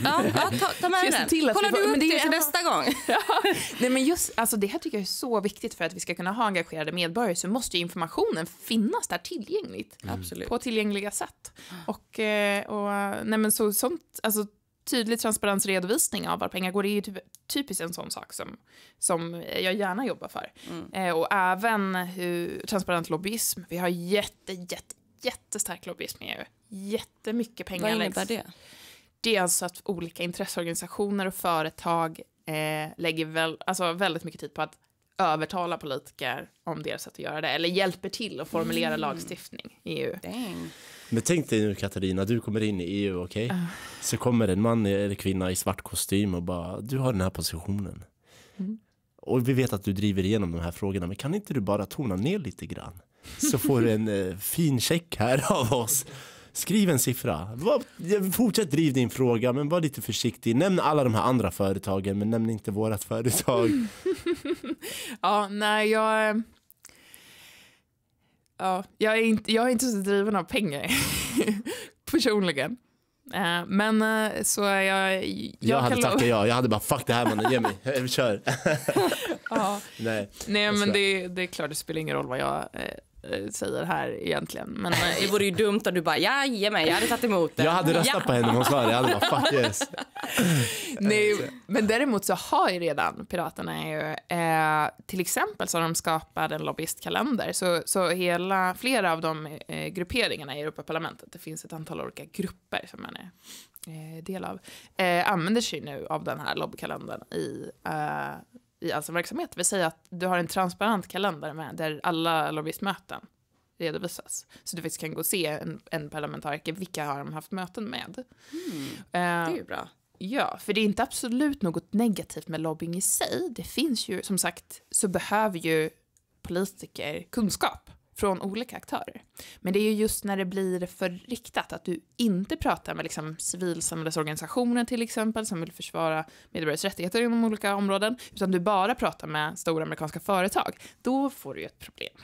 Ja, ja ta, ta med den. till att Kollar vi får- du upp det till nästa gång? Nej, men just, alltså det här tycker jag är så viktigt för att vi ska kunna ha engagerade medborgare så måste informationen finnas där tillgängligt. Absolut. på tillgängliga sätt. Och, eh, och nej men så, sånt, alltså tydlig transparensredovisning av var pengar går, det är ju typ, typiskt en sån sak som, som jag gärna jobbar för. Eh, och även hur, transparent lobbyism. Vi har jätte, jätte, jättestark lobbyism i EU. Jättemycket pengar Vad innebär läggs. det? Det är alltså att olika intresseorganisationer och företag eh, lägger väl, alltså väldigt mycket tid på att övertala politiker om deras sätt att göra det, eller hjälper till att formulera lagstiftning i EU. Dang. Men tänk dig nu Katarina, du kommer in i EU, okej? Så kommer en man eller kvinna i svart kostym och bara, du har den här positionen. Och vi vet att du driver igenom de här frågorna, men kan inte du bara tona ner lite grann? Så får du en eh, fin check här av oss. Skriv en siffra. Fortsätt driv din fråga, men var lite försiktig. Nämn alla de här andra företagen, men nämn inte vårat företag. Ja, nej, jag... Ja, jag är inte, jag är inte så driven av pengar personligen. Eh, Men eh, så är jag... Jag, Jag, hade tackat ja, jag hade bara fuck det här mannen, ge mig, kör. Ja. Nej. Nej, men det, det är klart, det spelar ingen roll vad jag eh, säger här egentligen. Men eh, Det vore ju dumt om du bara, ja, ge mig, jag hade tagit emot det. Jag hade röstat ja. på henne om hon sa det, jag hade bara fuck yes. Nej, men däremot så har ju redan Piraterna ju, eh, till exempel så har de skapat en lobbyistkalender, så, så hela, flera av de eh, grupperingarna i Europaparlamentet, det finns ett antal olika grupper som man är eh, del av, eh, använder sig nu av den här lobbykalendern i, eh, i all sin verksamhet. Det vill säga att du har en transparent kalender med, där alla lobbyistmöten redovisas. Så du faktiskt kan gå och se en, en parlamentariker, vilka har de haft möten med. Det Eh, är ju bra. Ja, för det är inte absolut något negativt med lobbying i sig. Det finns ju, som sagt, så behöver ju politiker kunskap från olika aktörer. Men det är ju just när det blir för riktat, att du inte pratar med liksom civilsamhällesorganisationer till exempel, som vill försvara medborgares rättigheter inom olika områden, utan du bara pratar med stora amerikanska företag, då får du ju ett problem.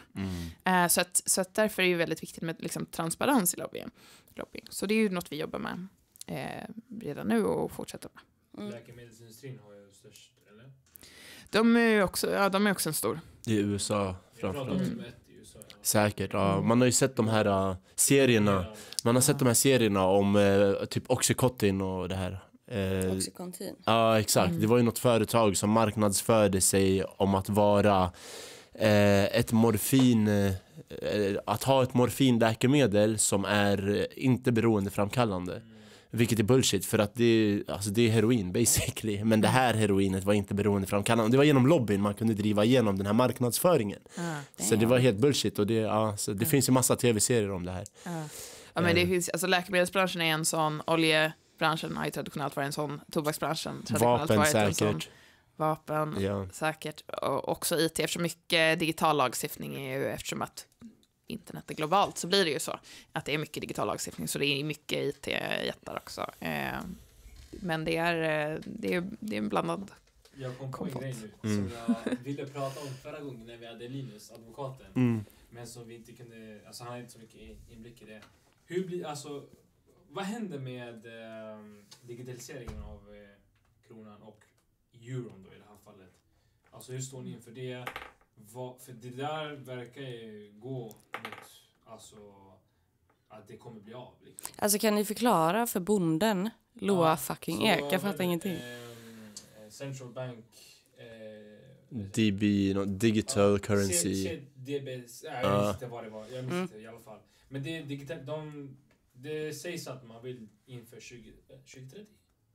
Eh, så, att, så att därför är det väldigt viktigt med liksom, transparens i lobbying. lobbying. Så det är ju något vi jobbar med eh, redan nu och fortsätter med. Mm. Läkemedelsindustrin har ju störst, eller? De är ju också, ja, de är också en stor. I USA framförallt. Säkert, ja. Man har ju sett de här uh, serierna. Man har sett de här serierna om uh, typ Oxycontin och det här. Eh, Oxycontin. Ja, exakt. Det var ju något företag som marknadsförde sig om att vara ett morfin... Att ha ett morfinläkemedel som är inte beroendeframkallande. Vilket är bullshit för att det, är- alltså det är heroin basically. Men det här heroinet var inte beroendeframkallande. Det var genom lobbyn man kunde driva igenom den här marknadsföringen. Så det var helt bullshit och det, ja, så det finns ju massa tv-serier om det här. Ja, men det finns, alltså, läkemedelsbranschen är en sån, oljebranschen har ju traditionellt varit en sån, tobaksbranschen traditionellt Vapen varit en sån. Vapen, Ja. säkert. Och också IT, eftersom mycket digital lagstiftning är ju, eftersom att internet är globalt så blir det ju så att det är mycket digital lagstiftning, så det är mycket IT-jättar också. Eh, men det är, eh, det är, det är en blandad Jag kom på en grej nu Mm. som jag ville prata om förra gången när vi hade Linus, advokaten. Mm. Men som vi inte kunde, alltså han hade inte så mycket inblick i det. Hur blir, alltså, vad händer med eh, digitaliseringen av eh, kronan och euron då i det här fallet? Alltså hur står ni inför det? Vad, för det där verkar ju gå mot, alltså, att det kommer bli av. Liksom. Alltså kan ni förklara för bonden, Loa Ja, fucking så, Ek? Jag fattar ingenting. Ehm, eh, central Bank... Eh, DB, no, digital Ja, currency. C- CDBS, nej, jag Ja. minns inte vad det var. Jag minns Mm. inte i alla fall. Men det, är digital, de, det sägs att man vill inför 20, eh, 2030?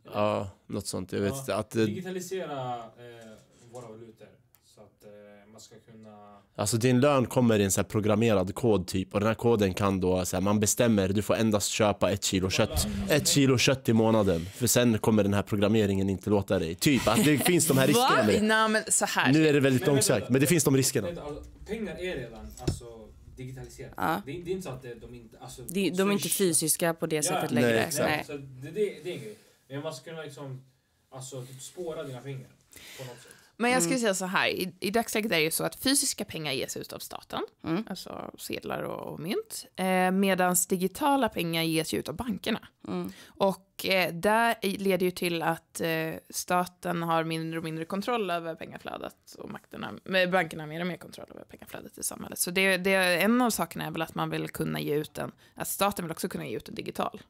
Ja, något sånt. Jag vet Ja. inte. Att det, Digitalisera eh, våra valutor. Så att eh, man ska kunna... alltså din lön kommer i en så här programmerad kod typ. Och den här koden kan då, så här, man bestämmer, du får endast köpa ett kilo kött. Ett kilo kött i månaden. För sen kommer den här programmeringen inte låta dig. Typ att det finns de här riskerna med det. Nej men så här. Nu är det väldigt långsökt, men det finns de riskerna. Alltså, pengar är redan alltså, digitaliserat. Ja. Det, är- det är inte så att det, de inte... Alltså, De, de är inte fysiska på det Ja, sättet nej, längre. exakt. Nej. Så det, det, det är en grej. Men man ska kunna liksom, alltså, typ spåra dina pengar på något sätt. Men jag Mm. skulle säga så här, i, i dagsläget är det ju så att fysiska pengar ges ut av staten, Mm. alltså sedlar och, och mynt, eh, medan digitala pengar ges ut av bankerna. Mm. Och eh, det leder ju till att eh, staten har mindre och mindre kontroll över pengaflödet och makterna, med bankerna har mer och mer kontroll över pengaflödet i samhället. Så det, det, en av sakerna är väl att man vill kunna ge ut en, att staten vill också kunna ge ut en digital.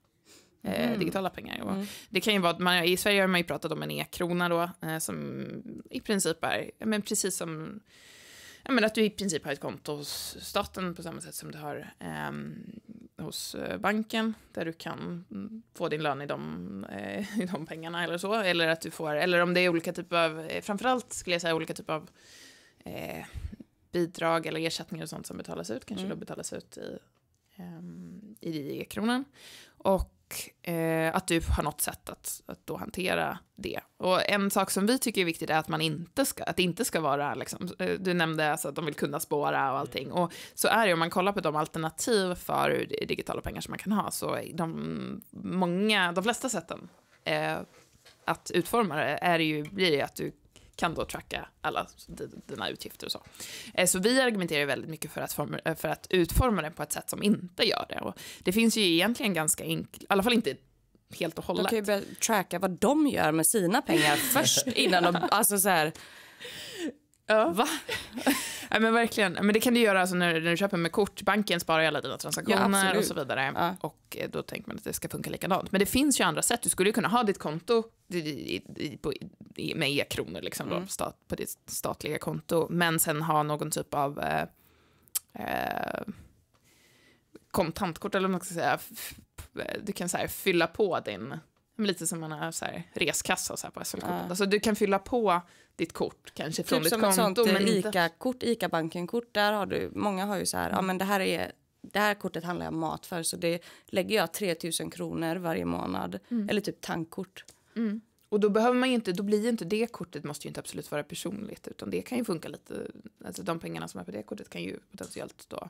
Eh, Mm. digitala pengar. Mm. Det kan ju vara, man, I Sverige har man ju pratat om en e-krona då, eh, som i princip är, men precis som, ja, men att du i princip har ett konto hos staten på samma sätt som du har ehm, hos eh, banken, där du kan få din lön i de, eh, i de pengarna eller så, eller att du får, eller om det är olika typer av, framförallt skulle jag säga olika typer av eh, bidrag eller ersättningar och sånt som betalas ut, kanske Mm. då betalas ut i, ehm, i e-kronan. Och eh, att du har något sätt att, att då hantera det. Och en sak som vi tycker är viktigt är att man inte ska, att det inte ska vara, liksom, eh, du nämnde alltså att de vill kunna spåra och allting. Och så är det, om man kollar på de alternativ för digitala pengar som man kan ha, så de många, de flesta sätten eh, att utforma det är ju, blir det att du kan då tracka alla di- dina utgifter och så. Eh, Så vi argumenterar väldigt mycket för att, form- eh, för att utforma det på ett sätt som inte gör det. Och det finns ju egentligen ganska enkelt, i alla fall inte helt och De hållet. kan ju börja tracka vad de gör med sina pengar först innan de, alltså så här, Ja. va? Ja, men verkligen. Men det kan du göra alltså när, när du köper med kort. Banken sparar alla dina Ja, transaktioner absolut. och så vidare. Ja. Och eh, då tänker man att det ska funka likadant. Men det finns ju andra sätt. Du skulle ju kunna ha ditt konto i, i, på, i, med e-kronor, liksom då, Mm. stat, på ditt statliga konto. Men sen ha någon typ av eh, eh, kontantkort, eller vad man ska säga. Du kan så här, fylla på din, lite som man har så här, reskassa så här, på SL-kortet. Ja. Alltså, du kan fylla på ditt kort kanske från Typ ditt som konto. ett sånt men eh, ICA-kort, ICA-banken-kort, där har du, många har ju så här, ja men det här är, det här kortet handlar jag mat för, så det lägger jag 3000 kronor varje månad. Eller typ tankkort. Mm. Och då behöver man ju inte, då blir ju inte det kortet måste ju inte absolut vara personligt, utan det kan ju funka lite, alltså de pengarna som är på det kortet kan ju potentiellt då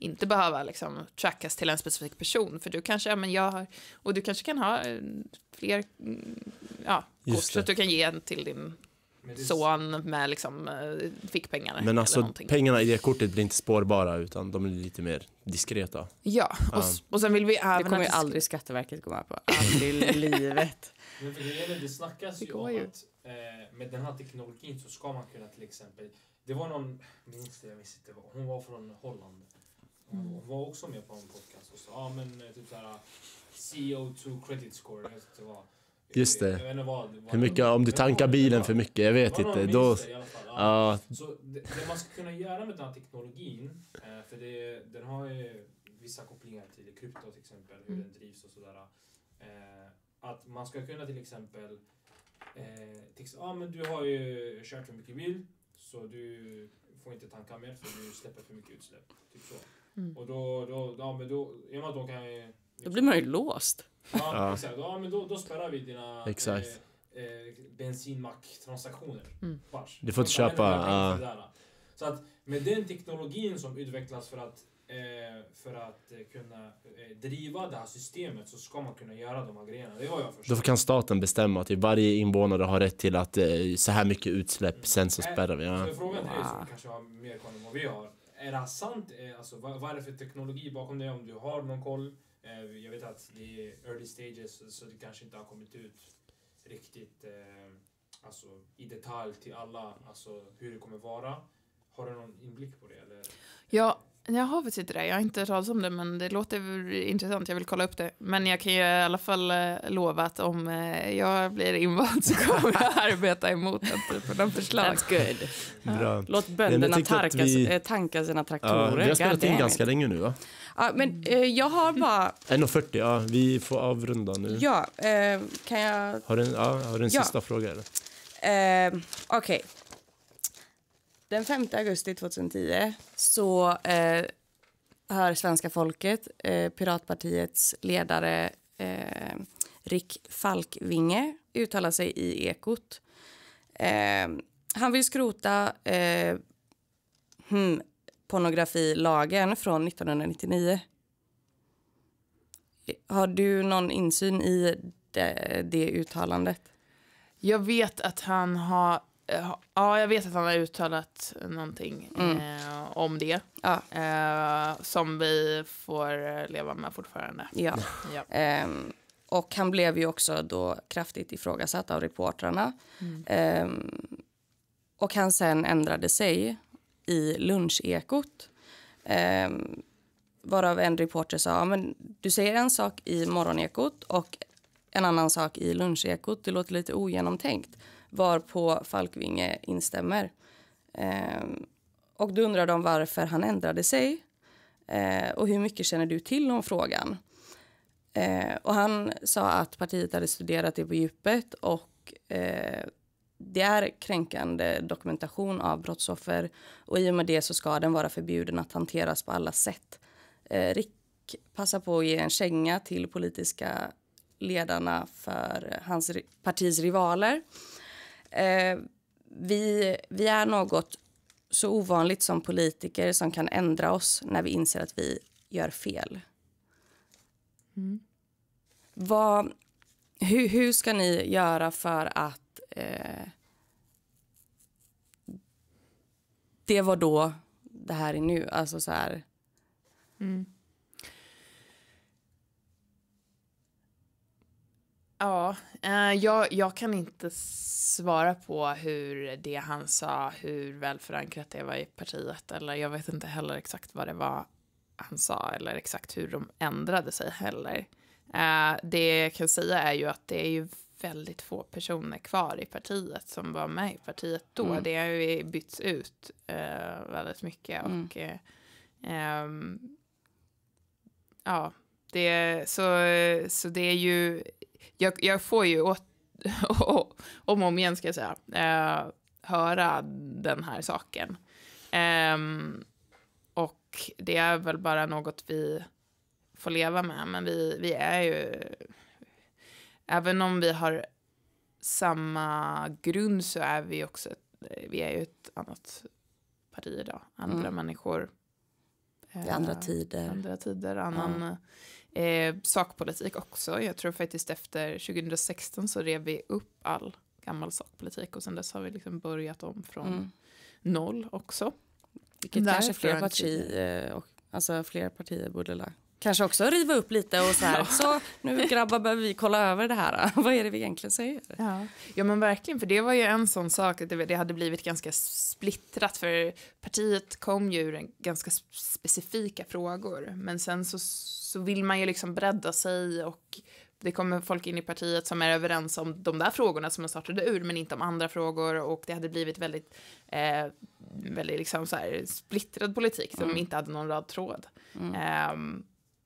inte behöva liksom trackas till en specifik person, för du kanske, ja, men jag har, och du kanske kan ha eh, fler, mm, ja, kort så att det. du kan ge en till din det- son med liksom eh, fickpengar. Men alltså någonting. pengarna i det kortet blir inte spårbara utan de är lite mer diskreta. Ja, och, s- och sen vill vi även Det kommer ju det aldrig Skatteverket gå med på. Aldrig i livet. Men för är, det snackas Det ju om ju. att eh, med den här teknologin så ska man kunna till exempel... Det var någon, minns det, jag minns inte, hon var från Holland. Mm. hon var också med på en podcast och sa, ja men eh, typ såhär CO2 credit score, jag vet inte vad. Just det. Vad, vad Hur mycket, om du tankar bilen för mycket, jag vet inte. Då, ja. ja, Så det, det man ska kunna göra med den här teknologin, eh, för det, den har ju vissa kopplingar till krypto till exempel, hur Mm. den drivs och sådär. Eh, att man ska kunna till exempel, till, ah, men du har ju kört för mycket bil, så du får inte tanka mer för du släpper för mycket utsläpp. Typ så. Mm. Och då, då, ja men då, i och med att de kan ju... Då blir man ju låst. Ja, Ja. exakt. Ja, men då, då spärrar vi dina Exakt. eh, eh, bensinmack-transaktioner. Mm. Du får inte köpa, där. Så att med den teknologin som utvecklas för att eh, för att eh, kunna eh, driva det här systemet så ska man kunna göra de här grejerna. Det var jag förstår. Då kan staten bestämma att varje invånare har rätt till att eh, så här mycket utsläpp, sen så spärrar vi. Ja. Så frågan till dig som kanske har mer koll än vad vi har. Är det här sant? Eh, alltså, vad, vad är det för teknologi bakom det? Om du har någon koll? Eh, jag vet att det är early stages så- det kanske inte har kommit ut riktigt eh, alltså, i detalj till alla alltså, hur det kommer vara. Har du någon inblick på det? Eller? Ja, jag har faktiskt inte det. Jag har inte hört talas om det, men det låter intressant. Jag vill kolla upp det. Men jag kan ju i alla fall eh, lova att om eh, jag blir invald så kommer jag arbeta emot den typen av förslag. That's good. Bra. Låt bönderna tarka, vi- eh, tanka sina Ja, traktorer. vi har spelat in ganska länge nu va? Ja, men eh, jag har bara... 1.40, ja vi får avrunda nu. Ja, eh, kan jag... Har du en, ja, har du en Ja. sista fråga eller? Eh, Okej. Den 5 augusti 2010 så eh, hör svenska folket eh, Piratpartiets ledare eh, Rick Falkvinge uttala sig i Ekot. Eh, han vill skrota eh, hmm, pornografilagen från 1999. Har du någon insyn i det, det uttalandet? Jag vet att han har Ja, jag vet att han har uttalat någonting eh, om det. Ja. Eh, som vi får eh, leva med fortfarande. Ja. Ja. Ehm, och han blev ju också då kraftigt ifrågasatt av reportrarna. Ehm, och han sen ändrade sig i lunchekot. Um, varav en reporter sa, "Ja, men du säger en sak i morgonekot och en annan sak i lunchekot. Det låter lite ogenomtänkt. Varpå Falkvinge instämmer. Eh, och då undrar de varför han ändrade sig. Eh, och hur mycket känner du till om frågan? Eh, och han sa att partiet hade studerat det på djupet och eh, det är kränkande dokumentation av brottsoffer och i och med det så ska den vara förbjuden att hanteras på alla sätt. Eh, Rick passar på att ge en känga till politiska ledarna för hans partis rivaler. Eh, vi, vi är något så ovanligt som politiker som kan ändra oss när vi inser att vi gör fel. Vad, hur, hur ska ni göra för att eh, det var då, det här är nu? Alltså så här, Ja, eh, jag, jag kan inte svara på hur det han sa, hur väl förankrat det var i partiet. Eller jag vet inte heller exakt vad det var han sa eller exakt hur de ändrade sig heller. Eh, det jag kan säga är ju att det är ju väldigt få personer kvar i partiet som var med i partiet då. Mm. Det har ju bytts ut eh, väldigt mycket. Mm. Och, eh, ehm, ja, det, så, så det är ju jag, jag får ju åt, om och om igen ska jag säga, eh, höra den här saken. Ehm, och det är väl bara något vi får leva med, men vi, vi är ju, även om vi har samma grund så är vi också, vi är ju ett annat parti idag, andra Mm. människor. är andra Eh, tider. andra tider, annan eh, sakpolitik också. Jag tror faktiskt efter 2016 så rev vi upp all gammal sakpolitik och sen dess har vi liksom börjat om från Mm. noll också. Vilket Där kanske fler, förankring. parti, eh, och, alltså fler partier borde la. Kanske också riva upp lite och så här. Så nu grabbar behöver vi kolla över det här. Vad är det vi egentligen säger? Ja. ja men verkligen, för det var ju en sån sak att det, hade blivit ganska splittrat för partiet kom ju ur ganska specifika frågor men sen så, så vill man ju liksom bredda sig och det kommer folk in i partiet som är överens om de där frågorna som man startade ur men inte om andra frågor och det hade blivit väldigt, eh, väldigt liksom så här splittrad politik som inte hade någon röd tråd. Ehm,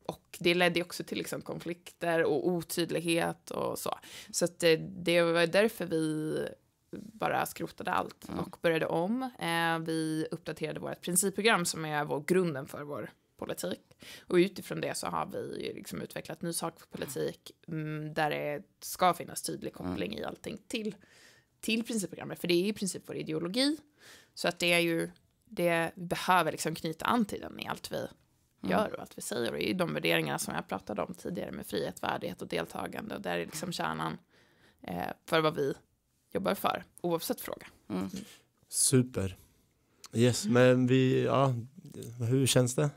och det ledde också till liksom konflikter och otydlighet och så. Så det, det var därför vi bara skrotade allt och började om. Eh, vi uppdaterade vårt principprogram som är vår grunden för vår politik. Och utifrån det så har vi liksom utvecklat ny sakpolitik mm, där det ska finnas tydlig koppling i allting till, till principprogrammet. För det är i princip vår ideologi. Så att det är ju, det, vi behöver liksom knyta an till den i allt vi gör och allt vi säger. Och det är ju de värderingarna som jag pratade om tidigare med frihet, värdighet och deltagande. Och där är liksom kärnan eh, för vad vi jobbar för, oavsett fråga. Mm. Super. Yes, men vi, ja, hur känns det?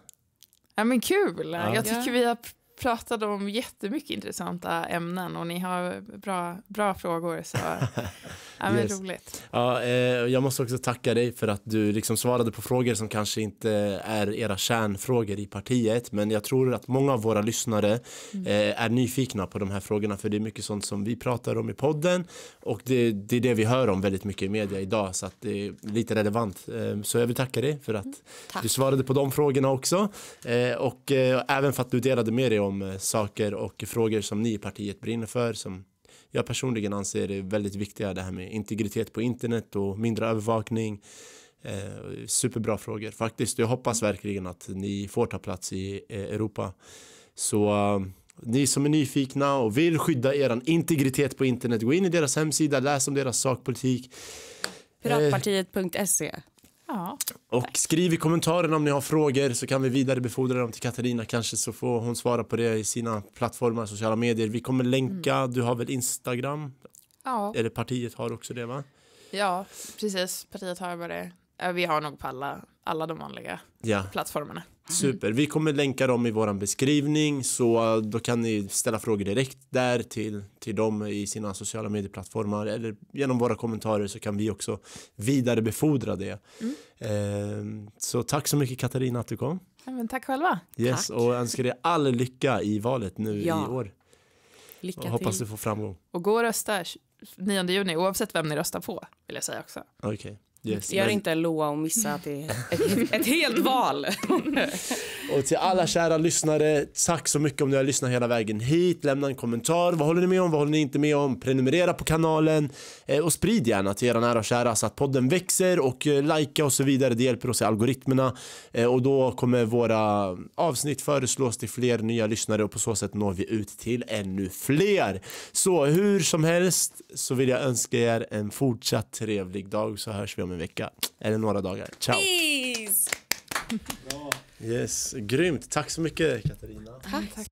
Ja men kul! Ja. Jag tycker vi har pr- pratat om jättemycket intressanta ämnen och ni har bra, bra frågor så ja, men Yes. roligt. Ja, eh, jag måste också tacka dig för att du liksom svarade på frågor som kanske inte är era kärnfrågor i partiet. Men jag tror att många av våra lyssnare eh, är nyfikna på de här frågorna för det är mycket sånt som vi pratar om i podden och det, det är det vi hör om väldigt mycket i media idag så att det är lite relevant. Eh, så jag vill tacka dig för att Tack. du svarade på de frågorna också eh, och eh, även för att du delade med dig om eh, saker och frågor som ni i partiet brinner för som jag personligen anser är väldigt viktiga det här med integritet på internet och mindre övervakning. Eh, superbra frågor faktiskt. Jag hoppas verkligen att ni får ta plats i eh, Europa. Så eh, ni som är nyfikna och vill skydda er integritet på internet, gå in i deras hemsida, läs om deras sakpolitik. Piratpartiet.se. Ja. Och skriv i kommentarerna om ni har frågor så kan vi vidarebefordra dem till Katarina kanske så får hon svara på det i sina plattformar, sociala medier. Vi kommer länka, du har väl Instagram? Ja. Eller partiet har också det va? ja, precis. Partiet har vad det Vi har nog på alla, alla de vanliga Ja, plattformarna. Super. Vi kommer länka dem i våran beskrivning så uh, då kan ni ställa frågor direkt där till, till dem i sina sociala medieplattformar eller genom våra kommentarer så kan vi också vidarebefordra det. Ehm, så tack så mycket Katarina att du kom. Ja, tack själva. Yes, Tack. och önskar dig all lycka i valet nu Ja. i år. Lycka Och hoppas till. du får framgång. Och gå och rösta 9 juni, oavsett vem ni röstar på, vill jag säga också. Okej. Yes. Gör men- inte Loa och missa att det är ett, ett helt val. Och till alla kära lyssnare, tack så mycket om ni har lyssnat hela vägen hit. Lämna en kommentar. Vad håller ni med om? Vad håller ni inte med om? Prenumerera på kanalen eh, och sprid gärna till era nära och kära så att podden växer och eh, likea och så vidare. Det hjälper oss i algoritmerna eh, och då kommer våra avsnitt föreslås till fler nya lyssnare och på så sätt når vi ut till ännu fler. Så hur som helst så vill jag önska er en fortsatt trevlig dag så hörs vi om en vecka eller några dagar. Ciao! Peace! Yes, grymt. Tack så mycket Katarina. Tack.